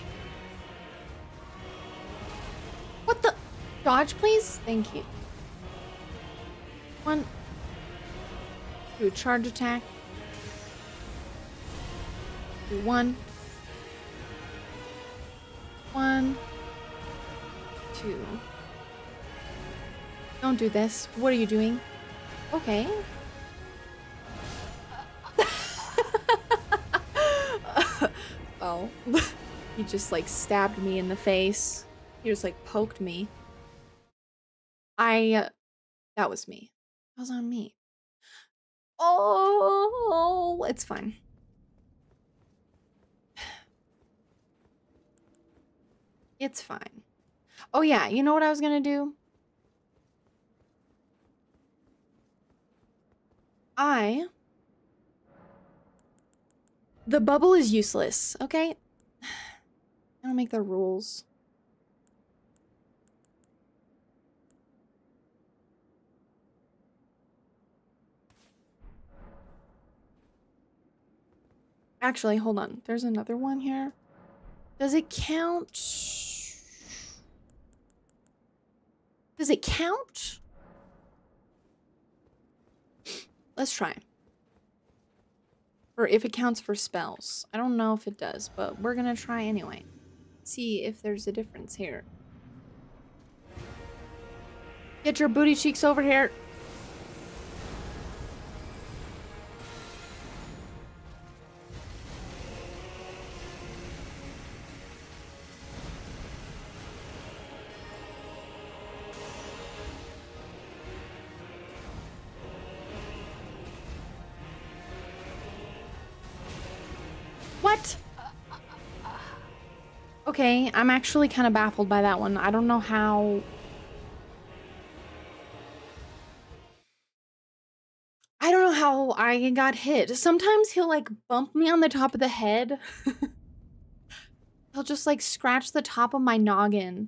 What the? Dodge, please? Thank you. One. Do a charge attack. Do one. One. Two. Don't do this. What are you doing? Okay. [LAUGHS] oh. [LAUGHS] he just like stabbed me in the face. He just like poked me. I. Uh, that was me. That was on me. Oh, it's fine. [SIGHS] It's fine. Oh, yeah. You know what I was to do? I. The bubble is useless, okay? I don't make the rules. Actually, hold on. There's another one here. Does it count? Does it count? Let's try. Or if it counts for spells. I don't know if it does, but we're gonna try anyway. See if there's a difference here. Get your booty cheeks over here. Okay, I'm actually kind of baffled by that one. I don't know how. I don't know how I got hit. Sometimes he'll like bump me on the top of the head. [LAUGHS] he'll just like scratch the top of my noggin.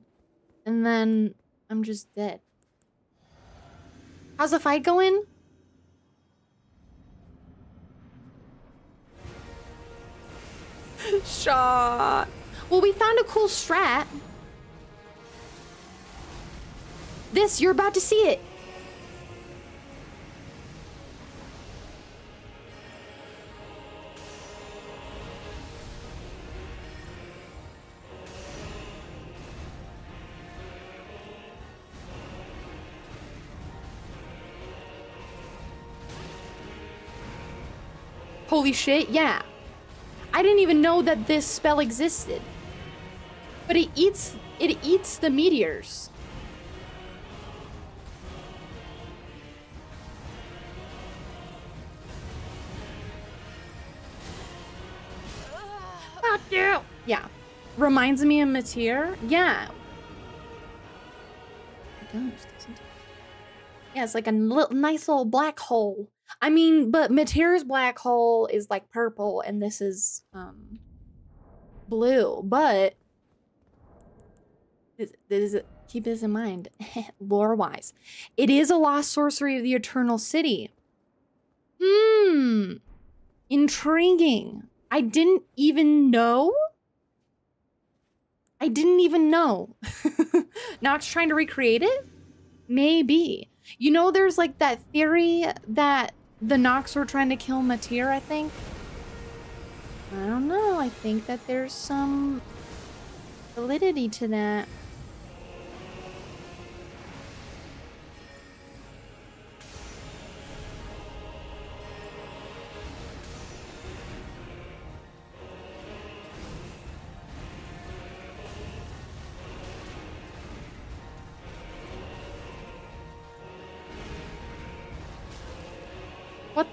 And then I'm just dead. How's the fight going? [LAUGHS] Shot. Well, we found a cool strat. This, you're about to see it. Holy shit, yeah. I didn't even know that this spell existed. But it eats it eats the meteors. Fuck you. Yeah. Reminds me of Metyr. Yeah. It does, doesn't it? Yeah, it's like a little, nice little black hole. I mean, but Metyr's black hole is like purple, and this is um blue. But this, this is keep this in mind, [LAUGHS] lore wise, it is a lost sorcery of the Eternal City. Hmm, intriguing. I didn't even know. I didn't even know. [LAUGHS] Nox trying to recreate it? Maybe. You know, there's like that theory that the Nox were trying to kill Metyr, I think. I don't know. I think that there's some validity to that.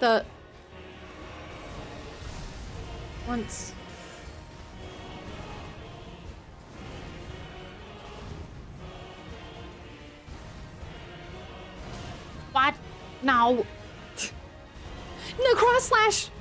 The? Once. What? No. [LAUGHS] no cross.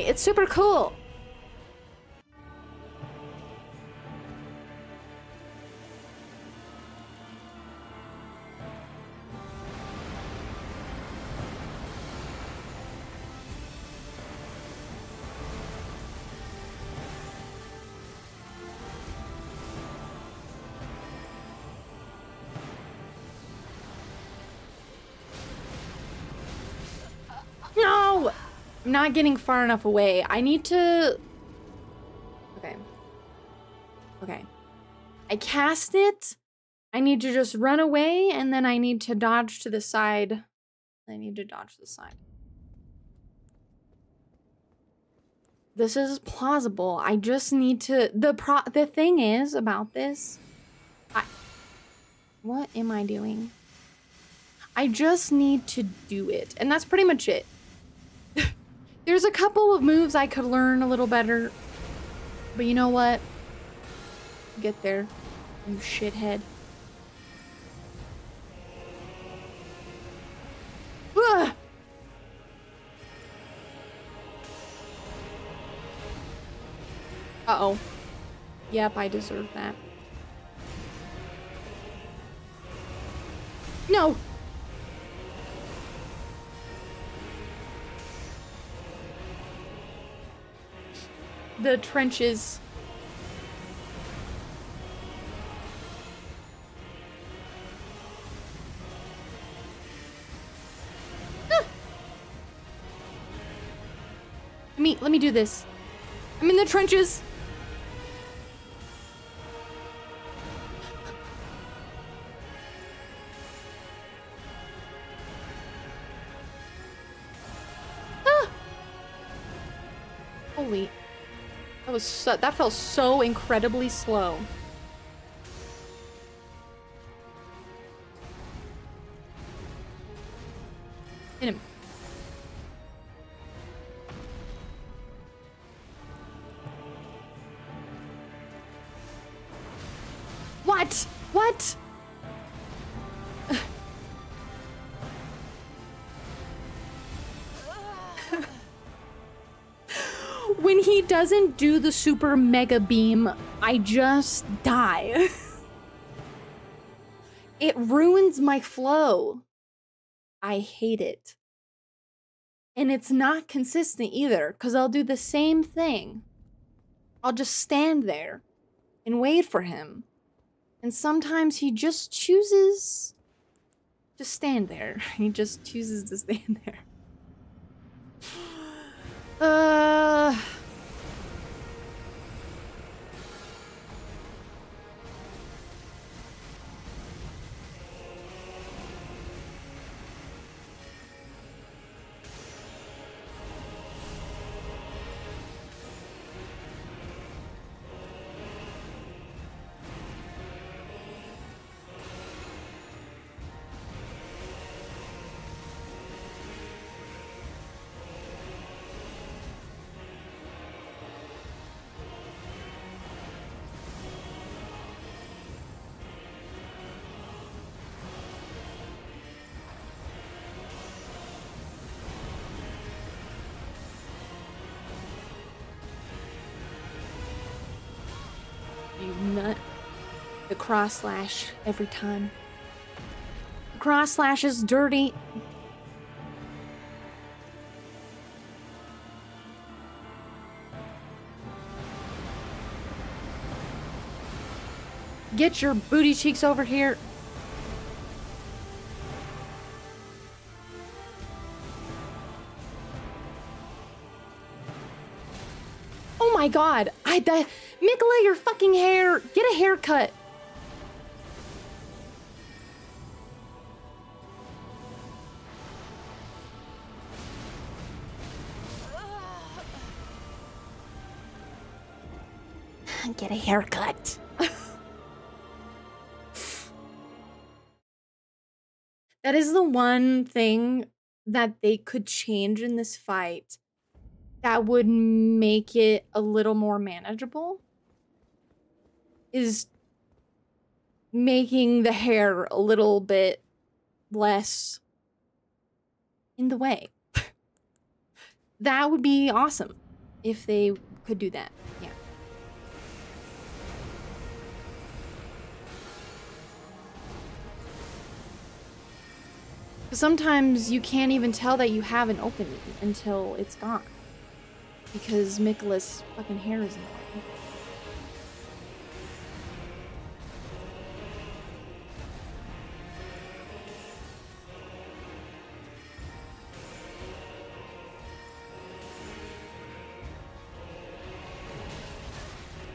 It's super cool. I'm not getting far enough away. I need to... Okay. Okay. I cast it. I need to just run away, and then I need to dodge to the side. I need to dodge to the side. This is plausible. I just need to... The pro... The thing is about this... I... What am I doing? I just need to do it. And that's pretty much it. There's a couple of moves I could learn a little better. But you know what? Get there, you shithead. Ugh! Uh-oh. Yep, I deserve that. No! The trenches. Ah! Let me let me do this. I'm in the trenches. Was so, that felt so incredibly slow. Hit him. What? What? Doesn't do the super mega beam, I just die. [LAUGHS] it ruins my flow. I hate it. And it's not consistent either, because I'll do the same thing. I'll just stand there and wait for him. And sometimes he just chooses to stand there. [LAUGHS] He just chooses to stand there. [SIGHS] Uh. Cross slash every time. Cross slash is dirty. Get your booty cheeks over here. Oh my god. I the Miquella, your fucking hair. Get a haircut. Get a haircut. [LAUGHS] that is the one thing that they could change in this fight that would make it a little more manageable is making the hair a little bit less in the way. [LAUGHS] that would be awesome if they could do that. Sometimes you can't even tell that you have an opening until it's gone. Because Miquella's fucking hair is annoying.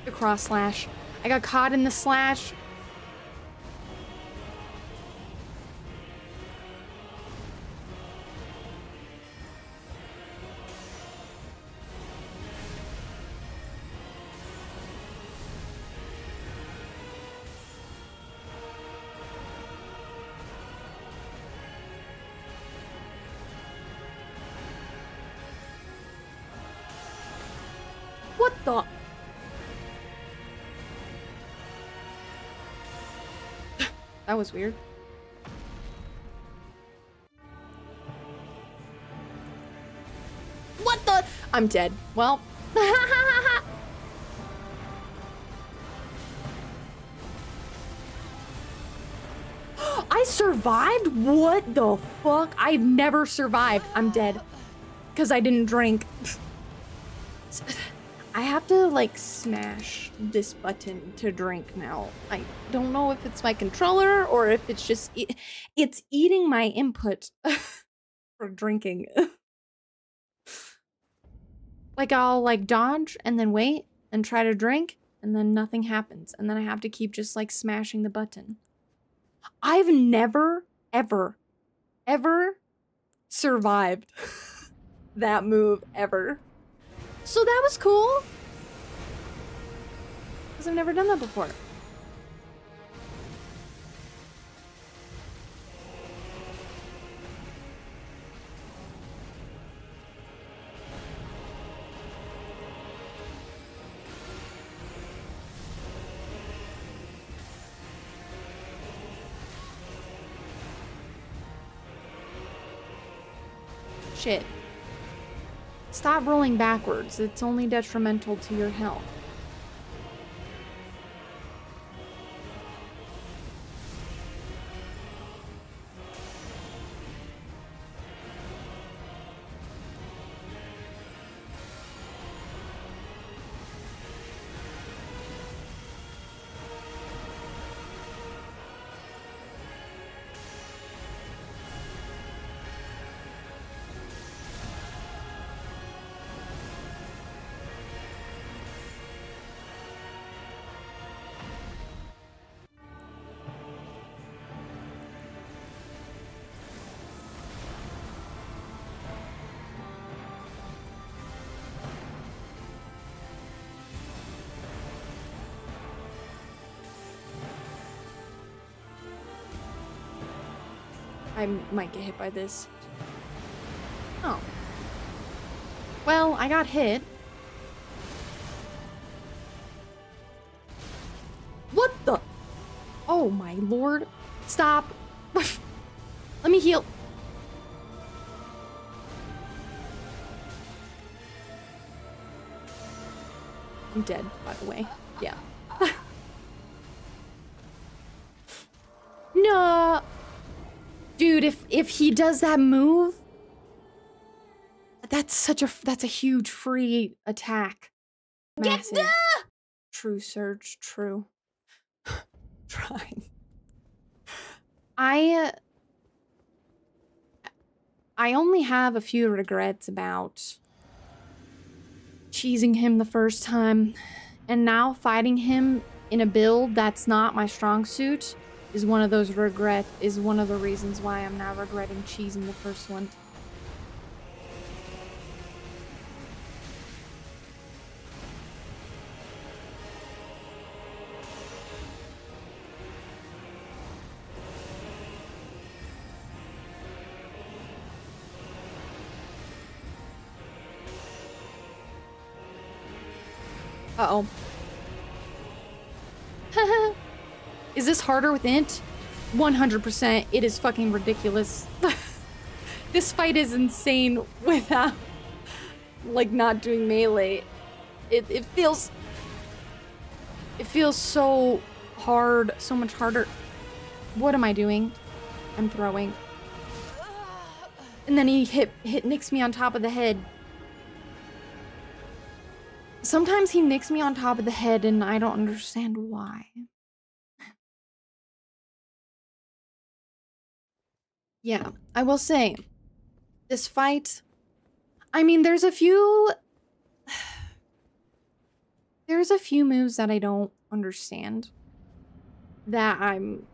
The cross slash. I got caught in the slash. That was weird. What the? I'm dead. Well. [LAUGHS] I survived? What the fuck? I've never survived. I'm dead. Because I didn't drink. [LAUGHS] To like smash this button to drink now. I don't know if it's my controller or if it's just e- it's eating my input [LAUGHS] for drinking. [LAUGHS] like I'll like dodge and then wait and try to drink and then nothing happens and then I have to keep just like smashing the button. I've never ever ever survived [LAUGHS] that move ever. So that was cool. Because I've never done that before. Shit. Stop rolling backwards. It's only detrimental to your health. I might get hit by this. Oh. Well, I got hit. What the? Oh my lord. Stop. [LAUGHS] Let me heal. I'm dead, by the way. If he does that move, that's such a that's a huge free attack. Massive. True surge, true. [SIGHS] Trying. I uh, I only have a few regrets about cheesing him the first time and now fighting him in a build that's not my strong suit is one of those regret is one of the reasons why I'm now regretting cheesing the first one. Uh-oh. [LAUGHS] Is this harder with int? 100%. It is fucking ridiculous. [LAUGHS] this fight is insane without, like, not doing melee. It, it feels... It feels so hard, so much harder. What am I doing? I'm throwing. And then he hit, hit nicks me on top of the head. Sometimes he nicks me on top of the head and I don't understand why. Yeah, I will say, this fight, I mean, there's a few, [SIGHS] there's a few moves that I don't understand that I'm,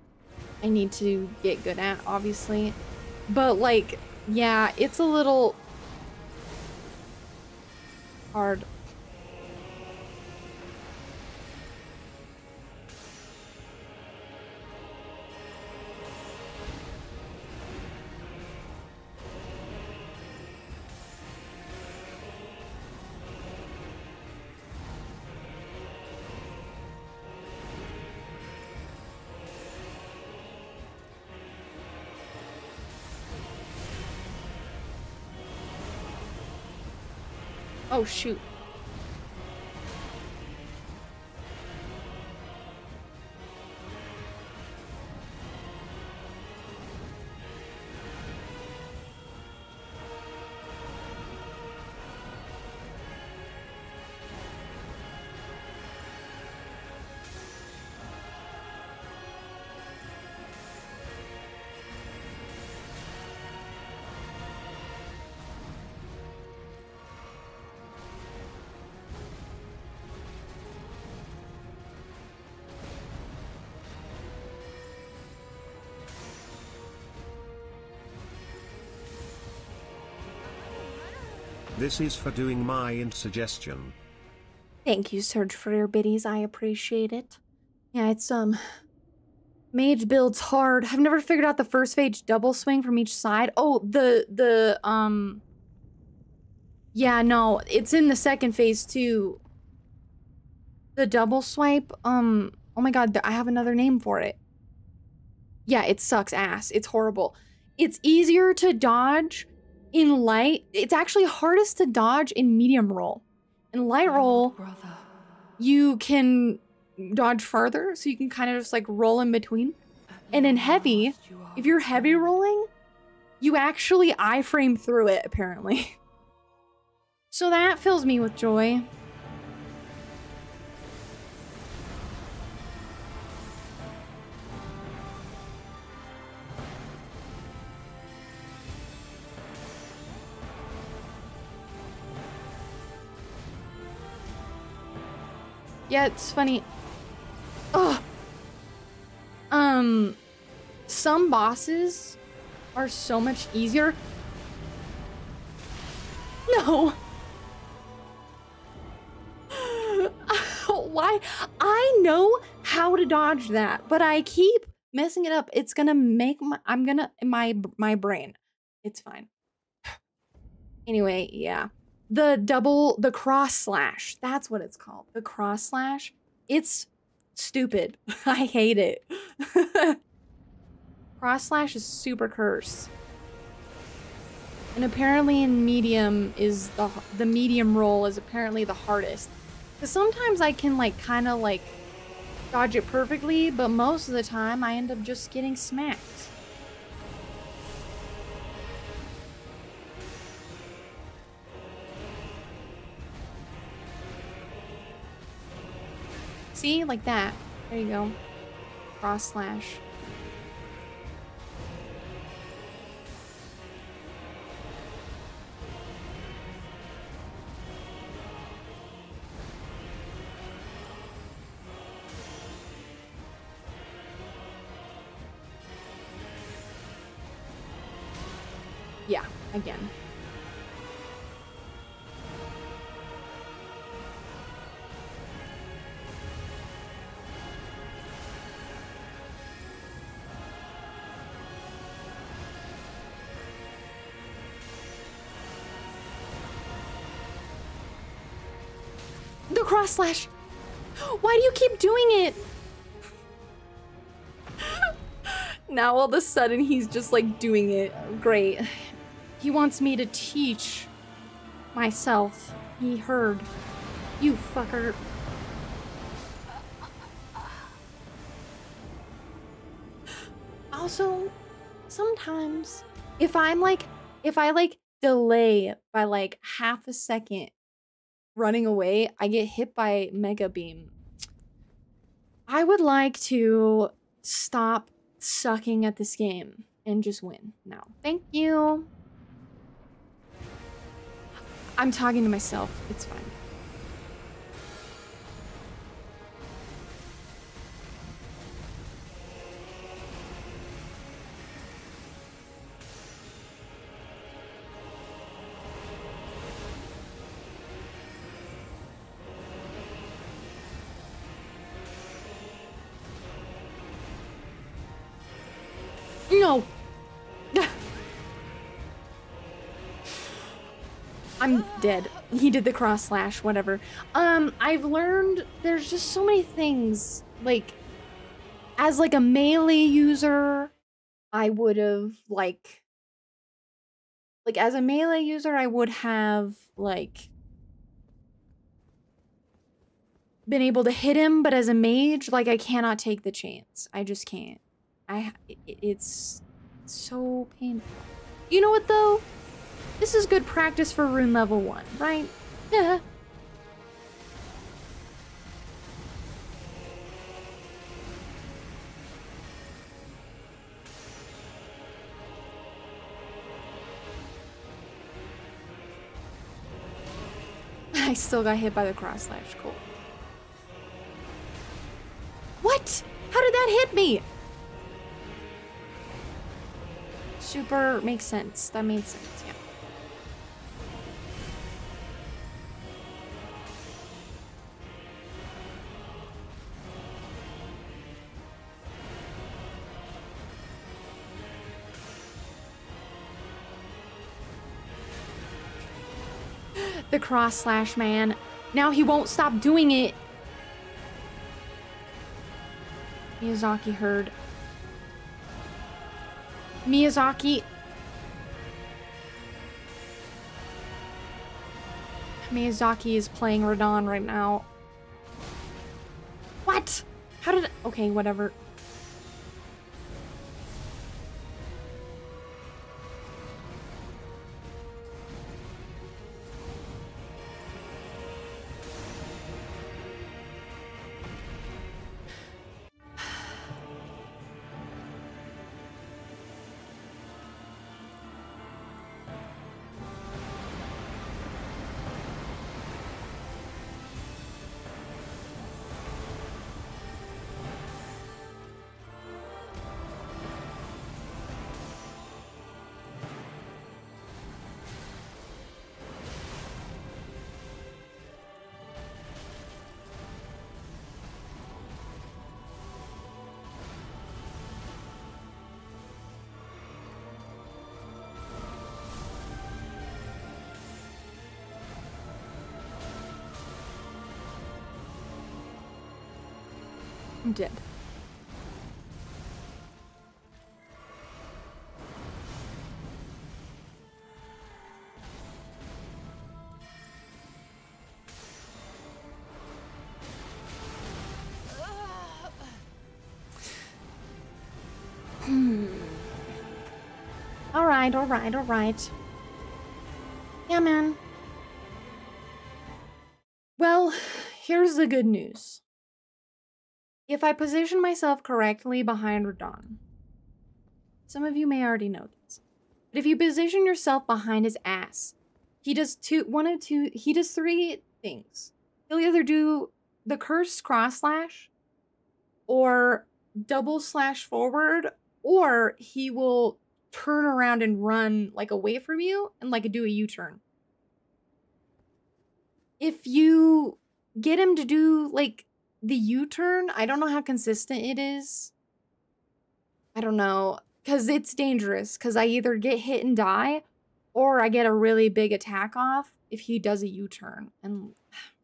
I need to get good at, obviously. But like, yeah, it's a little hard. Oh, shoot. Is for doing my suggestion. Thank you, Serge, for your biddies. I appreciate it. Yeah, it's, um... Mage builds hard. I've never figured out the first phase double swing from each side. Oh, the, the, um... Yeah, no, it's in the second phase, too. The double swipe, um... Oh my god, I have another name for it. Yeah, it sucks ass. It's horrible. It's easier to dodge in light. It's actually hardest to dodge in medium roll. In light roll, you can dodge farther, so you can kind of just like roll in between. And in heavy, if you're heavy rolling, you actually iframe through it, apparently. [LAUGHS] So that fills me with joy. Yeah, it's funny. Ugh. Um, some bosses are so much easier. No. [LAUGHS] Why? I know how to dodge that, but I keep messing it up. It's gonna make my. I'm gonna my my brain. It's fine. [SIGHS] Anyway, yeah the double the cross slash. That's what it's called. The cross slash. It's stupid. [LAUGHS] I hate it. [LAUGHS] Cross slash is super curse. And apparently in medium is the the medium roll is apparently the hardest. Because sometimes i can like kind of like dodge it perfectly but most of the time i end up just getting smacked See? Like that. There you go. Cross slash. Slash. Why do you keep doing it? [LAUGHS] now all of a sudden he's just like doing it. Great. He wants me to teach myself. He heard. You fucker. Also, sometimes if I'm like, if I like delay by like half a second running away, I get hit by Mega Beam. I would like to stop sucking at this game and just win now. Thank you. I'm talking to myself. It's fine. Dead. He did the cross slash, whatever. Um, I've learned there's just so many things. Like, as like a melee user, I would have like, like as a melee user, I would have like been able to hit him, but as a mage, like I cannot take the chance. I just can't. I it's so painful. You know what though? This is good practice for rune level 1, right? Yeah. [LAUGHS] I still got hit by the cross slash. Cool. What? How did that hit me? Super makes sense. That made sense, yeah. Cross slash man. Now he won't stop doing it. Miyazaki heard. Miyazaki. Miyazaki is playing Radahn right now. What? How did... Okay, whatever. All right, all right, all right. Yeah, man. Well, here's the good news. If I position myself correctly behind Radahn, some of you may already know this, but if you position yourself behind his ass, he does two, one of two, he does three things. He'll either do the cursed cross slash, or double slash forward, or he will turn around and run like away from you and like do a U-turn. If you get him to do like the U-turn, I don't know how consistent it is. I don't know cuz it's dangerous cuz I either get hit and die or I get a really big attack off if he does a U-turn and [SIGHS]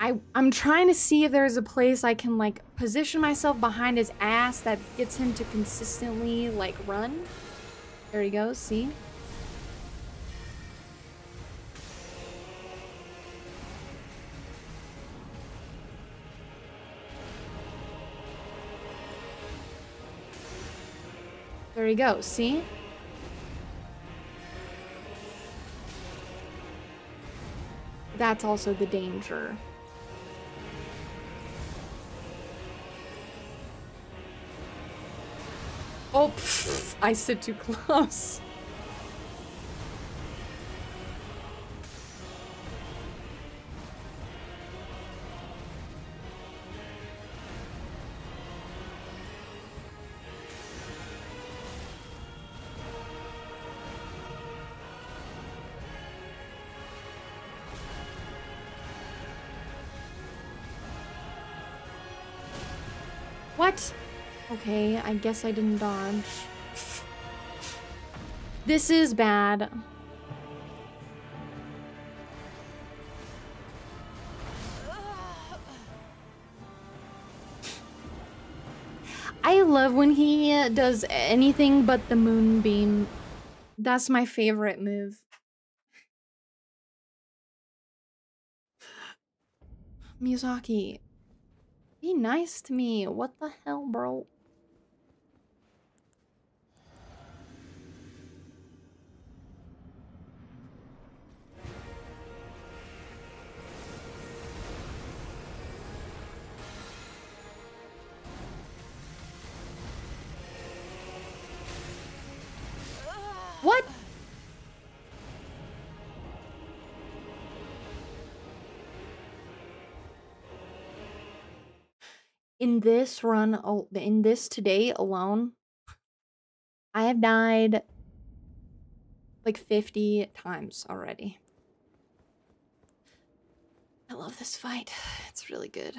I I'm trying to see if there's a place I can like position myself behind his ass that gets him to consistently like run. There he goes, see? There he goes, see? That's also the danger. Oh, pff, I sit too close. Okay, I guess I didn't dodge. This is bad. I love when he does anything but the moonbeam. That's my favorite move. Miyazaki. Be nice to me. What the hell, bro? In this run, in this today alone, I have died like 50 times already. I love this fight. It's really good.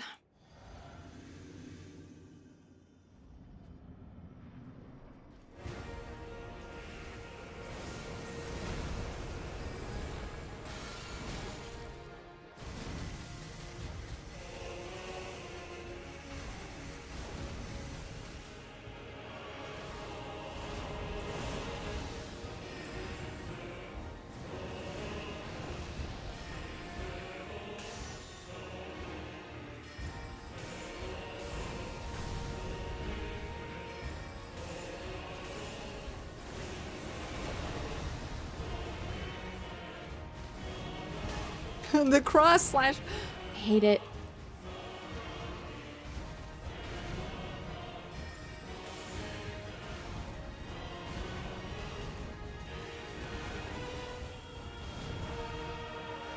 The cross slash. Hate it.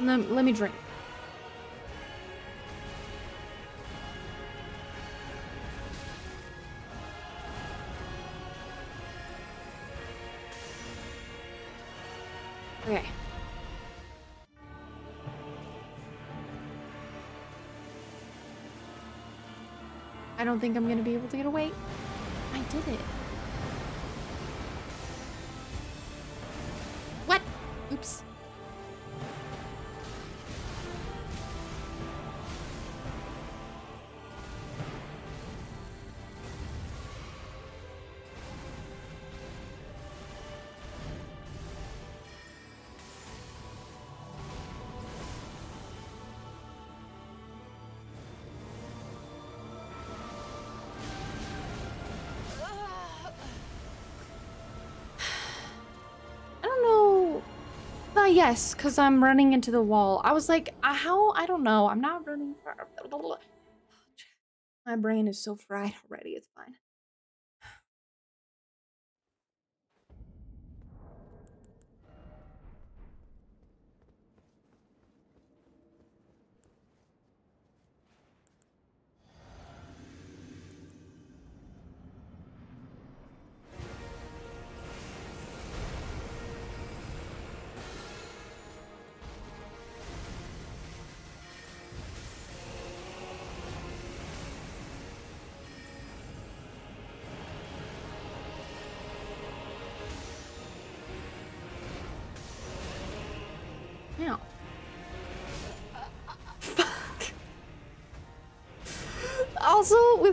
Let, me drink. I don't think I'm gonna be able to get away. I did it. What? Oops. Yes, because I'm running into the wall. I was like, uh, how? I don't know. I'm not running. [SIGHS] My brain is so fried already. It's fine.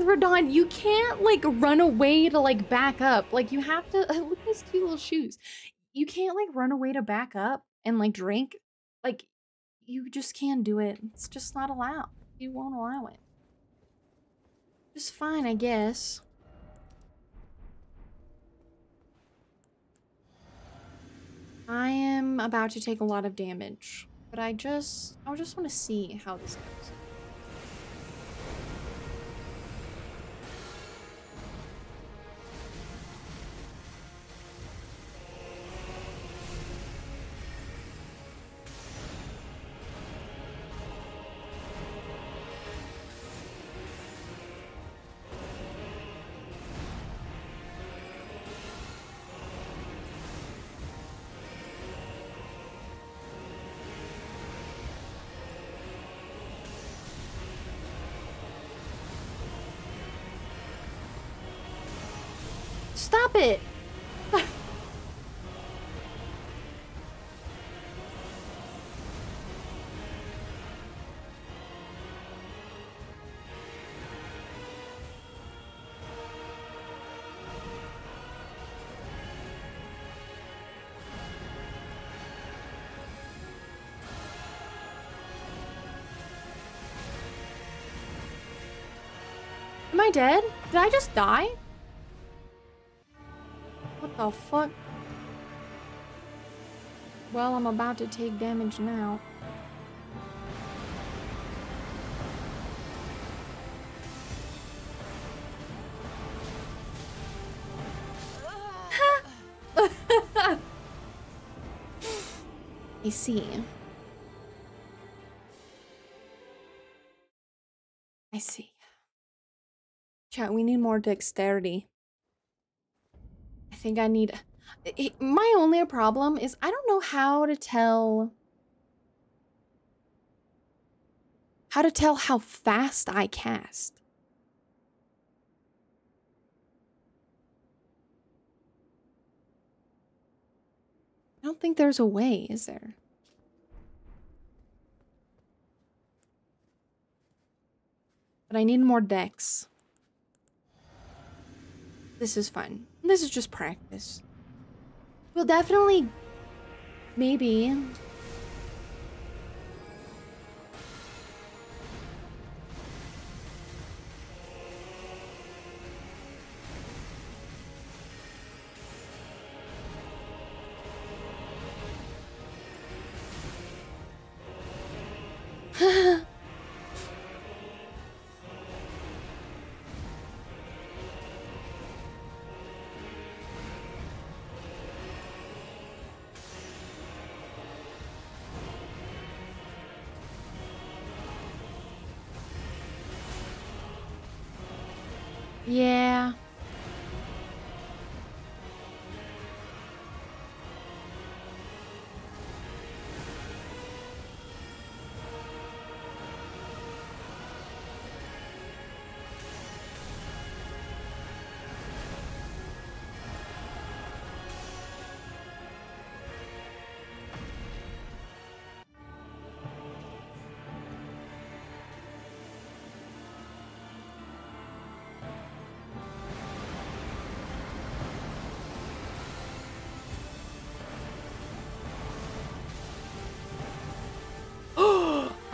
Radahn, you can't like run away to like back up. Like you have to [LAUGHS] look at his cute little shoes. You can't like run away to back up and like drink. Like you just can't do it. It's just not allowed. You won't allow it. Just fine, I guess. I am about to take a lot of damage, but I just I just want to see how this goes. I dead? Did I just die? What the fuck? Well, I'm about to take damage now. [LAUGHS] I see. Chat, we need more dexterity. I think I need... my only problem is I don't know how to tell... How to tell how fast I cast. I don't think there's a way, is there? But I need more decks. This is fun. This is just practice. We'll definitely... Maybe...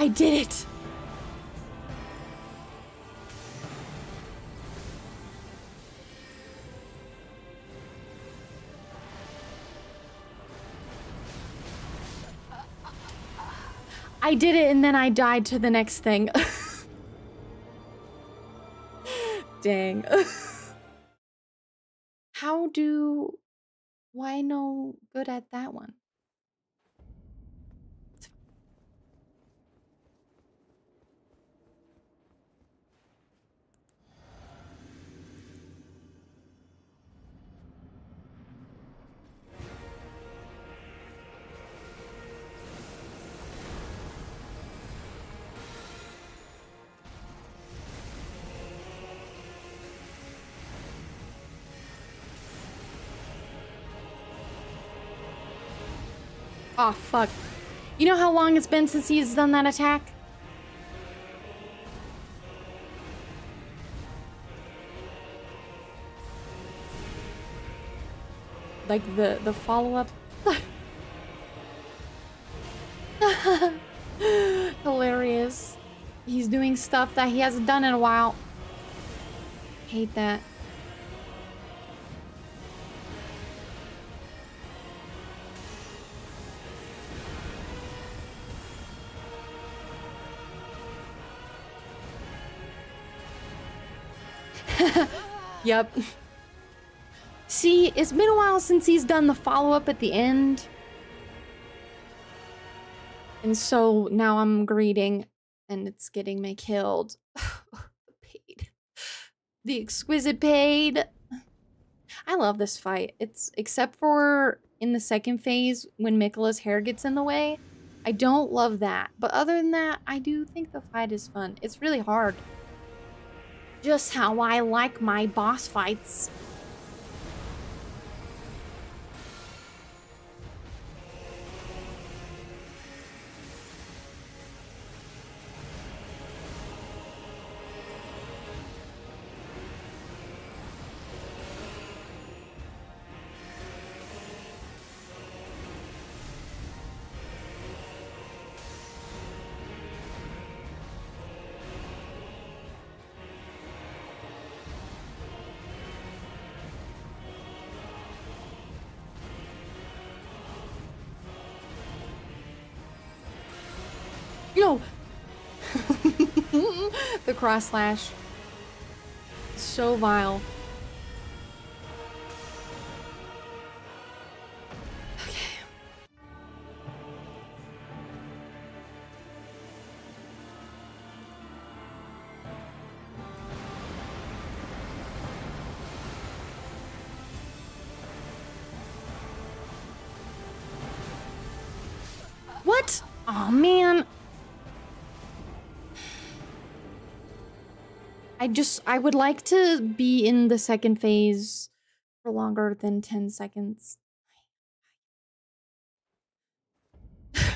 I did it! I did it and then I died to the next thing. [LAUGHS] Dang. [LAUGHS] Oh, fuck. You know how long it's been since he's done that attack? Like the the follow-up. [LAUGHS] Hilarious. He's doing stuff that he hasn't done in a while. Hate that. Yep. See, it's been a while since he's done the follow-up at the end. And so now I'm greeting and it's getting me killed. [SIGHS] paid. The exquisite paid. I love this fight. It's except for in the second phase when Miquella's hair gets in the way. I don't love that. But other than that, I do think the fight is fun. It's really hard. Just how I like my boss fights. No. [LAUGHS] the cross slash. So vile. I just I would like to be in the second phase for longer than 10 seconds. [LAUGHS]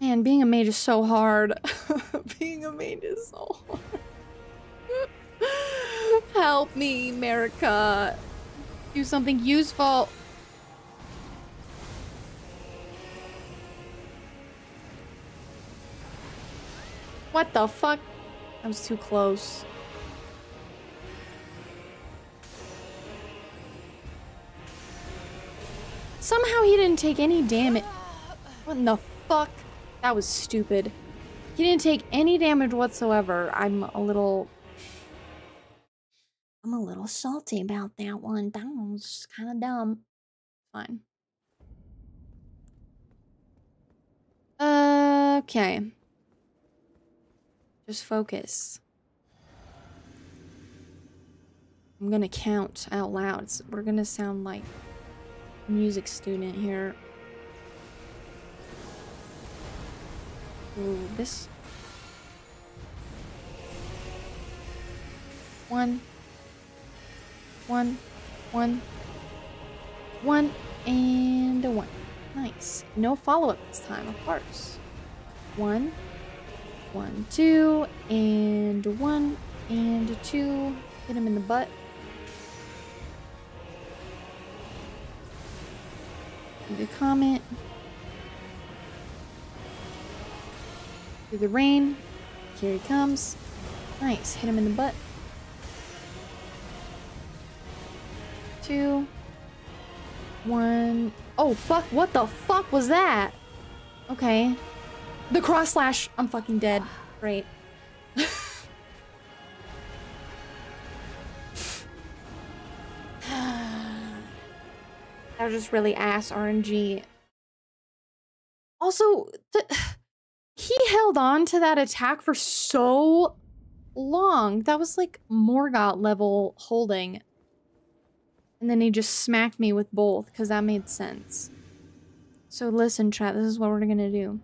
Man, being a mage is so hard. [LAUGHS] being a mage is so hard. [LAUGHS] Help me, America. Do something useful. What the fuck? I was too close. Somehow he didn't take any damage. What in the fuck? That was stupid. He didn't take any damage whatsoever. I'm a little... I'm a little salty about that one. That was kind of dumb. Fine. Okay. Just focus. I'm gonna count out loud. We're gonna sound like a music student here. Ooh, this. One. One. One. One. And a one. Nice. No follow-up this time, of course. One. One, two, and one, and two. Hit him in the butt. Leave a comment. Through the rain. Here he comes. Nice. Hit him in the butt. Two. One. Oh, fuck. What the fuck was that? Okay. The cross slash. I'm fucking dead. Great. [SIGHS] that was just really ass RNG. Also, [SIGHS] he held on to that attack for so long. That was like Morgott level holding. And then he just smacked me with both because that made sense. So listen, chat, this is what we're gonna do.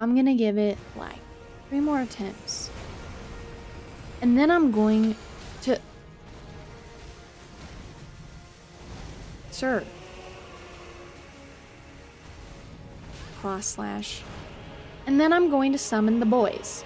I'm gonna give it like three more attempts. And then I'm going to. Sir. Cross slash. And then I'm going to summon the boys.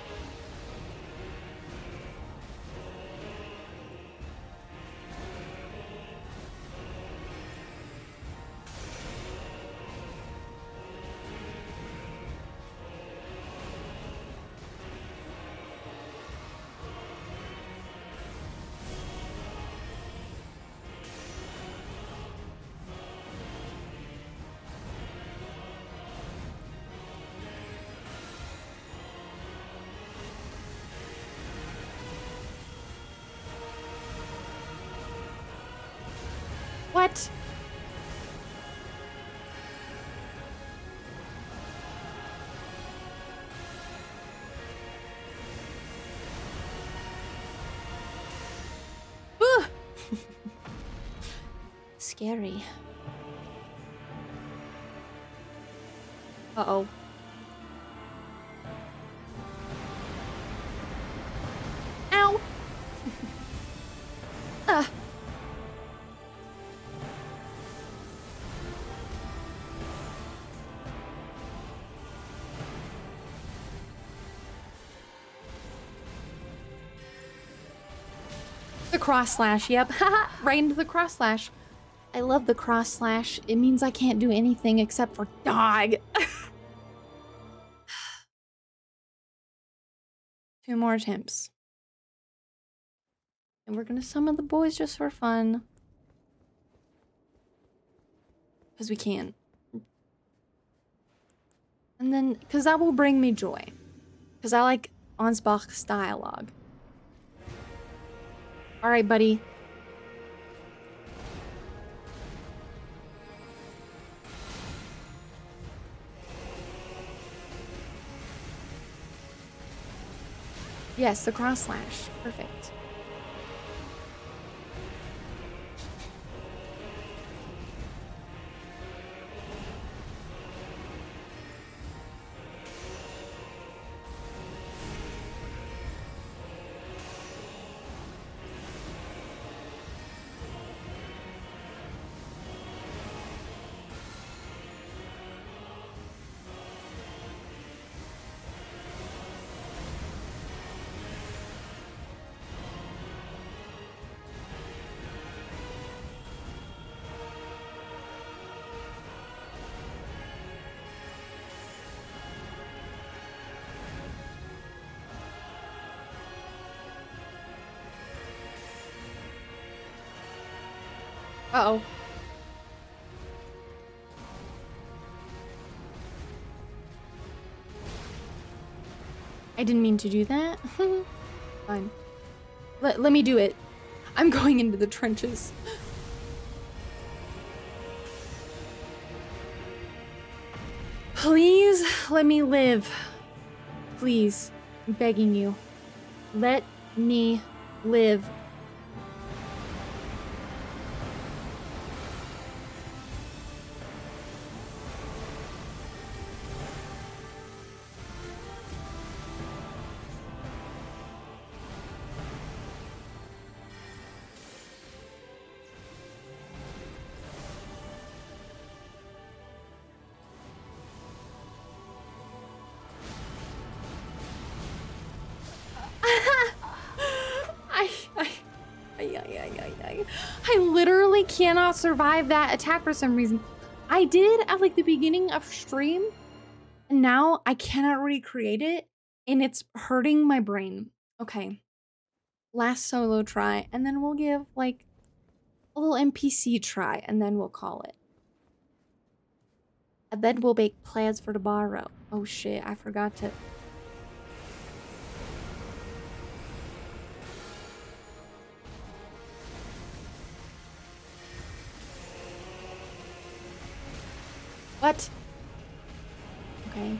Scary. Uh-oh. Ow! [LAUGHS] Ah. The cross slash, yep. [LAUGHS] right into the cross slash. I love the cross slash. It means I can't do anything except for dog. [LAUGHS] Two more attempts. And we're gonna summon the boys just for fun. Because we can't. And then, because that will bring me joy. Because I like Ansbach's dialogue. Alright, buddy. Yes, the cross slash. Perfect. I didn't mean to do that. [LAUGHS] Fine. Let, let me do it. I'm going into the trenches. Please let me live. Please. I'm begging you. Let me live. Cannot survive that attack for some reason. I did at like the beginning of stream, and now I cannot recreate it, and it's hurting my brain. Okay, last solo try, and then we'll give like a little NPC try, and then we'll call it. And then we'll make plans for tomorrow. Oh shit, I forgot to. What? Okay.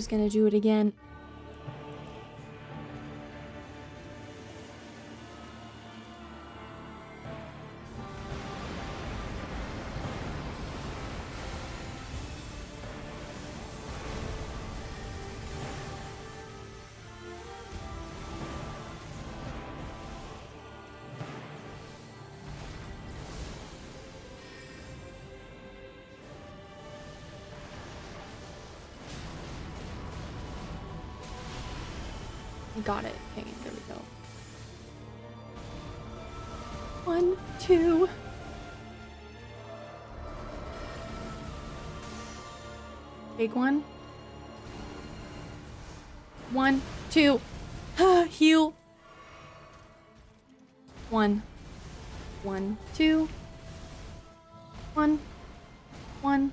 Who's gonna do it again? Got it. There we go. One, two. Big one. One, two. [SIGHS] Heal. One. One, two. One. One.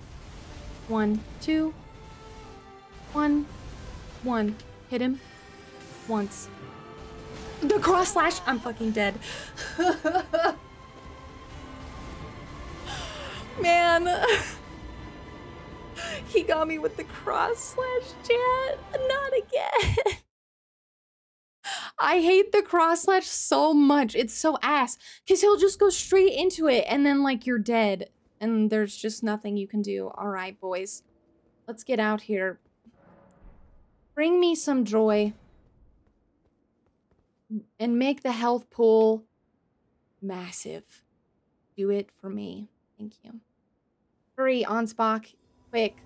One, two. One. One. Hit him. Once. The cross slash. I'm fucking dead. [LAUGHS] Man. [LAUGHS] He got me with the cross slash chat. Not again. [LAUGHS] I hate the cross slash so much. It's so ass. Because he'll just go straight into it and then, like, you're dead. And there's just nothing you can do. All right, boys. Let's get out here. Bring me some joy. And make the health pool massive. Do it for me. Thank you. Hurry, Ansbach. Quick.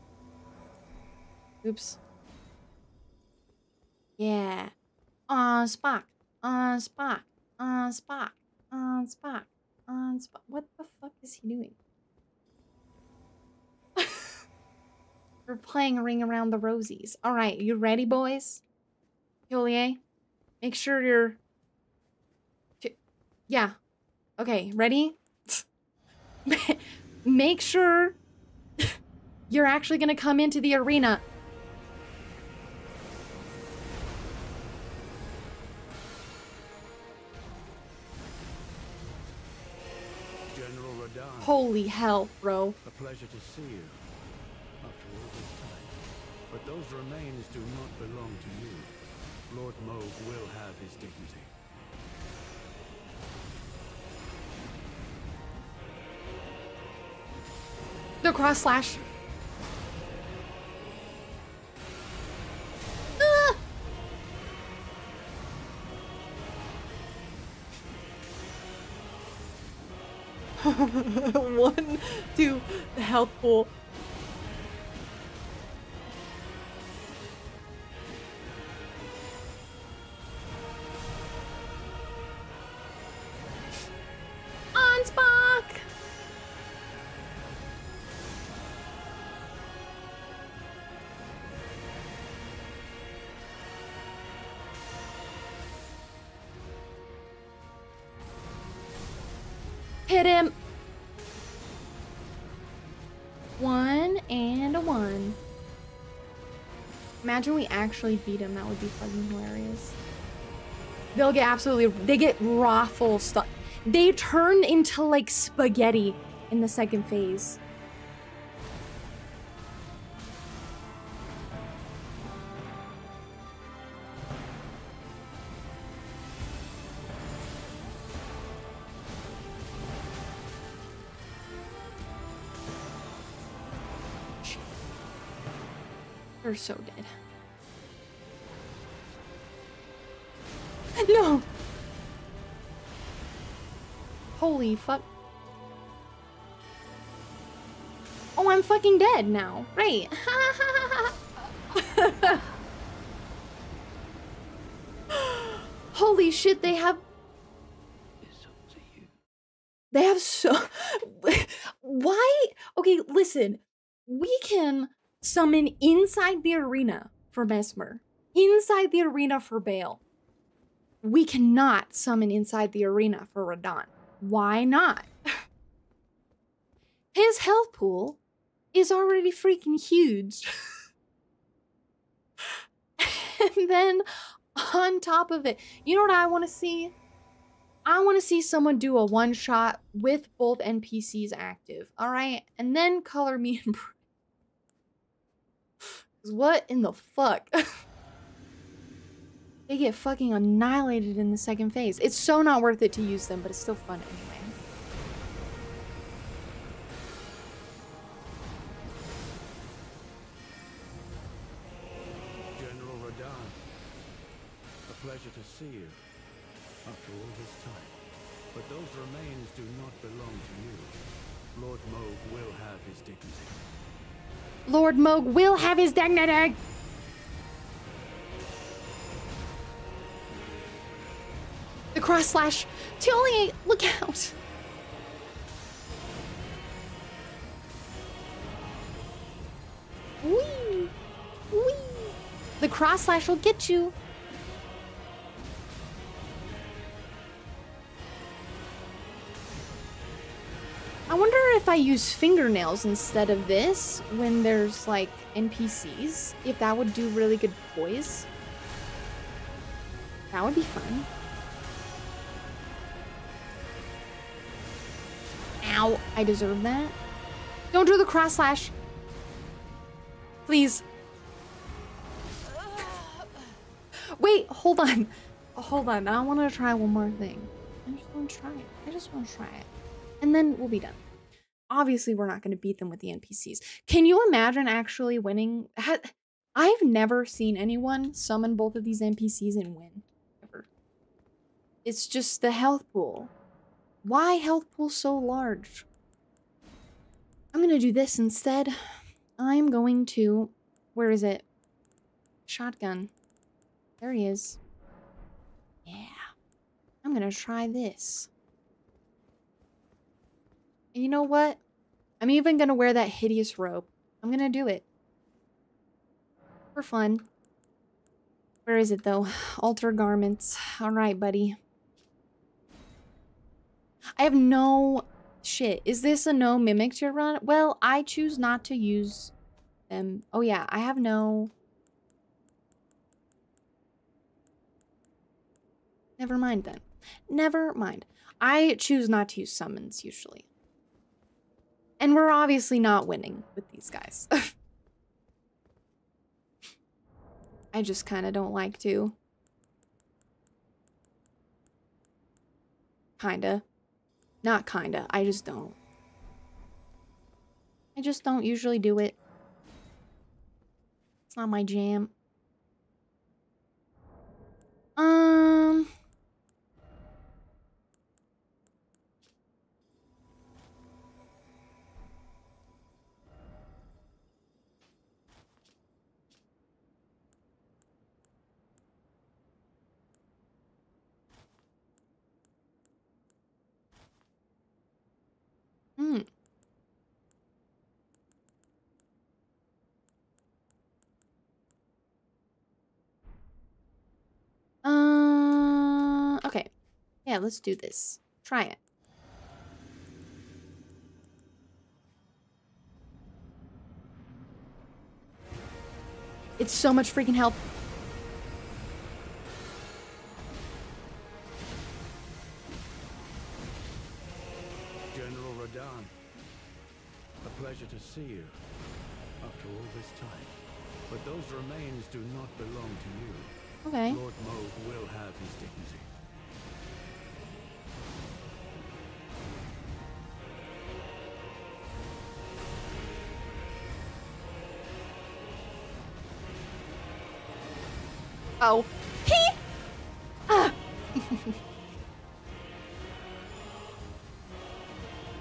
Oops. Yeah. Ansbach. On Spock. Ansbach. On Spock. Ansbach. What the fuck is he doing? [LAUGHS] We're playing a Ring Around the Rosies. All right, you ready, boys? Julie, make sure you're. Yeah. Okay, ready? [LAUGHS] make sure you're actually gonna come into the arena. General Radahn. Holy hell, bro. A pleasure to see you. After all this time. But those remains do not belong to you. Lord Mohg will have his dignity. The cross slash. Ah! [LAUGHS] One, two, the Imagine we actually beat him. That would be fucking hilarious. They'll get absolutely. They get raw full stuff. They turn into like spaghetti in the second phase. They're so dead. Holy fuck. Oh, I'm fucking dead now. Right. [LAUGHS] Holy shit, they have. They have so. [LAUGHS] Why? Okay, listen. We can summon inside the arena for Messmer, inside the arena for Bayle. We cannot summon inside the arena for Radahn. Why not? [LAUGHS] His health pool is already freaking huge. [LAUGHS] and then on top of it, you know what I want to see? I want to see someone do a one shot with both NPCs active, all right? And then color me in. [LAUGHS] what in the fuck? They get fucking annihilated in the second phase. It's so not worth it to use them, but it's still fun anyway. General Radahn. A pleasure to see you. After all this time. But those remains do not belong to you. Lord Mohg will have his dignity. Lord Mohg will have his dignity. The cross slash. Tilly, look out. Wee. Wee. The cross slash will get you. I wonder if I use fingernails instead of this when there's like NPCs, if that would do really good poise. That would be fun. Ow, I deserve that. Don't do the cross slash. Please. Wait, hold on. Hold on. I want to try one more thing. I just want to try it. I just want to try it. And then we'll be done. Obviously, we're not going to beat them with the NPCs. Can you imagine actually winning? I've never seen anyone summon both of these NPCs and win. Ever. It's just the health pool. Why health pool so large? I'm to do this instead. I'm going to... Where is it? Shotgun. There he is. Yeah. I'm gonna try this. And you know what? I'm even gonna wear that hideous robe. I'm gonna do it. For fun. Where is it though? [SIGHS] Alter garments. Alright, buddy. I have no... Shit. Is this a no mimic to run? Well, I choose not to use them. Oh yeah, I have no... Never mind then. Never mind. I choose not to use summons usually. And we're obviously not winning with these guys. [LAUGHS] I just kind of don't like to. Kinda. Not kinda. I just don't. I just don't usually do it. It's not my jam. Um... Hmm. Uh, okay. Yeah, let's do this. Try it. It's so much freaking help. General Radahn, a pleasure to see you after all this time. But those remains do not belong to you. Okay. Lord Mohg will have his dignity. Oh. He. Ah. [LAUGHS]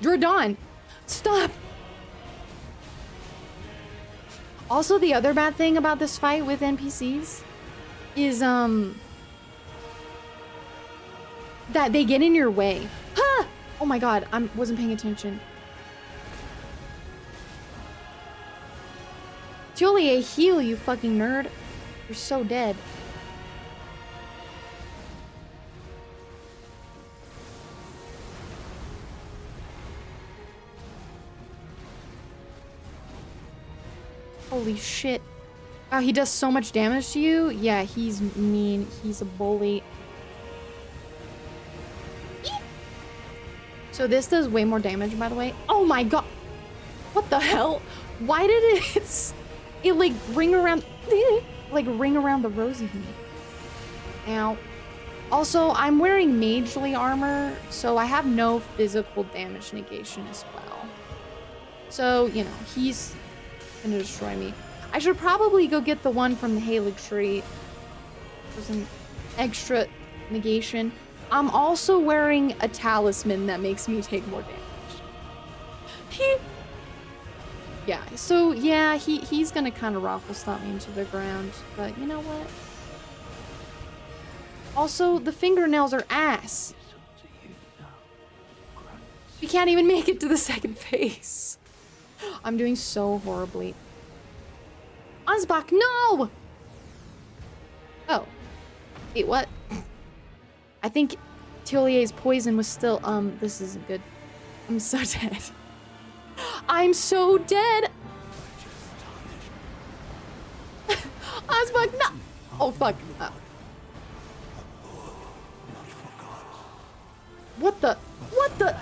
Jordan, stop. Also, the other bad thing about this fight with NPCs is um that they get in your way. Huh! Oh my god, I wasn't paying attention. Julia, heal, you fucking nerd. You're so dead. Holy shit. Wow, he does so much damage to you? Yeah, he's mean. He's a bully. So this does way more damage, by the way. Oh my god. What the hell? Why did it... [LAUGHS] It, like, ring around... [LAUGHS] Like, ring around the rosy me. Ow. Also, I'm wearing magely armor, so I have no physical damage negation as well. So, you know, he's gonna destroy me. I should probably go get the one from the Haligtree. For some extra negation. I'm also wearing a talisman that makes me take more damage. He... Yeah, so yeah, he, he's gonna kind of raffle stomp me into the ground. But you know what? Also, the fingernails are ass. You can't even make it to the second [LAUGHS] phase. I'm doing so horribly. Ansbach, no! Oh. Wait, what? I think Thiollier's poison was still, um, this isn't good. I'm so [LAUGHS] dead. I'm so dead! [LAUGHS] Ansbach, no! Oh, fuck. Uh, what the? What the?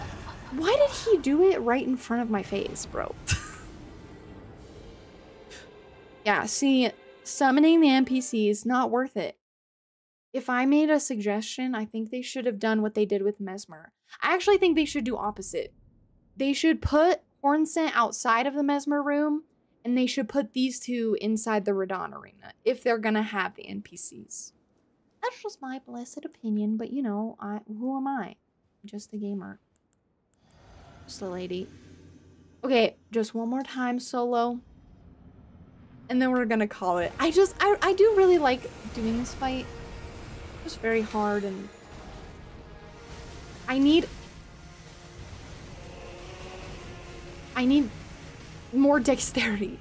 Why did he do it right in front of my face, bro? [LAUGHS] yeah, see, summoning the NPCs, not worth it. if I made a suggestion, I think they should have done what they did with Messmer. I actually think they should do opposite. They should put Hornsent outside of the Messmer room, and they should put these two inside the Radahn arena if they're gonna have the NPCs. That's just my blessed opinion, but you know, I who am I? Just a gamer. A lady. Okay, just one more time solo. And then we're gonna call it. I just I I do really like doing this fight. It's very hard and I need I need more [LAUGHS] dexterity.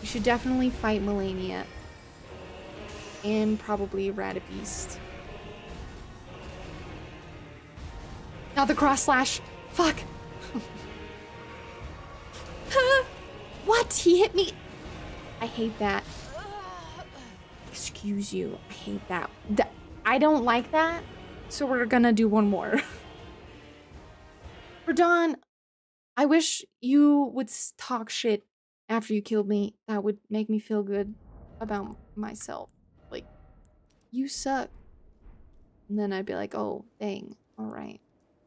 You should definitely fight Malenia. And probably Radabeast. Not the cross slash. Fuck. [LAUGHS] what? He hit me. I hate that. Excuse you. I hate that. Th- I don't like that. So we're gonna do one more. [LAUGHS] Radahn, I wish you would talk shit after you killed me. That would make me feel good about myself. Like, you suck. And then I'd be like, oh, dang. All right.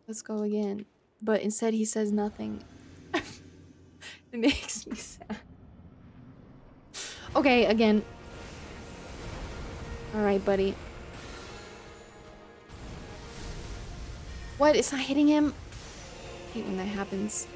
Let's go again. But instead, he says nothing. [LAUGHS] it makes me sad. Okay, again. All right, buddy. What? It's not hitting him? I hate when that happens.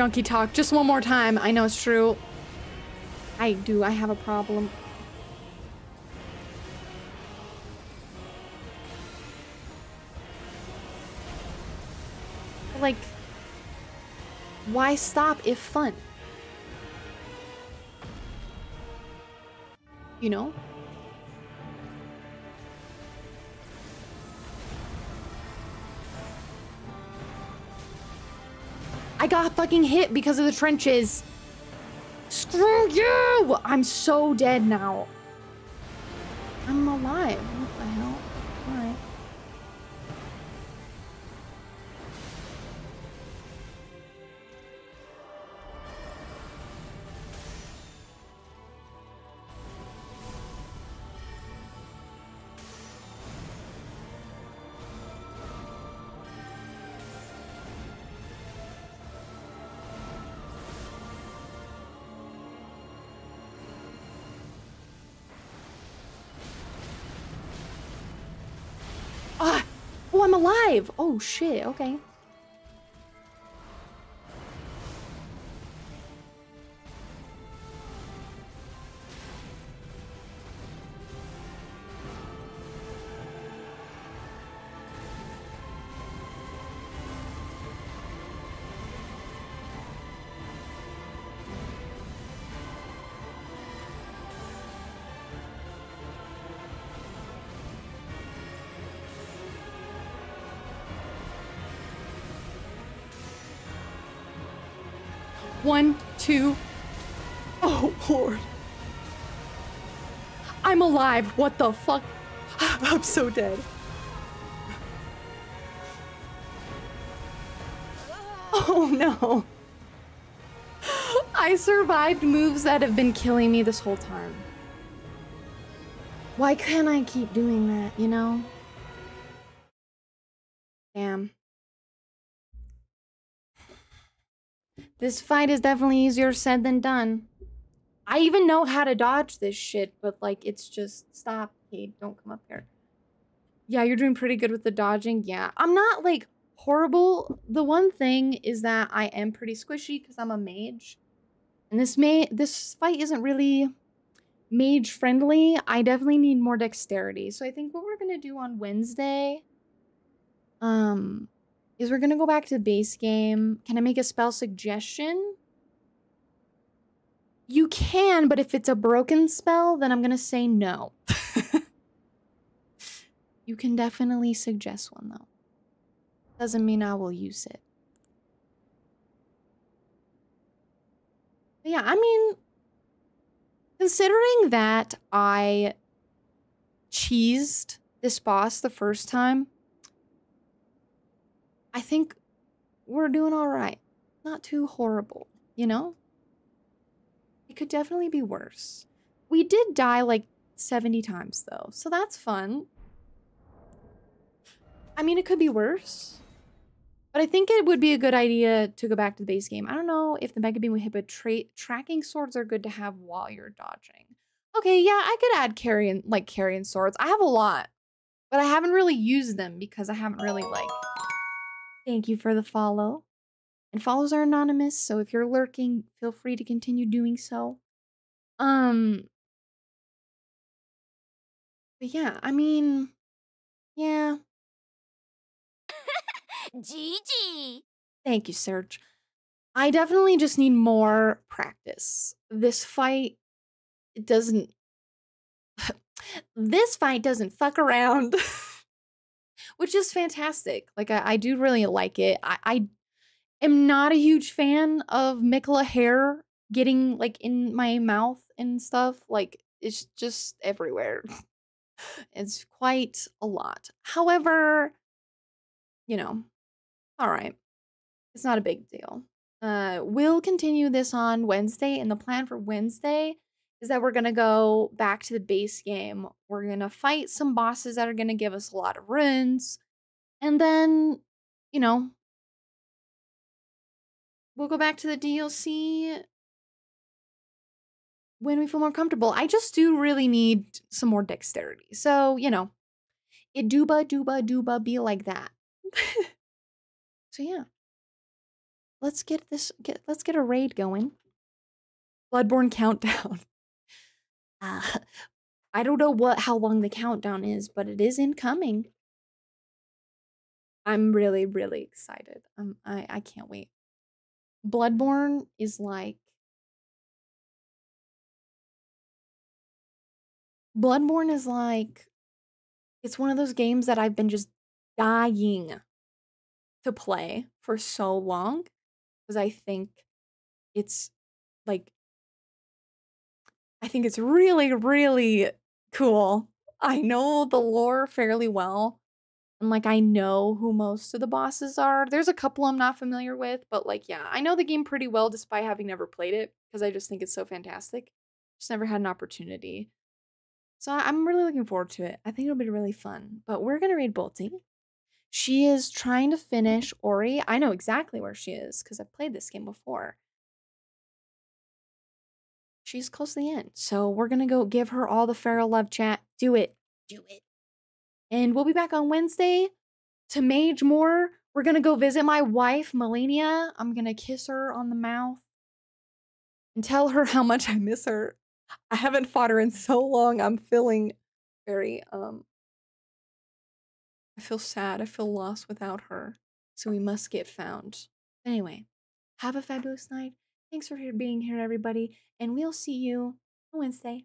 Junkie talk. Just one more time. I know it's true. I do. I have a problem. Like, why stop if fun? You know? Got fucking hit because of the trenches. Screw you! I'm so dead now. I'm alive. I'm! Oh, shit. Okay. Oh, Lord. I'm alive. What the fuck? [SIGHS] I'm so dead. Oh no. [SIGHS] I survived moves that have been killing me this whole time. Why can't I keep doing that, you know? This fight is definitely easier said than done. I even know how to dodge this shit, but like it's just stop, Cade, don't come up here. Yeah, you're doing pretty good with the dodging. Yeah, I'm not like horrible. The one thing is that I am pretty squishy because I'm a mage. And this may this fight isn't really mage friendly. I definitely need more dexterity. So I think what we're gonna do on Wednesday um is we're gonna go back to base game. Can I make a spell suggestion? You can, but if it's a broken spell, then I'm gonna say no. [LAUGHS] you can definitely suggest one though. Doesn't mean I will use it. yeah, I mean, considering that I cheesed this boss the first time, I think we're doing all right. Not too horrible, you know? It could definitely be worse. We did die like 70 times though, so that's fun. I mean, it could be worse. But I think it would be a good idea to go back to the base game. I don't know if the Mega Beam would hit, tra- tracking swords are good to have while you're dodging. Okay, yeah, I could add carrying like carrying swords. I have a lot, but I haven't really used them because I haven't really like. Thank you for the follow. And follows are anonymous, so if you're lurking, feel free to continue doing so. Um. But yeah, I mean, yeah, [LAUGHS] Gigi. Thank you, Serge. I definitely just need more practice. This fight it doesn't [LAUGHS] this fight doesn't fuck around. [LAUGHS] Which is fantastic. Like I, I do really like it. I, I am not a huge fan of Miquella hair getting like in my mouth and stuff. Like it's just everywhere. [LAUGHS] it's quite a lot. However, you know, all right. It's not a big deal. Uh, we'll continue this on Wednesday, and the plan for Wednesday is that we're gonna go back to the base game. We're gonna fight some bosses that are gonna give us a lot of runes, and then, you know, we'll go back to the DLC when we feel more comfortable. I just do really need some more dexterity. So, you know, it dooba dooba dooba be like that. [LAUGHS] so yeah. Let's get this get let's get a raid going. Bloodborne countdown. Uh, [LAUGHS] I don't know what how long the countdown is, but it is incoming. I'm really, really excited. Um, I I can't wait. Bloodborne is like Bloodborne is like it's one of those games that I've been just dying to play for so long because I think it's like I think it's really really cool. I know the lore fairly well. And like I know who most of the bosses are. There's a couple I'm not familiar with, but like yeah, I know the game pretty well despite having never played it because I just think it's so fantastic. Just never had an opportunity. So I'm really looking forward to it. I think it'll be really fun. But we're gonna read Bolty. She is trying to finish Ori. I know exactly where she is because I've played this game before. She's close to the end. So we're gonna go give her all the feral love chat. Do it. Do it. And we'll be back on Wednesday to mage more. We're gonna go visit my wife, Malenia. I'm gonna kiss her on the mouth and tell her [LAUGHS] how much I miss her. I haven't fought her in so long. I'm feeling very um I feel sad. I feel lost without her. So we must get found. Anyway, have a fabulous night. Thanks for being here, everybody, and we'll see you on Wednesday.